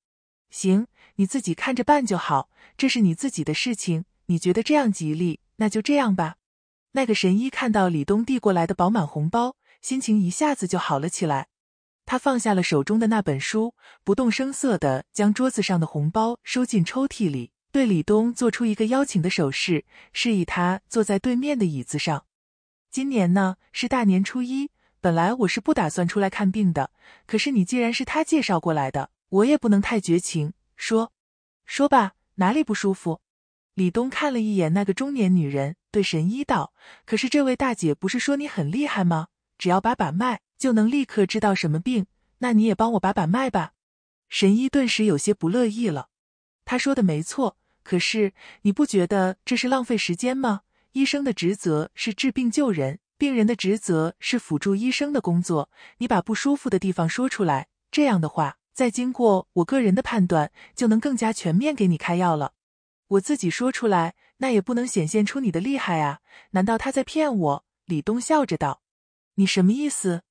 行，你自己看着办就好，这是你自己的事情，你觉得这样吉利，那就这样吧。那个神医看到李东递过来的饱满红包，心情一下子就好了起来。他放下了手中的那本书，不动声色地将桌子上的红包收进抽屉里。对李东做出一个邀请的手势，示意他坐在对面的椅子上。今年呢是大年初一，本来我是不打算出来看病的，可是你既然是他介绍过来的，我也不能太绝情。说，说吧，哪里不舒服？李东看了一眼那个中年女人，对神医道：“可是这位大姐不是说你很厉害吗？只要把把脉，就能立刻知道什么病。那你也帮我把把脉吧。”神医顿时有些不乐意了。他说的没错。可是你不觉得这是浪费时间吗？医生的职责是治病救人，病人的职责是辅助医生的工作。你把不舒服的地方说出来，这样的话，再经过我个人的判断，就能更加全面给你开药了。我自己说出来，那也不能显现出你的厉害啊！难道他在骗我？李东笑着道：“你什么意思？”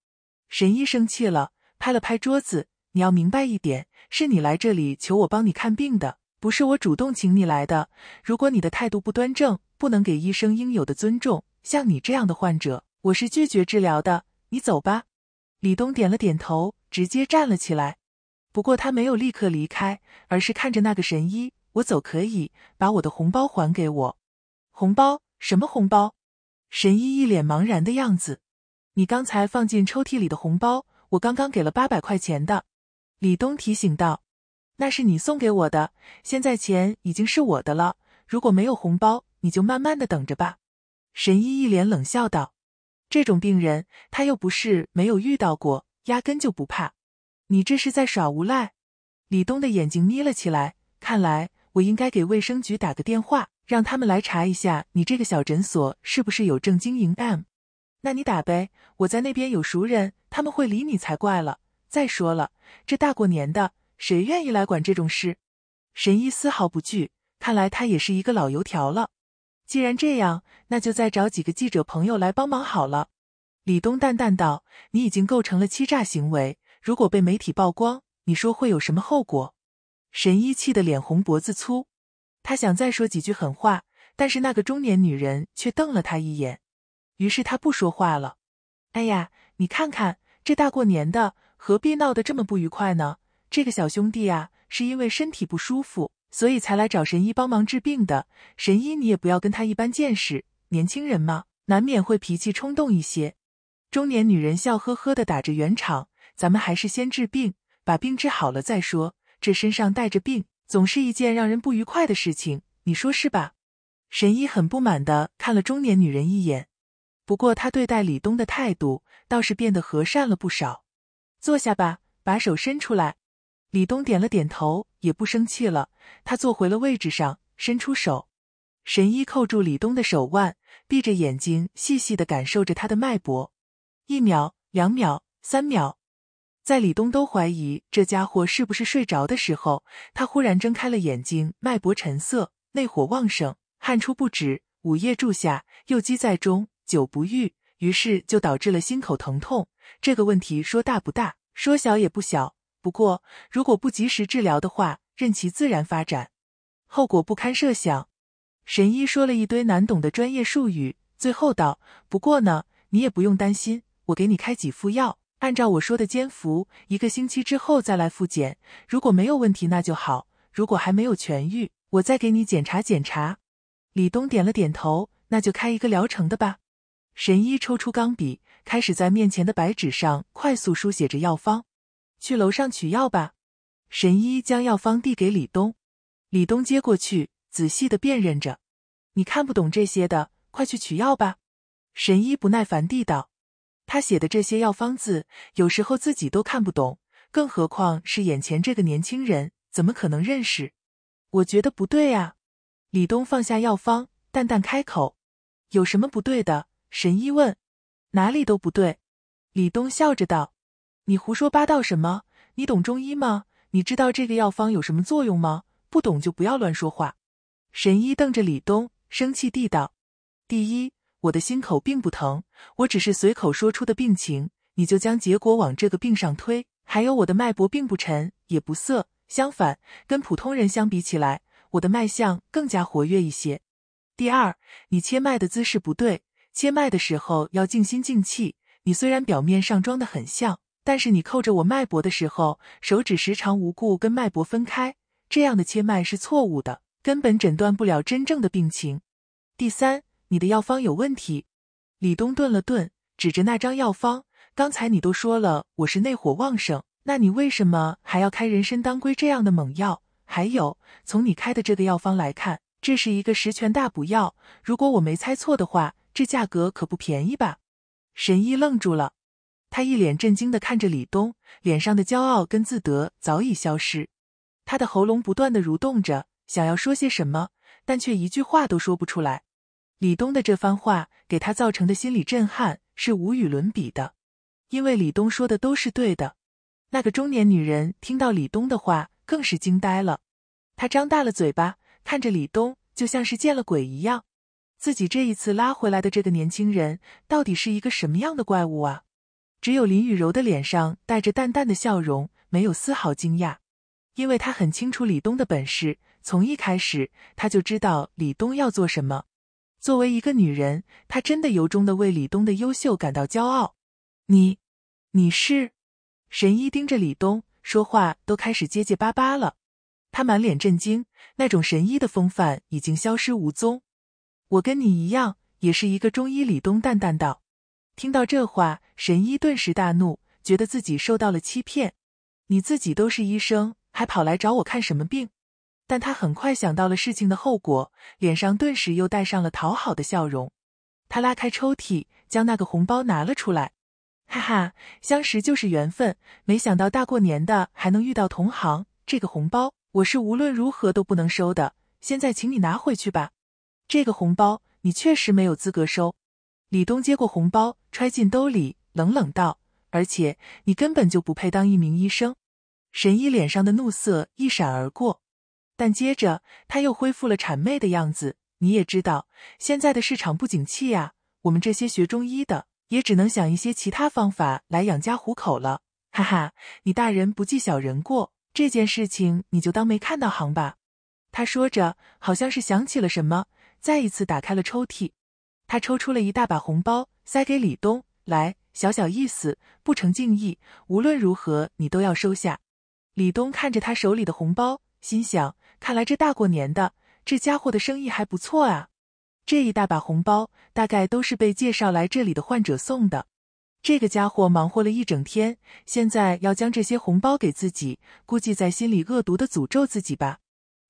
神医生气了，拍了拍桌子：“你要明白一点，是你来这里求我帮你看病的。”不是我主动请你来的。如果你的态度不端正，不能给医生应有的尊重，像你这样的患者，我是拒绝治疗的。你走吧。李东点了点头，直接站了起来。不过他没有立刻离开，而是看着那个神医。我走可以，把我的红包还给我。红包？什么红包？神医一脸茫然的样子。你刚才放进抽屉里的红包，我刚刚给了八百块钱的。李东提醒道。那是你送给我的，现在钱已经是我的了。如果没有红包，你就慢慢的等着吧。神医一脸冷笑道：“这种病人他又不是没有遇到过，压根就不怕。你这是在耍无赖。”李东的眼睛眯了起来，看来我应该给卫生局打个电话，让他们来查一下你这个小诊所是不是有正经营 M。那你打呗，我在那边有熟人，他们会理你才怪了。再说了，这大过年的。谁愿意来管这种事？神医丝毫不惧，看来他也是一个老油条了。既然这样，那就再找几个记者朋友来帮忙好了。李东淡淡道：“你已经构成了欺诈行为，如果被媒体曝光，你说会有什么后果？”神医气得脸红脖子粗，他想再说几句狠话，但是那个中年女人却瞪了他一眼，于是他不说话了。哎呀，你看看这大过年的，何必闹得这么不愉快呢？这个小兄弟啊，是因为身体不舒服，所以才来找神医帮忙治病的。神医，你也不要跟他一般见识，年轻人嘛，难免会脾气冲动一些。中年女人笑呵呵的打着圆场，咱们还是先治病，把病治好了再说。这身上带着病，总是一件让人不愉快的事情，你说是吧？神医很不满的看了中年女人一眼，不过他对待李东的态度倒是变得和善了不少。坐下吧，把手伸出来。李东点了点头，也不生气了。他坐回了位置上，伸出手。神医扣住李东的手腕，闭着眼睛，细细的感受着他的脉搏。一秒，两秒，三秒，在李东都怀疑这家伙是不是睡着的时候，他忽然睁开了眼睛，脉搏沉涩，内火旺盛，汗出不止，午夜住下，又积在中，久不愈，于是就导致了心口疼痛。这个问题说大不大，说小也不小。不过，如果不及时治疗的话，任其自然发展，后果不堪设想。神医说了一堆难懂的专业术语，最后道：“不过呢，你也不用担心，我给你开几副药，按照我说的煎服，一个星期之后再来复检。如果没有问题，那就好；如果还没有痊愈，我再给你检查检查。”李东点了点头，那就开一个疗程的吧。神医抽出钢笔，开始在面前的白纸上快速书写着药方。去楼上取药吧。神医将药方递给李东，李东接过去，仔细的辨认着。你看不懂这些的，快去取药吧。神医不耐烦地道。他写的这些药方字，有时候自己都看不懂，更何况是眼前这个年轻人，怎么可能认识？我觉得不对啊。李东放下药方，淡淡开口：“有什么不对的？”神医问。哪里都不对。李东笑着道。你胡说八道什么？你懂中医吗？你知道这个药方有什么作用吗？不懂就不要乱说话。神医瞪着李东，生气地道：“第一，我的心口并不疼，我只是随口说出的病情，你就将结果往这个病上推。还有，我的脉搏并不沉，也不涩，相反，跟普通人相比起来，我的脉象更加活跃一些。第二，你切脉的姿势不对，切脉的时候要静心静气。你虽然表面上装的很像，但是你扣着我脉搏的时候，手指时常无故跟脉搏分开，这样的切脉是错误的。”根本诊断不了真正的病情。第三，你的药方有问题。李东顿了顿，指着那张药方：“刚才你都说了我是内火旺盛，那你为什么还要开人参当归这样的猛药？还有，从你开的这个药方来看，这是一个十全大补药。如果我没猜错的话，这价格可不便宜吧？”神医愣住了，他一脸震惊的看着李东，脸上的骄傲跟自得早已消失，他的喉咙不断的蠕动着。想要说些什么，但却一句话都说不出来。李东的这番话给他造成的心理震撼是无与伦比的，因为李东说的都是对的。那个中年女人听到李东的话，更是惊呆了。她张大了嘴巴，看着李东，就像是见了鬼一样。自己这一次拉回来的这个年轻人，到底是一个什么样的怪物啊？只有林雨柔的脸上带着淡淡的笑容，没有丝毫惊讶，因为她很清楚李东的本事。从一开始，她就知道李东要做什么。作为一个女人，她真的由衷的为李东的优秀感到骄傲。你，你是？神医盯着李东，说话都开始结结巴巴了。他满脸震惊，那种神医的风范已经消失无踪。我跟你一样，也是一个中医。李东淡淡道。听到这话，神医顿时大怒，觉得自己受到了欺骗。你自己都是医生，还跑来找我看什么病？但他很快想到了事情的后果，脸上顿时又带上了讨好的笑容。他拉开抽屉，将那个红包拿了出来。哈哈，相识就是缘分，没想到大过年的还能遇到同行。这个红包我是无论如何都不能收的，现在请你拿回去吧。这个红包你确实没有资格收。李东接过红包，揣进兜里，冷冷道：“而且你根本就不配当一名医生。”神医脸上的怒色一闪而过。但接着他又恢复了谄媚的样子。你也知道，现在的市场不景气呀，我们这些学中医的也只能想一些其他方法来养家糊口了。哈哈，你大人不计小人过，这件事情你就当没看到行吧。他说着，好像是想起了什么，再一次打开了抽屉。他抽出了一大把红包，塞给李东，来，小小意思，不成敬意。无论如何，你都要收下。李东看着他手里的红包，心想。看来这大过年的，这家伙的生意还不错啊！这一大把红包，大概都是被介绍来这里的患者送的。这个家伙忙活了一整天，现在要将这些红包给自己，估计在心里恶毒的诅咒自己吧。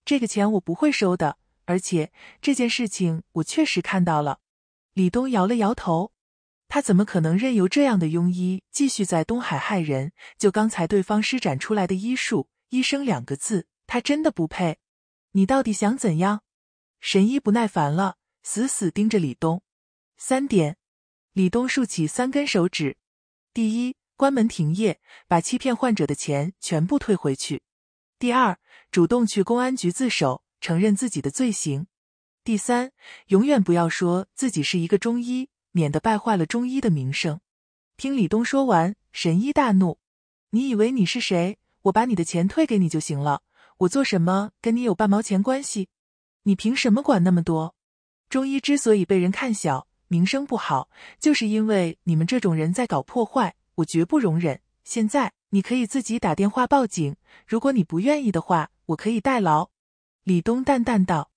这个钱我不会收的，而且这件事情我确实看到了。李东摇了摇头，他怎么可能任由这样的庸医继续在东海害人？就刚才对方施展出来的医术，医生两个字。他真的不配，你到底想怎样？神医不耐烦了，死死盯着李东。三点，李东竖起三根手指：第一，关门停业，把欺骗患者的钱全部退回去；第二，主动去公安局自首，承认自己的罪行；第三，永远不要说自己是一个中医，免得败坏了中医的名声。听李东说完，神医大怒：“你以为你是谁？我把你的钱退给你就行了。”我做什么跟你有半毛钱关系？你凭什么管那么多？中医之所以被人看小，名声不好，就是因为你们这种人在搞破坏，我绝不容忍。现在你可以自己打电话报警，如果你不愿意的话，我可以代劳。李东淡淡道：“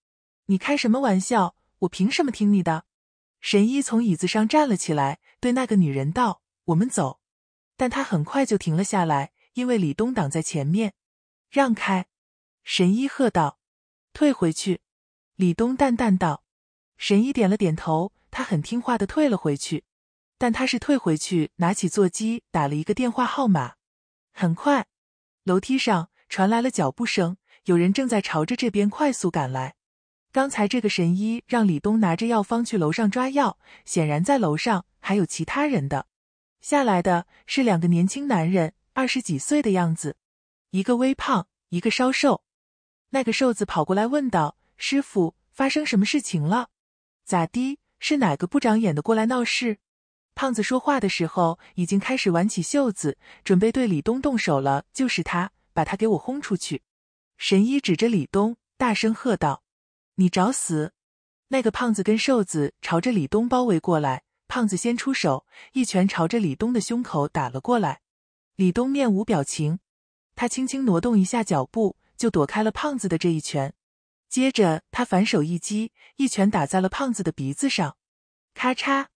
你开什么玩笑？我凭什么听你的？”神医从椅子上站了起来，对那个女人道：“我们走。”但他很快就停了下来，因为李东挡在前面，让开。神医喝道：“退回去。”李东淡淡道。神医点了点头，他很听话的退了回去。但他是退回去，拿起座机打了一个电话号码。很快，楼梯上传来了脚步声，有人正在朝着这边快速赶来。刚才这个神医让李东拿着药方去楼上抓药，显然在楼上还有其他人的。下来的是两个年轻男人，二十几岁的样子，一个微胖，一个稍瘦。那个瘦子跑过来问道：“师傅，发生什么事情了？咋的？是哪个不长眼的过来闹事？”胖子说话的时候已经开始挽起袖子，准备对李东动手了。就是他，把他给我轰出去！神医指着李东，大声喝道：“你找死！”那个胖子跟瘦子朝着李东包围过来，胖子先出手，一拳朝着李东的胸口打了过来。李东面无表情，他轻轻挪动一下脚步，就躲开了胖子的这一拳。接着他反手一击，一拳打在了胖子的鼻子上，咔嚓。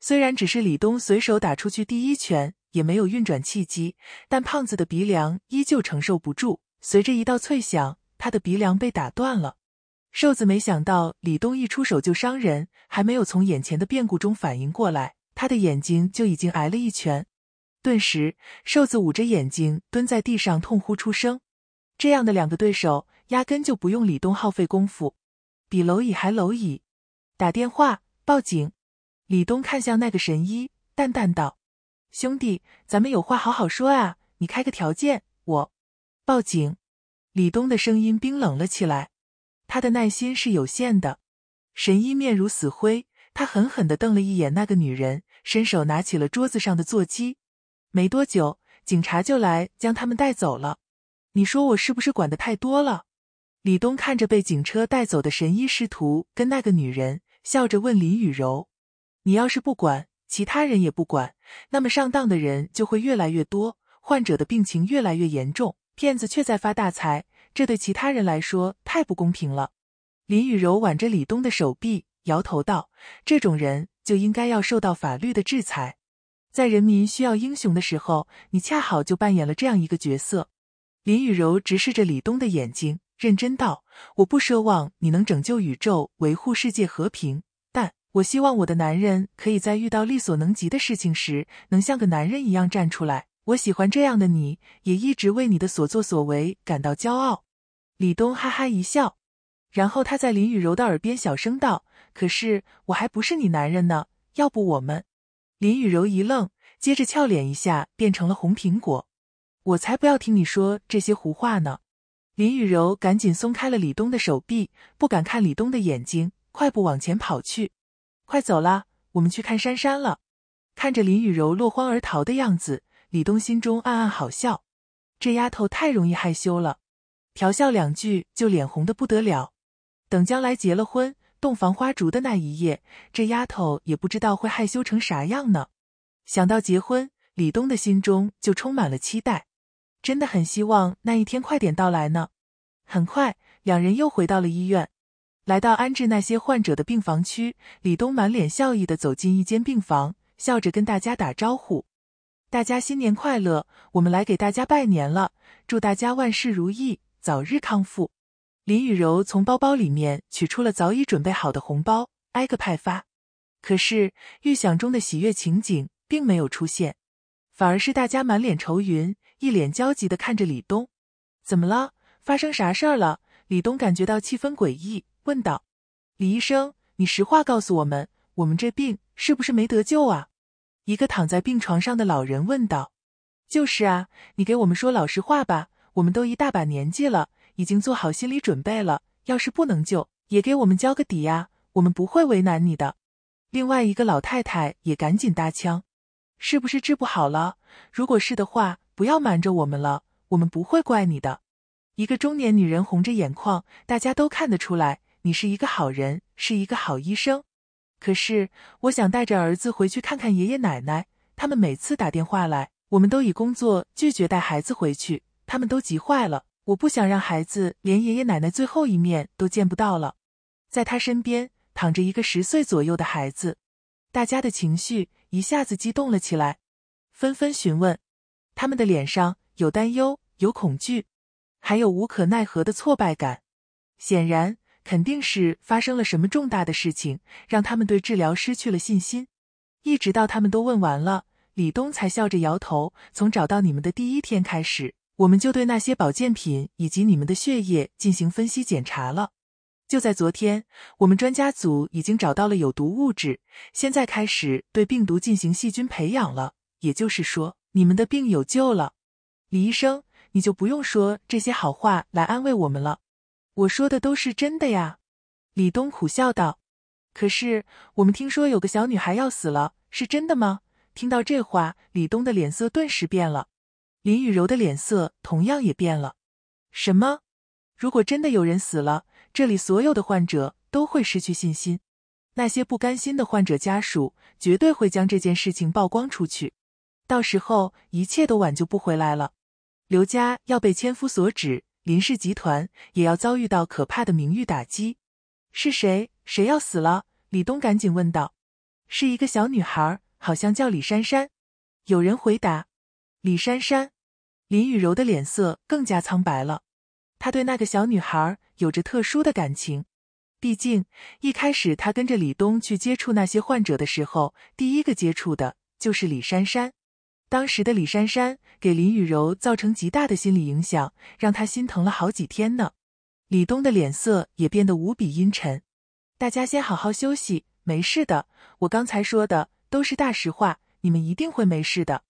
虽然只是李东随手打出去第一拳，也没有运转气机，但胖子的鼻梁依旧承受不住。随着一道脆响，他的鼻梁被打断了。瘦子没想到李东一出手就伤人，还没有从眼前的变故中反应过来，他的眼睛就已经挨了一拳。顿时，瘦子捂着眼睛蹲在地上痛呼出声。这样的两个对手，压根就不用李东耗费功夫，比蝼蚁还蝼蚁。打电话报警。李东看向那个神医，淡淡道：“兄弟，咱们有话好好说啊！你开个条件，我报警。”李东的声音冰冷了起来，他的耐心是有限的。神医面如死灰，他狠狠地瞪了一眼那个女人，伸手拿起了桌子上的座机。没多久，警察就来将他们带走了。你说我是不是管的太多了？李东看着被警车带走的神医师徒跟那个女人，笑着问林雨柔。你要是不管，其他人也不管，那么上当的人就会越来越多，患者的病情越来越严重，骗子却在发大财，这对其他人来说太不公平了。林雨柔挽着李东的手臂，摇头道：“这种人就应该要受到法律的制裁。在人民需要英雄的时候，你恰好就扮演了这样一个角色。”林雨柔直视着李东的眼睛，认真道：“我不奢望你能拯救宇宙，维护世界和平。”但我希望我的男人可以在遇到力所能及的事情时，能像个男人一样站出来。我喜欢这样的你，也一直为你的所作所为感到骄傲。李东哈哈一笑，然后他在林雨柔的耳边小声道：“可是我还不是你男人呢，要不我们……”林雨柔一愣，接着俏脸一下变成了红苹果。我才不要听你说这些胡话呢！林雨柔赶紧松开了李东的手臂，不敢看李东的眼睛，快步往前跑去。快走啦，我们去看珊珊了。看着林雨柔落荒而逃的样子，李东心中暗暗好笑。这丫头太容易害羞了，调笑两句就脸红的不得了。等将来结了婚，洞房花烛的那一夜，这丫头也不知道会害羞成啥样呢。想到结婚，李东的心中就充满了期待，真的很希望那一天快点到来呢。很快，两人又回到了医院。来到安置那些患者的病房区，李东满脸笑意的走进一间病房，笑着跟大家打招呼：“大家新年快乐！我们来给大家拜年了，祝大家万事如意，早日康复。”林雨柔从包包里面取出了早已准备好的红包，挨个派发。可是预想中的喜悦情景并没有出现，反而是大家满脸愁云，一脸焦急的看着李东：“怎么了？发生啥事儿了？”李东感觉到气氛诡异。问道：“李医生，你实话告诉我们，我们这病是不是没得救啊？”一个躺在病床上的老人问道。“就是啊，你给我们说老实话吧，我们都一大把年纪了，已经做好心理准备了。要是不能救，也给我们交个底呀，我们不会为难你的。”另外一个老太太也赶紧搭腔：“是不是治不好了？如果是的话，不要瞒着我们了，我们不会怪你的。”一个中年女人红着眼眶，大家都看得出来。你是一个好人，是一个好医生，可是我想带着儿子回去看看爷爷奶奶。他们每次打电话来，我们都以工作拒绝带孩子回去，他们都急坏了。我不想让孩子连爷爷奶奶最后一面都见不到了。在他身边躺着一个十岁左右的孩子，大家的情绪一下子激动了起来，纷纷询问。他们的脸上有担忧，有恐惧，还有无可奈何的挫败感。显然。肯定是发生了什么重大的事情，让他们对治疗失去了信心。一直到他们都问完了，李东才笑着摇头。从找到你们的第一天开始，我们就对那些保健品以及你们的血液进行分析检查了。就在昨天，我们专家组已经找到了有毒物质，现在开始对病毒进行细菌培养了。也就是说，你们的病有救了。李医生，你就不用说这些好话来安慰我们了。我说的都是真的呀。李东苦笑道。可是我们听说有个小女孩要死了，是真的吗？听到这话，李东的脸色顿时变了，林雨柔的脸色同样也变了。什么？如果真的有人死了，这里所有的患者都会失去信心。那些不甘心的患者家属绝对会将这件事情曝光出去，到时候一切都挽救不回来了。刘家要被千夫所指，林氏集团也要遭遇到可怕的名誉打击。是谁？谁要死了？李东赶紧问道。是一个小女孩，好像叫李珊珊。有人回答。李珊珊。林雨柔的脸色更加苍白了。她对那个小女孩有着特殊的感情。毕竟一开始她跟着李东去接触那些患者的时候，第一个接触的就是李珊珊。当时的李珊珊给林雨柔造成极大的心理影响，让她心疼了好几天呢。李东的脸色也变得无比阴沉。大家先好好休息，没事的。我刚才说的都是大实话，你们一定会没事的。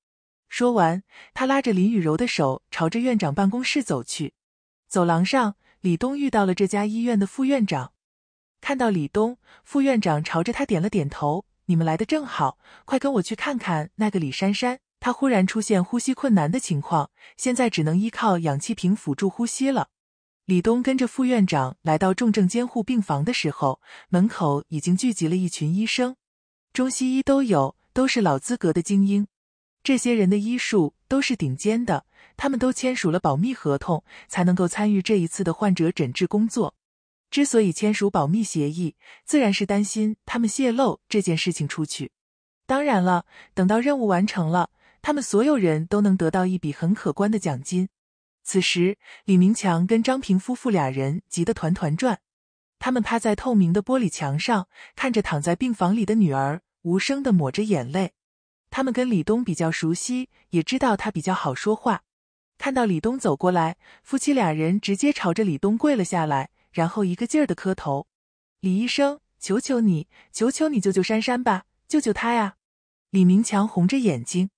说完，他拉着林雨柔的手朝着院长办公室走去。走廊上，李东遇到了这家医院的副院长。看到李东，副院长朝着他点了点头：“你们来的正好，快跟我去看看那个李珊珊。他忽然出现呼吸困难的情况，现在只能依靠氧气瓶辅助呼吸了。”李东跟着副院长来到重症监护病房的时候，门口已经聚集了一群医生，中西医都有，都是老资格的精英。这些人的医术都是顶尖的，他们都签署了保密合同，才能够参与这一次的患者诊治工作。之所以签署保密协议，自然是担心他们泄露这件事情出去。当然了，等到任务完成了，他们所有人都能得到一笔很可观的奖金。此时，李明强跟张平夫妇俩人急得团团转。他们趴在透明的玻璃墙上，看着躺在病房里的女儿，无声的抹着眼泪。他们跟李东比较熟悉，也知道他比较好说话。看到李东走过来，夫妻俩人直接朝着李东跪了下来，然后一个劲儿的磕头：“李医生，求求你，求求你救救珊珊吧，救救她呀！”李明强红着眼睛：“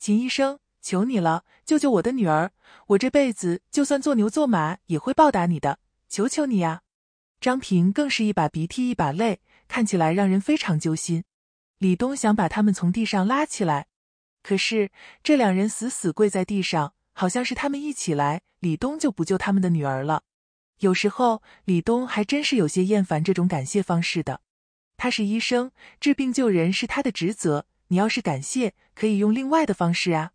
秦医生。”求你了，救救我的女儿！我这辈子就算做牛做马也会报答你的，求求你呀！张平更是一把鼻涕一把泪，看起来让人非常揪心。李东想把他们从地上拉起来，可是这两人死死跪在地上，好像是他们一起来，李东就不救他们的女儿了。有时候李东还真是有些厌烦这种感谢方式的。他是医生，治病救人是他的职责。你要是感谢，可以用另外的方式啊。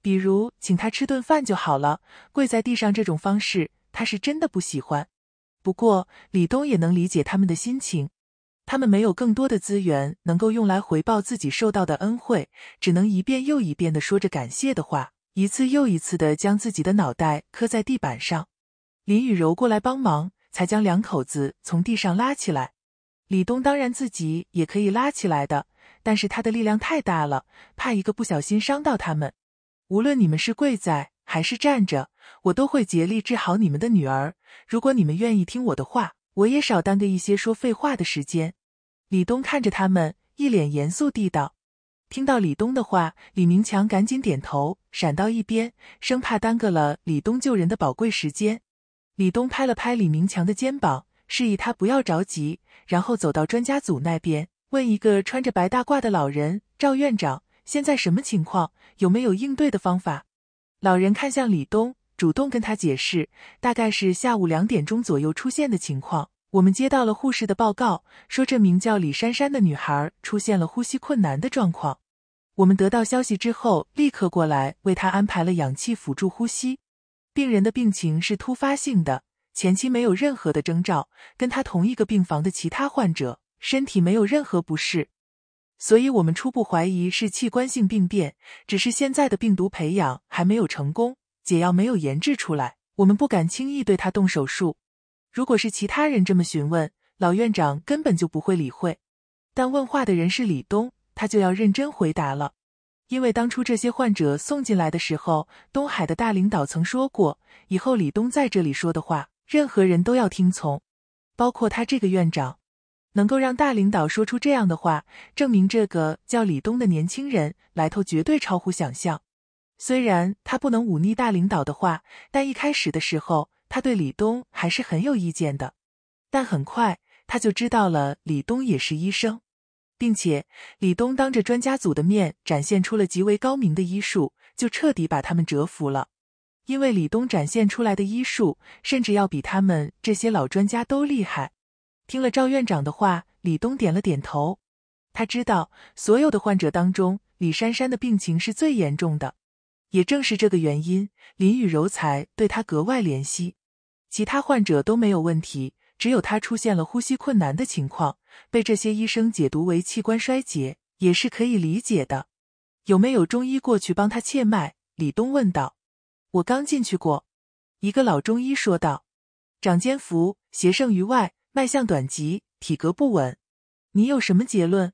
比如请他吃顿饭就好了，跪在地上这种方式，他是真的不喜欢。不过李东也能理解他们的心情，他们没有更多的资源能够用来回报自己受到的恩惠，只能一遍又一遍的说着感谢的话，一次又一次的将自己的脑袋磕在地板上。林雨柔过来帮忙，才将两口子从地上拉起来。李东当然自己也可以拉起来的，但是他的力量太大了，怕一个不小心伤到他们。无论你们是跪在还是站着，我都会竭力治好你们的女儿。如果你们愿意听我的话，我也少耽搁一些说废话的时间。李东看着他们，一脸严肃地道。听到李东的话，李明强赶紧点头，闪到一边，生怕耽搁了李东救人的宝贵时间。李东拍了拍李明强的肩膀，示意他不要着急，然后走到专家组那边，问一个穿着白大褂的老人：“赵院长。”现在什么情况？有没有应对的方法？老人看向李东，主动跟他解释，大概是下午两点钟左右出现的情况。我们接到了护士的报告，说这名叫李珊珊的女孩出现了呼吸困难的状况。我们得到消息之后，立刻过来为她安排了氧气辅助呼吸。病人的病情是突发性的，前期没有任何的征兆，跟她同一个病房的其他患者身体没有任何不适。所以，我们初步怀疑是器官性病变，只是现在的病毒培养还没有成功，解药没有研制出来，我们不敢轻易对他动手术。如果是其他人这么询问，老院长根本就不会理会。但问话的人是李东，他就要认真回答了。因为当初这些患者送进来的时候，东海的大领导曾说过，以后李东在这里说的话，任何人都要听从，包括他这个院长。能够让大领导说出这样的话，证明这个叫李东的年轻人来头绝对超乎想象。虽然他不能忤逆大领导的话，但一开始的时候，他对李东还是很有意见的。但很快他就知道了李东也是医生，并且李东当着专家组的面展现出了极为高明的医术，就彻底把他们折服了。因为李东展现出来的医术，甚至要比他们这些老专家都厉害。听了赵院长的话，李东点了点头。他知道所有的患者当中，李珊珊的病情是最严重的。也正是这个原因，林雨柔才对他格外怜惜。其他患者都没有问题，只有他出现了呼吸困难的情况，被这些医生解读为器官衰竭，也是可以理解的。有没有中医过去帮他切脉？李东问道。我刚进去过，一个老中医说道：“长肩幅，斜盛于外，脉象短急，体格不稳。你有什么结论？”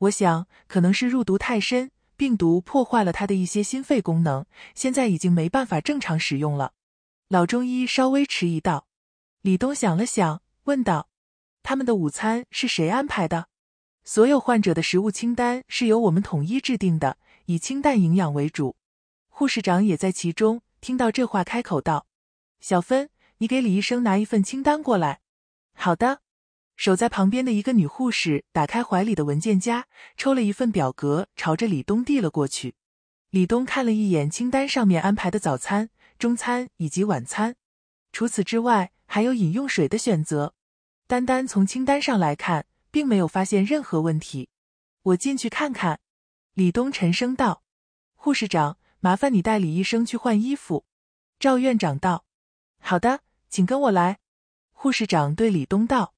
我想可能是入毒太深，病毒破坏了他的一些心肺功能，现在已经没办法正常使用了。老中医稍微迟疑道。李东想了想，问道：“他们的午餐是谁安排的？所有患者的食物清单是由我们统一制定的，以清淡营养为主。护士长也在其中。”听到这话，开口道：“小芬，你给李医生拿一份清单过来。”好的。守在旁边的一个女护士打开怀里的文件夹，抽了一份表格，朝着李东递了过去。李东看了一眼清单上面安排的早餐、中餐以及晚餐，除此之外还有饮用水的选择。单单从清单上来看，并没有发现任何问题。我进去看看。”李东沉声道。护士长。麻烦你带李医生去换衣服。”赵院长道。“好的，请跟我来。”护士长对李东道。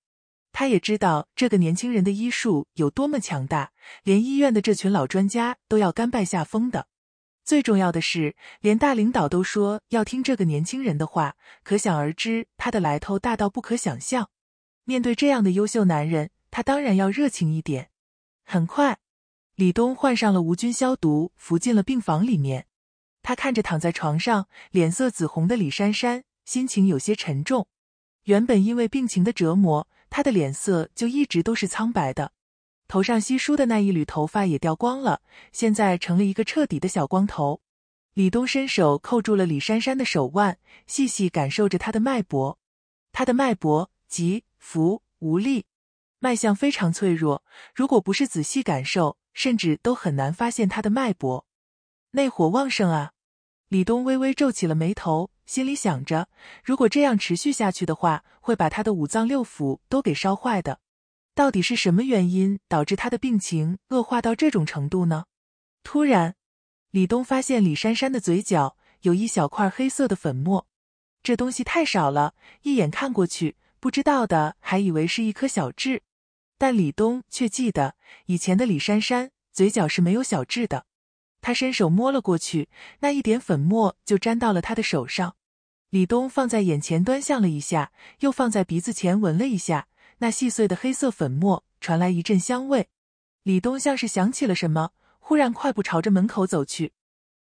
他也知道这个年轻人的医术有多么强大，连医院的这群老专家都要甘拜下风的。最重要的是，连大领导都说要听这个年轻人的话，可想而知他的来头大到不可想象。面对这样的优秀男人，他当然要热情一点。很快，李东换上了无菌消毒服，进了病房里面。他看着躺在床上、脸色紫红的李珊珊，心情有些沉重。原本因为病情的折磨，他的脸色就一直都是苍白的，头上稀疏的那一缕头发也掉光了，现在成了一个彻底的小光头。李东伸手扣住了李珊珊的手腕，细细感受着她的脉搏。她的脉搏急、浮、无力，脉象非常脆弱。如果不是仔细感受，甚至都很难发现她的脉搏。内火旺盛啊！李东微微皱起了眉头，心里想着，如果这样持续下去的话，会把他的五脏六腑都给烧坏的。到底是什么原因导致他的病情恶化到这种程度呢？突然，李东发现李珊珊的嘴角有一小块黑色的粉末，这东西太少了，一眼看过去，不知道的还以为是一颗小痣。但李东却记得，以前的李珊珊嘴角是没有小痣的。他伸手摸了过去，那一点粉末就沾到了他的手上。李东放在眼前端详了一下，又放在鼻子前闻了一下，那细碎的黑色粉末传来一阵香味。李东像是想起了什么，忽然快步朝着门口走去。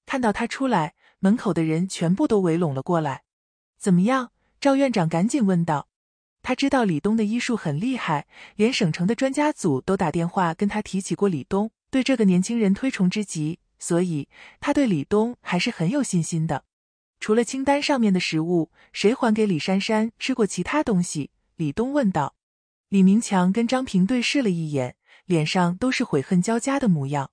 看到他出来，门口的人全部都围拢了过来。怎么样？赵院长赶紧问道。他知道李东的医术很厉害，连省城的专家组都打电话跟他提起过李东，对这个年轻人推崇之极。所以他对李东还是很有信心的。除了清单上面的食物，谁还给李珊珊吃过其他东西？李东问道。李明强跟张平对视了一眼，脸上都是悔恨交加的模样。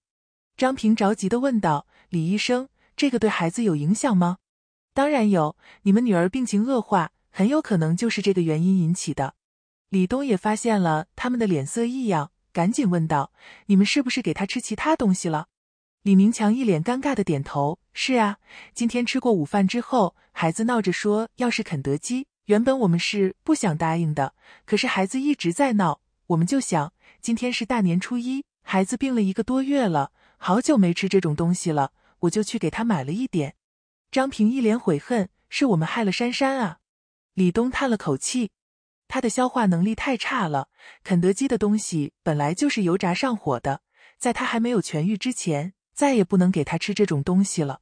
张平着急的问道：“李医生，这个对孩子有影响吗？”“当然有，你们女儿病情恶化，很有可能就是这个原因引起的。”李东也发现了他们的脸色异样，赶紧问道：“你们是不是给他吃其他东西了？”李明强一脸尴尬的点头：“是啊，今天吃过午饭之后，孩子闹着说要是肯德基。原本我们是不想答应的，可是孩子一直在闹，我们就想今天是大年初一，孩子病了一个多月了，好久没吃这种东西了，我就去给他买了一点。”张平一脸悔恨：“是我们害了珊珊啊！”李东叹了口气：“他的消化能力太差了，肯德基的东西本来就是油炸上火的，在他还没有痊愈之前。”再也不能给他吃这种东西了。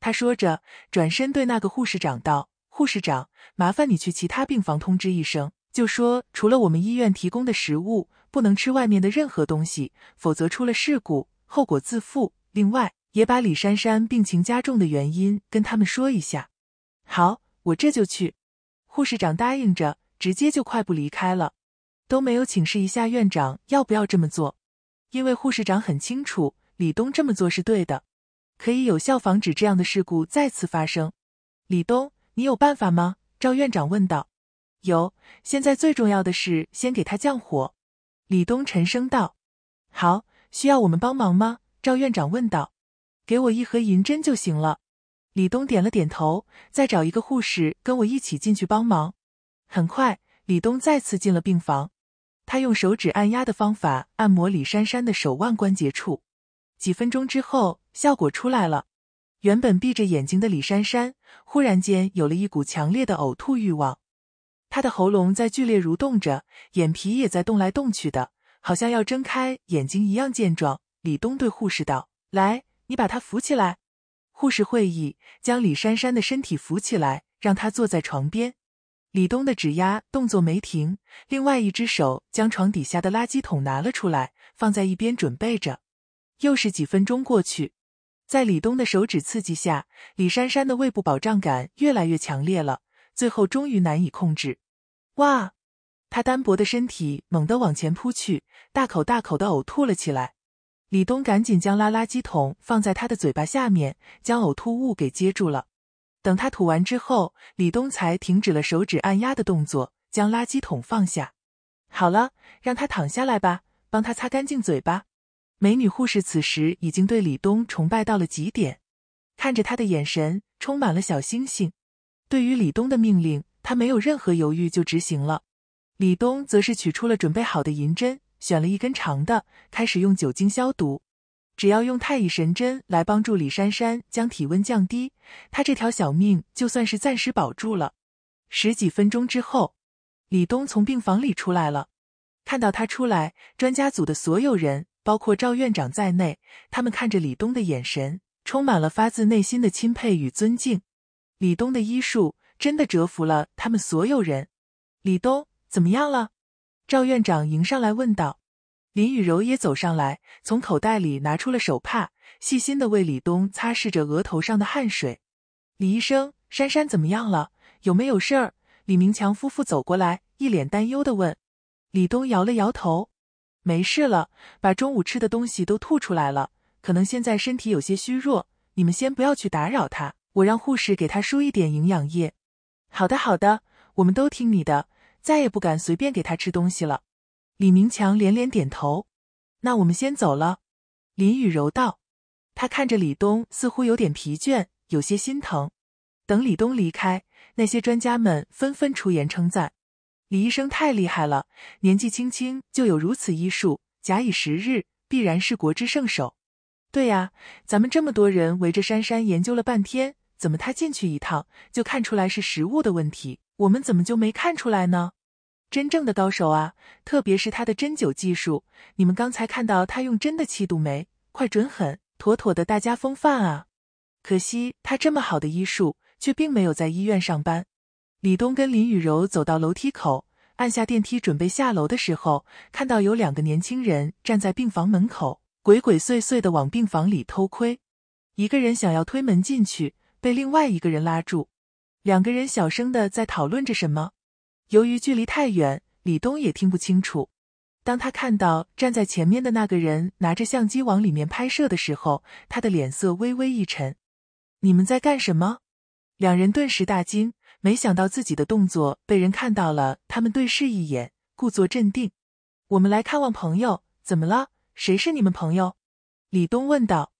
他说着，转身对那个护士长道：“护士长，麻烦你去其他病房通知一声，就说除了我们医院提供的食物，不能吃外面的任何东西，否则出了事故，后果自负。另外，也把李珊珊病情加重的原因跟他们说一下。”好，我这就去。护士长答应着，直接就快步离开了，都没有请示一下院长要不要这么做，因为护士长很清楚李东这么做是对的，可以有效防止这样的事故再次发生。李东，你有办法吗？赵院长问道。有，现在最重要的是先给他降火。李东沉声道。好，需要我们帮忙吗？赵院长问道。给我一盒银针就行了。李东点了点头，再找一个护士跟我一起进去帮忙。很快，李东再次进了病房，他用手指按压的方法按摩李珊珊的手腕关节处。几分钟之后，效果出来了。原本闭着眼睛的李珊珊，忽然间有了一股强烈的呕吐欲望。她的喉咙在剧烈蠕动着，眼皮也在动来动去的，好像要睁开眼睛一样健壮。李东对护士道：“来，你把她扶起来。”护士会意将李珊珊的身体扶起来，让她坐在床边。李东的指压动作没停，另外一只手将床底下的垃圾桶拿了出来，放在一边准备着。又是几分钟过去，在李东的手指刺激下，李珊珊的胃部饱胀感越来越强烈了，最后终于难以控制。哇！她单薄的身体猛地往前扑去，大口大口的呕吐了起来。李东赶紧将拉垃圾桶放在他的嘴巴下面，将呕吐物给接住了。等他吐完之后，李东才停止了手指按压的动作，将垃圾桶放下。好了，让他躺下来吧，帮他擦干净嘴巴。美女护士此时已经对李东崇拜到了极点，看着他的眼神充满了小星星。对于李东的命令，他没有任何犹豫就执行了。李东则是取出了准备好的银针。选了一根长的，开始用酒精消毒。只要用太乙神针来帮助李珊珊将体温降低，她这条小命就算是暂时保住了。十几分钟之后，李东从病房里出来了。看到他出来，专家组的所有人，包括赵院长在内，他们看着李东的眼神充满了发自内心的钦佩与尊敬。李东的医术真的折服了他们所有人。李东怎么样了？赵院长迎上来问道，林雨柔也走上来，从口袋里拿出了手帕，细心的为李东擦拭着额头上的汗水。李医生，珊珊怎么样了？有没有事儿？李明强夫妇走过来，一脸担忧的问。李东摇了摇头，没事了，把中午吃的东西都吐出来了，可能现在身体有些虚弱，你们先不要去打扰他，我让护士给他输一点营养液。好的，好的，我们都听你的。再也不敢随便给他吃东西了。李明强连连点头。那我们先走了。林雨柔道。他看着李东，似乎有点疲倦，有些心疼。等李东离开，那些专家们纷纷出言称赞：“李医生太厉害了，年纪轻轻就有如此医术，假以时日，必然是国之圣手。”对呀，咱们这么多人围着珊珊研究了半天，怎么他进去一趟就看出来是食物的问题？我们怎么就没看出来呢？真正的高手啊，特别是他的针灸技术。你们刚才看到他用针的气度没？快准狠，妥妥的大家风范啊！可惜他这么好的医术，却并没有在医院上班。李东跟林雨柔走到楼梯口，按下电梯准备下楼的时候，看到有两个年轻人站在病房门口，鬼鬼祟祟的往病房里偷窥。一个人想要推门进去，被另外一个人拉住。两个人小声的在讨论着什么。由于距离太远，李东也听不清楚。当他看到站在前面的那个人拿着相机往里面拍摄的时候，他的脸色微微一沉。你们在干什么？两人顿时大惊，没想到自己的动作被人看到了。他们对视一眼，故作镇定。我们来看望朋友。怎么了？谁是你们朋友？李东问道。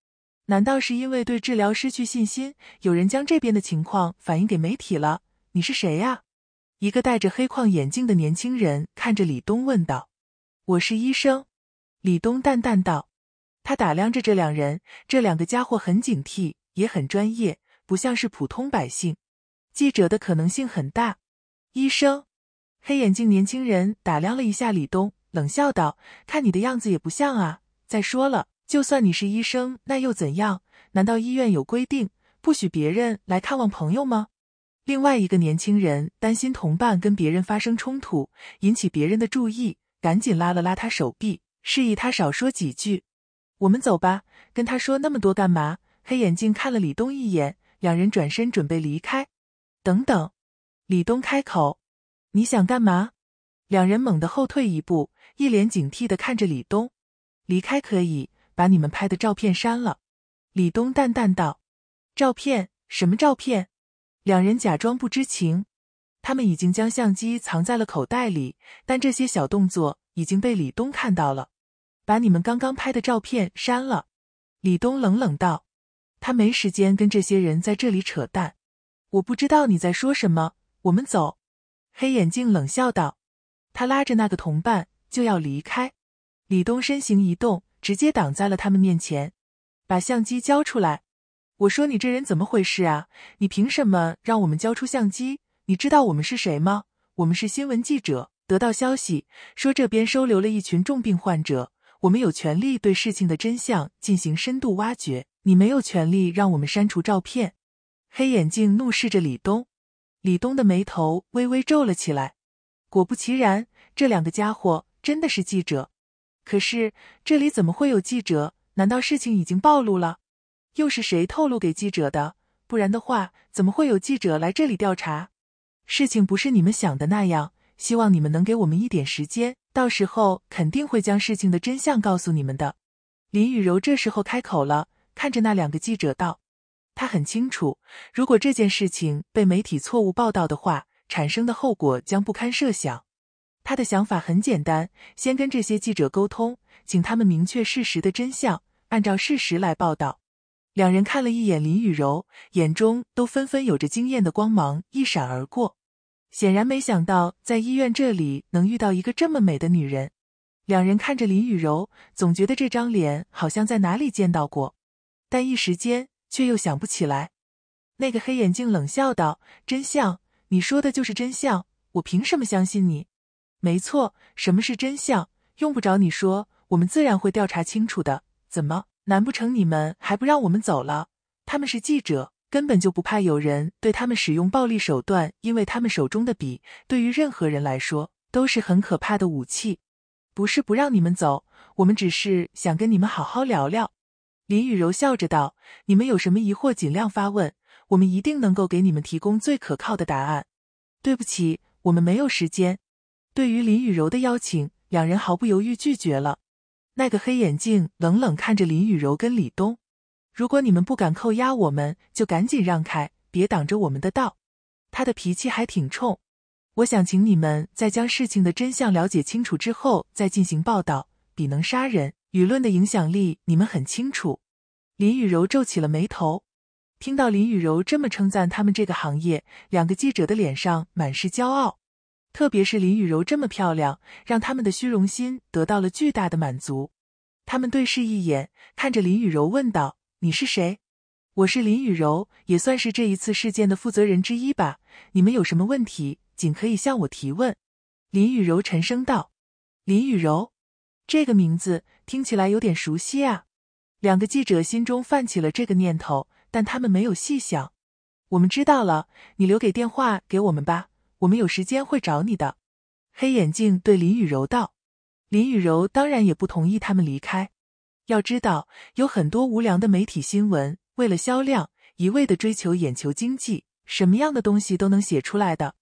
难道是因为对治疗失去信心，有人将这边的情况反映给媒体了？你是谁呀？一个戴着黑框眼镜的年轻人看着李东问道：“我是医生。”李东淡淡道。他打量着这两人，这两个家伙很警惕，也很专业，不像是普通百姓。记者的可能性很大。医生，黑眼镜年轻人打量了一下李东，冷笑道：“看你的样子也不像啊。再说了，就算你是医生，那又怎样？难道医院有规定，不许别人来看望朋友吗？”另外一个年轻人担心同伴跟别人发生冲突，引起别人的注意，赶紧拉了拉他手臂，示意他少说几句。我们走吧，跟他说那么多干嘛？黑眼镜看了李东一眼，两人转身准备离开。等等，李东开口：“你想干嘛？”两人猛地后退一步，一脸警惕的看着李东。离开可以，把你们拍的照片删了。李东淡淡道：“照片？什么照片？”两人假装不知情。他们已经将相机藏在了口袋里，但这些小动作已经被李东看到了。把你们刚刚拍的照片删了。李东冷冷道：“他没时间跟这些人在这里扯淡。”我不知道你在说什么。我们走。黑眼镜冷笑道。他拉着那个同伴就要离开。李东身形一动，直接挡在了他们面前，把相机交出来！我说你这人怎么回事啊？你凭什么让我们交出相机？你知道我们是谁吗？我们是新闻记者，得到消息说这边收留了一群重病患者，我们有权利对事情的真相进行深度挖掘。你没有权利让我们删除照片！黑眼镜怒视着李东，李东的眉头微微皱了起来。果不其然，这两个家伙真的是记者。可是这里怎么会有记者？难道事情已经暴露了？又是谁透露给记者的？不然的话，怎么会有记者来这里调查？事情不是你们想的那样。希望你们能给我们一点时间，到时候肯定会将事情的真相告诉你们的。林雨柔这时候开口了，看着那两个记者道：“他很清楚，如果这件事情被媒体错误报道的话，产生的后果将不堪设想。”他的想法很简单，先跟这些记者沟通，请他们明确事实的真相，按照事实来报道。两人看了一眼林雨柔，眼中都纷纷有着惊艳的光芒一闪而过。显然没想到在医院这里能遇到一个这么美的女人。两人看着林雨柔，总觉得这张脸好像在哪里见到过，但一时间却又想不起来。那个黑眼镜冷笑道：“真相？你说的就是真相？我凭什么相信你？”没错，什么是真相？用不着你说，我们自然会调查清楚的。怎么？难不成你们还不让我们走了？他们是记者，根本就不怕有人对他们使用暴力手段，因为他们手中的笔，对于任何人来说都是很可怕的武器。不是不让你们走，我们只是想跟你们好好聊聊。林雨柔笑着道：“你们有什么疑惑，尽量发问，我们一定能够给你们提供最可靠的答案。”对不起，我们没有时间。对于林雨柔的邀请，两人毫不犹豫拒绝了。那个黑眼镜冷冷看着林雨柔跟李东：“如果你们不敢扣押我们，就赶紧让开，别挡着我们的道。”他的脾气还挺冲。我想请你们在将事情的真相了解清楚之后再进行报道。笔能杀人，舆论的影响力你们很清楚。林雨柔皱起了眉头。听到林雨柔这么称赞他们这个行业，两个记者的脸上满是骄傲。特别是林雨柔这么漂亮，让他们的虚荣心得到了巨大的满足。他们对视一眼，看着林雨柔问道：“你是谁？”“我是林雨柔，也算是这一次事件的负责人之一吧。你们有什么问题，尽可以向我提问。”林雨柔沉声道。“林雨柔，这个名字听起来有点熟悉啊。”两个记者心中泛起了这个念头，但他们没有细想。“我们知道了，你留给电话给我们吧。”我们有时间会找你的。黑眼镜对林雨柔道：“林雨柔当然也不同意他们离开。要知道，有很多无良的媒体新闻，为了销量，一味的追求眼球经济，什么样的东西都能写出来的，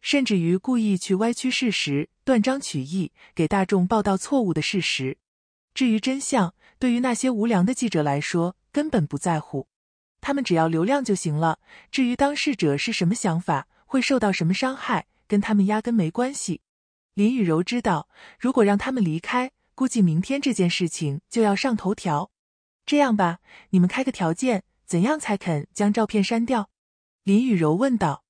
甚至于故意去歪曲事实，断章取义，给大众报道错误的事实。至于真相，对于那些无良的记者来说，根本不在乎，他们只要流量就行了。至于当事者是什么想法。”会受到什么伤害，跟他们压根没关系。林雨柔知道，如果让他们离开，估计明天这件事情就要上头条。这样吧，你们开个条件，怎样才肯将照片删掉？林雨柔问道。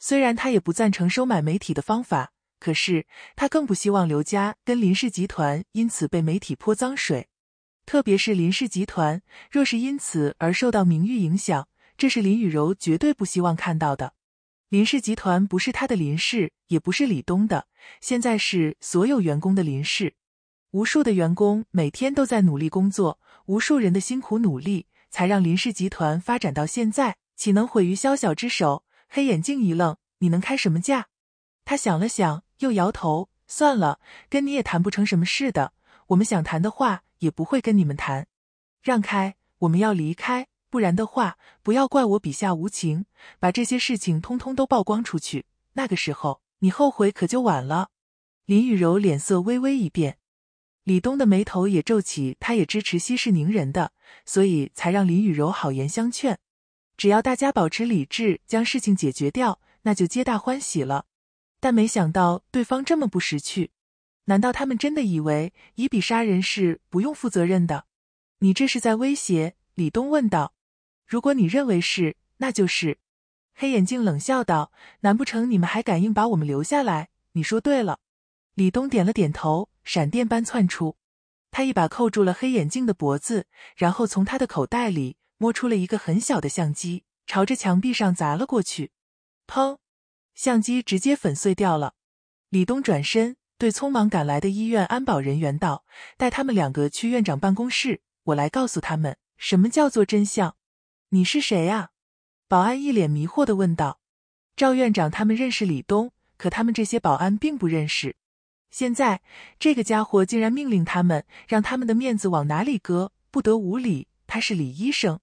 虽然他也不赞成收买媒体的方法，可是他更不希望刘家跟林氏集团因此被媒体泼脏水。特别是林氏集团若是因此而受到名誉影响，这是林雨柔绝对不希望看到的。林氏集团不是他的林氏，也不是李东的，现在是所有员工的林氏。无数的员工每天都在努力工作，无数人的辛苦努力，才让林氏集团发展到现在，岂能毁于宵小之手？黑眼镜一愣：“你能开什么价？”他想了想，又摇头：“算了，跟你也谈不成什么事的。我们想谈的话，也不会跟你们谈。让开，我们要离开。”不然的话，不要怪我笔下无情，把这些事情通通都曝光出去，那个时候你后悔可就晚了。林雨柔脸色微微一变，李东的眉头也皱起。他也支持息事宁人的，所以才让林雨柔好言相劝。只要大家保持理智，将事情解决掉，那就皆大欢喜了。但没想到对方这么不识趣，难道他们真的以为以笔杀人是不用负责任的？你这是在威胁？李东问道。如果你认为是，那就是。黑眼镜冷笑道：“难不成你们还敢硬把我们留下来？”你说对了。李东点了点头，闪电般窜出，他一把扣住了黑眼镜的脖子，然后从他的口袋里摸出了一个很小的相机，朝着墙壁上砸了过去。砰！相机直接粉碎掉了。李东转身对匆忙赶来的医院安保人员道：“带他们两个去院长办公室，我来告诉他们什么叫做真相。”你是谁呀？保安一脸迷惑的问道。赵院长他们认识李东，可他们这些保安并不认识。现在这个家伙竟然命令他们，让他们的面子往哪里搁？不得无礼！他是李医生。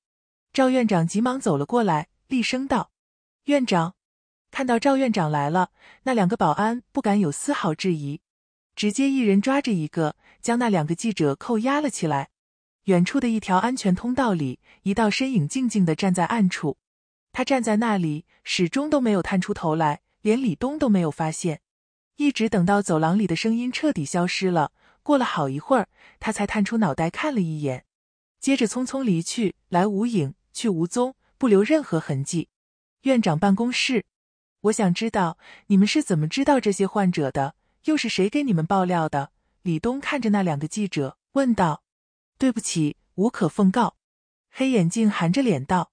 赵院长急忙走了过来，厉声道：“院长！”看到赵院长来了，那两个保安不敢有丝毫质疑，直接一人抓着一个，将那两个记者扣押了起来。远处的一条安全通道里，一道身影静静的站在暗处，他站在那里，始终都没有探出头来，连李东都没有发现。一直等到走廊里的声音彻底消失了，过了好一会儿，他才探出脑袋看了一眼，接着匆匆离去，来无影去无踪，不留任何痕迹。院长办公室，我想知道你们是怎么知道这些患者的，又是谁给你们爆料的？李东看着那两个记者问道。对不起，无可奉告。黑眼镜含着脸道。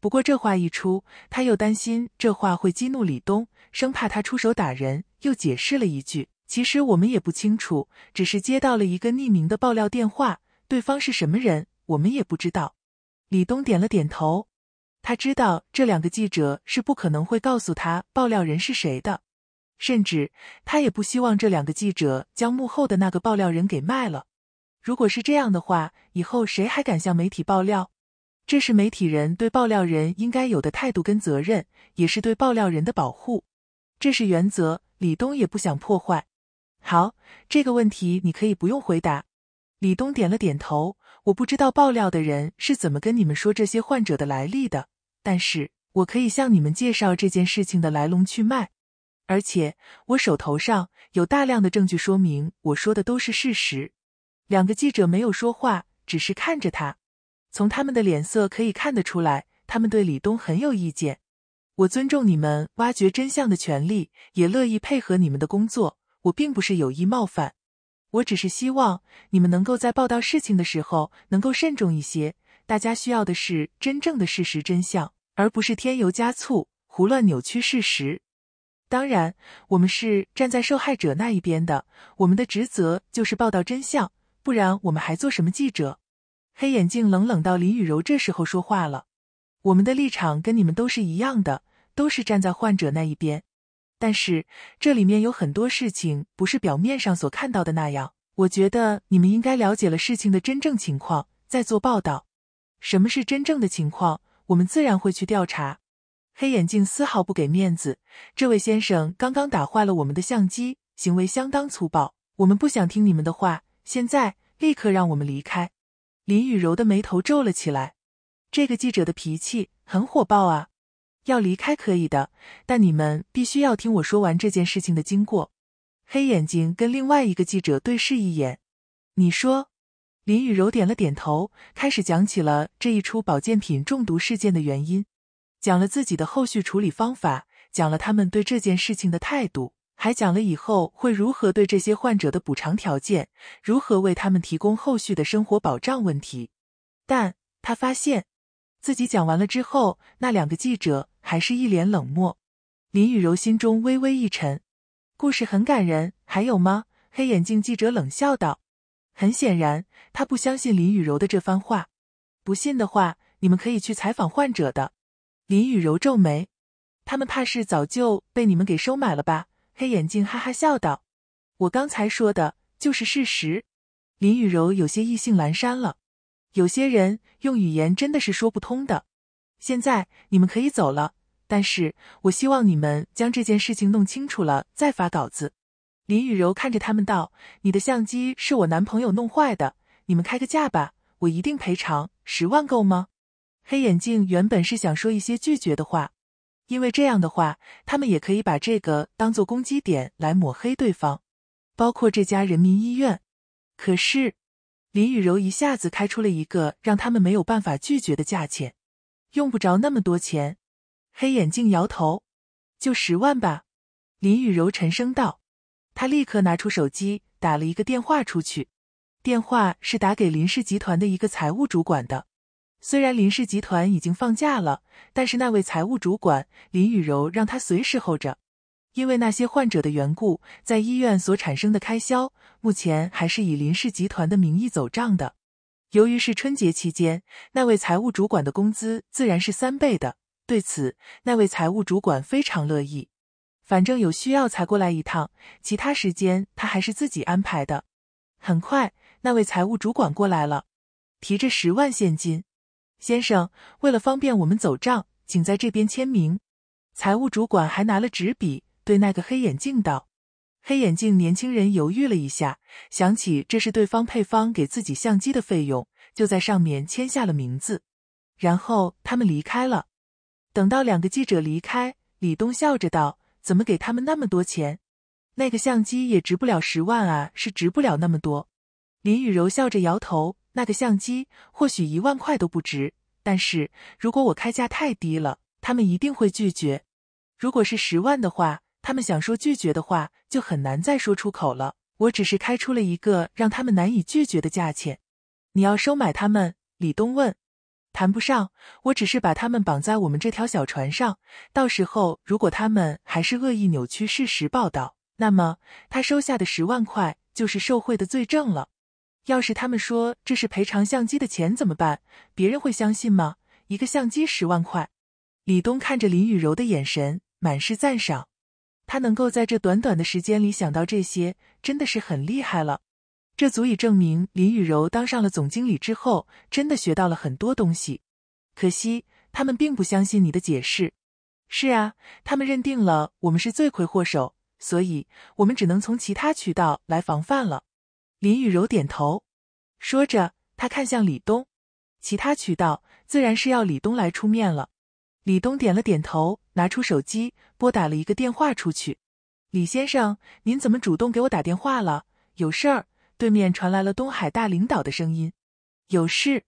不过这话一出，他又担心这话会激怒李东，生怕他出手打人，又解释了一句：“其实我们也不清楚，只是接到了一个匿名的爆料电话，对方是什么人，我们也不知道。”李东点了点头，他知道这两个记者是不可能会告诉他爆料人是谁的，甚至他也不希望这两个记者将幕后的那个爆料人给卖了。如果是这样的话，以后谁还敢向媒体爆料？这是媒体人对爆料人应该有的态度跟责任，也是对爆料人的保护。这是原则，李东也不想破坏。好，这个问题你可以不用回答。李东点了点头。我不知道爆料的人是怎么跟你们说这些患者的来历的，但是我可以向你们介绍这件事情的来龙去脉，而且我手头上有大量的证据说明我说的都是事实。两个记者没有说话，只是看着他。从他们的脸色可以看得出来，他们对李东很有意见。我尊重你们挖掘真相的权利，也乐意配合你们的工作。我并不是有意冒犯，我只是希望你们能够在报道事情的时候能够慎重一些。大家需要的是真正的事实真相，而不是添油加醋、胡乱扭曲事实。当然，我们是站在受害者那一边的，我们的职责就是报道真相。不然我们还做什么记者？黑眼镜冷冷到林雨柔这时候说话了：“我们的立场跟你们都是一样的，都是站在患者那一边。但是这里面有很多事情不是表面上所看到的那样。我觉得你们应该了解了事情的真正情况再做报道。什么是真正的情况？我们自然会去调查。”黑眼镜丝毫不给面子：“这位先生刚刚打坏了我们的相机，行为相当粗暴。我们不想听你们的话。”现在立刻让我们离开！林雨柔的眉头皱了起来。这个记者的脾气很火爆啊！要离开可以的，但你们必须要听我说完这件事情的经过。黑眼睛跟另外一个记者对视一眼。你说？林雨柔点了点头，开始讲起了这一出保健品中毒事件的原因，讲了自己的后续处理方法，讲了他们对这件事情的态度。还讲了以后会如何对这些患者的补偿条件，如何为他们提供后续的生活保障问题。但他发现自己讲完了之后，那两个记者还是一脸冷漠。林雨柔心中微微一沉，故事很感人，还有吗？黑眼镜记者冷笑道。很显然，他不相信林雨柔的这番话。不信的话，你们可以去采访患者的。林雨柔皱眉，他们怕是早就被你们给收买了吧？黑眼镜哈哈笑道：“我刚才说的就是事实。”林雨柔有些意兴阑珊了。有些人用语言真的是说不通的。现在你们可以走了。但是我希望你们将这件事情弄清楚了再发稿子。林雨柔看着他们道：“你的相机是我男朋友弄坏的，你们开个价吧，我一定赔偿。十万够吗？”黑眼镜原本是想说一些拒绝的话，因为这样的话，他们也可以把这个当做攻击点来抹黑对方，包括这家人民医院。可是林雨柔一下子开出了一个让他们没有办法拒绝的价钱，用不着那么多钱。黑眼镜摇头，就十万吧。林雨柔沉声道。他立刻拿出手机打了一个电话出去，电话是打给林氏集团的一个财务主管的。虽然林氏集团已经放假了，但是那位财务主管林雨柔让他随时候着，因为那些患者的缘故，在医院所产生的开销，目前还是以林氏集团的名义走账的。由于是春节期间，那位财务主管的工资自然是三倍的。对此，那位财务主管非常乐意。反正有需要才过来一趟，其他时间他还是自己安排的。很快，那位财务主管过来了，提着十万现金。先生，为了方便我们走账，请在这边签名。财务主管还拿了纸笔，对那个黑眼镜道：“黑眼镜年轻人犹豫了一下，想起这是对方配方给自己相机的费用，就在上面签下了名字。然后他们离开了。等到两个记者离开，李东笑着道。”怎么给他们那么多钱？那个相机也值不了十万啊，是值不了那么多。林雨柔笑着摇头，那个相机或许一万块都不值，但是如果我开价太低了，他们一定会拒绝。如果是十万的话，他们想说拒绝的话就很难再说出口了。我只是开出了一个让他们难以拒绝的价钱。你要收买他们？李东问。谈不上，我只是把他们绑在我们这条小船上。到时候，如果他们还是恶意扭曲事实报道，那么他收下的十万块就是受贿的罪证了。要是他们说这是赔偿相机的钱怎么办？别人会相信吗？一个相机十万块。李东看着林雨柔的眼神满是赞赏，他能够在这短短的时间里想到这些，真的是很厉害了。这足以证明林雨柔当上了总经理之后，真的学到了很多东西。可惜他们并不相信你的解释。是啊，他们认定了我们是罪魁祸首，所以我们只能从其他渠道来防范了。林雨柔点头，说着，他看向李东，其他渠道自然是要李东来出面了。李东点了点头，拿出手机拨打了一个电话出去。李先生，您怎么主动给我打电话了？有事儿？对面传来了东海大领导的声音：“有事。”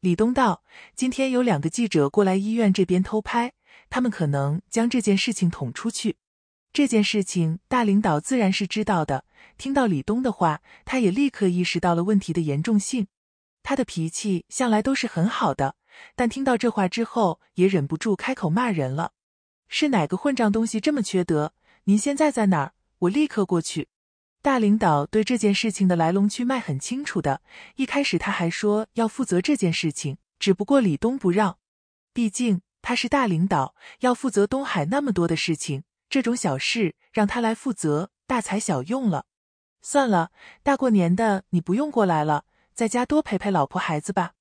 李东道：“今天有两个记者过来医院这边偷拍，他们可能将这件事情捅出去。这件事情大领导自然是知道的。听到李东的话，他也立刻意识到了问题的严重性。他的脾气向来都是很好的，但听到这话之后，也忍不住开口骂人了：‘是哪个混账东西这么缺德？您现在在哪儿？我立刻过去。’”大领导对这件事情的来龙去脉很清楚的，一开始他还说要负责这件事情，只不过李东不让，毕竟他是大领导，要负责东海那么多的事情，这种小事让他来负责，大材小用了。算了，大过年的你不用过来了，在家多陪陪老婆孩子吧。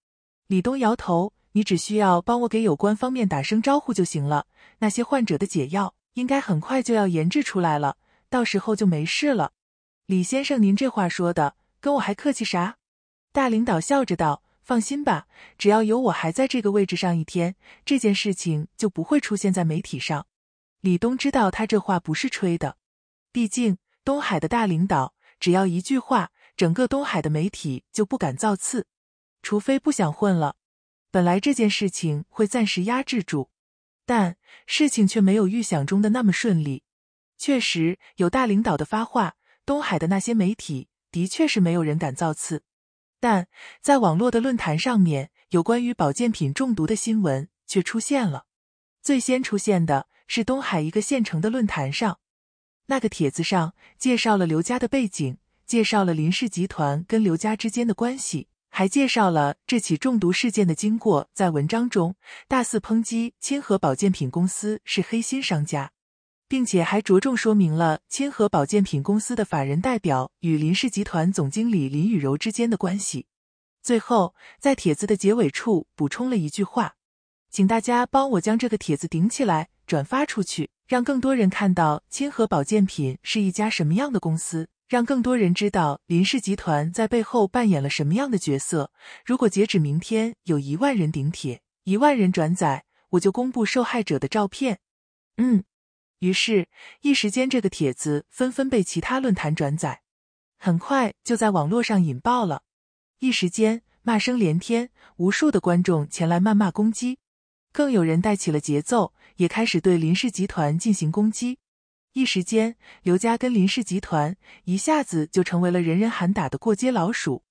李东摇头，你只需要帮我给有关方面打声招呼就行了。那些患者的解药应该很快就要研制出来了，到时候就没事了。李先生，您这话说的，跟我还客气啥？大领导笑着道：“放心吧，只要有我还在这个位置上一天，这件事情就不会出现在媒体上。”李东知道他这话不是吹的，毕竟东海的大领导只要一句话，整个东海的媒体就不敢造次，除非不想混了。本来这件事情会暂时压制住，但事情却没有预想中的那么顺利。确实有大领导的发话。东海的那些媒体的确是没有人敢造次，但在网络的论坛上面，有关于保健品中毒的新闻却出现了。最先出现的是东海一个县城的论坛上，那个帖子上介绍了刘家的背景，介绍了林氏集团跟刘家之间的关系，还介绍了这起中毒事件的经过。在文章中，大肆抨击清河保健品公司是黑心商家。并且还着重说明了清河保健品公司的法人代表与林氏集团总经理林雨柔之间的关系。最后，在帖子的结尾处补充了一句话：“请大家帮我将这个帖子顶起来，转发出去，让更多人看到清河保健品是一家什么样的公司，让更多人知道林氏集团在背后扮演了什么样的角色。如果截止明天有一万人顶帖，一万人转载，我就公布受害者的照片。嗯。于是，一时间这个帖子纷纷被其他论坛转载，很快就在网络上引爆了。一时间骂声连天，无数的观众前来谩骂攻击，更有人带起了节奏，也开始对林氏集团进行攻击。一时间，刘家跟林氏集团一下子就成为了人人喊打的过街老鼠。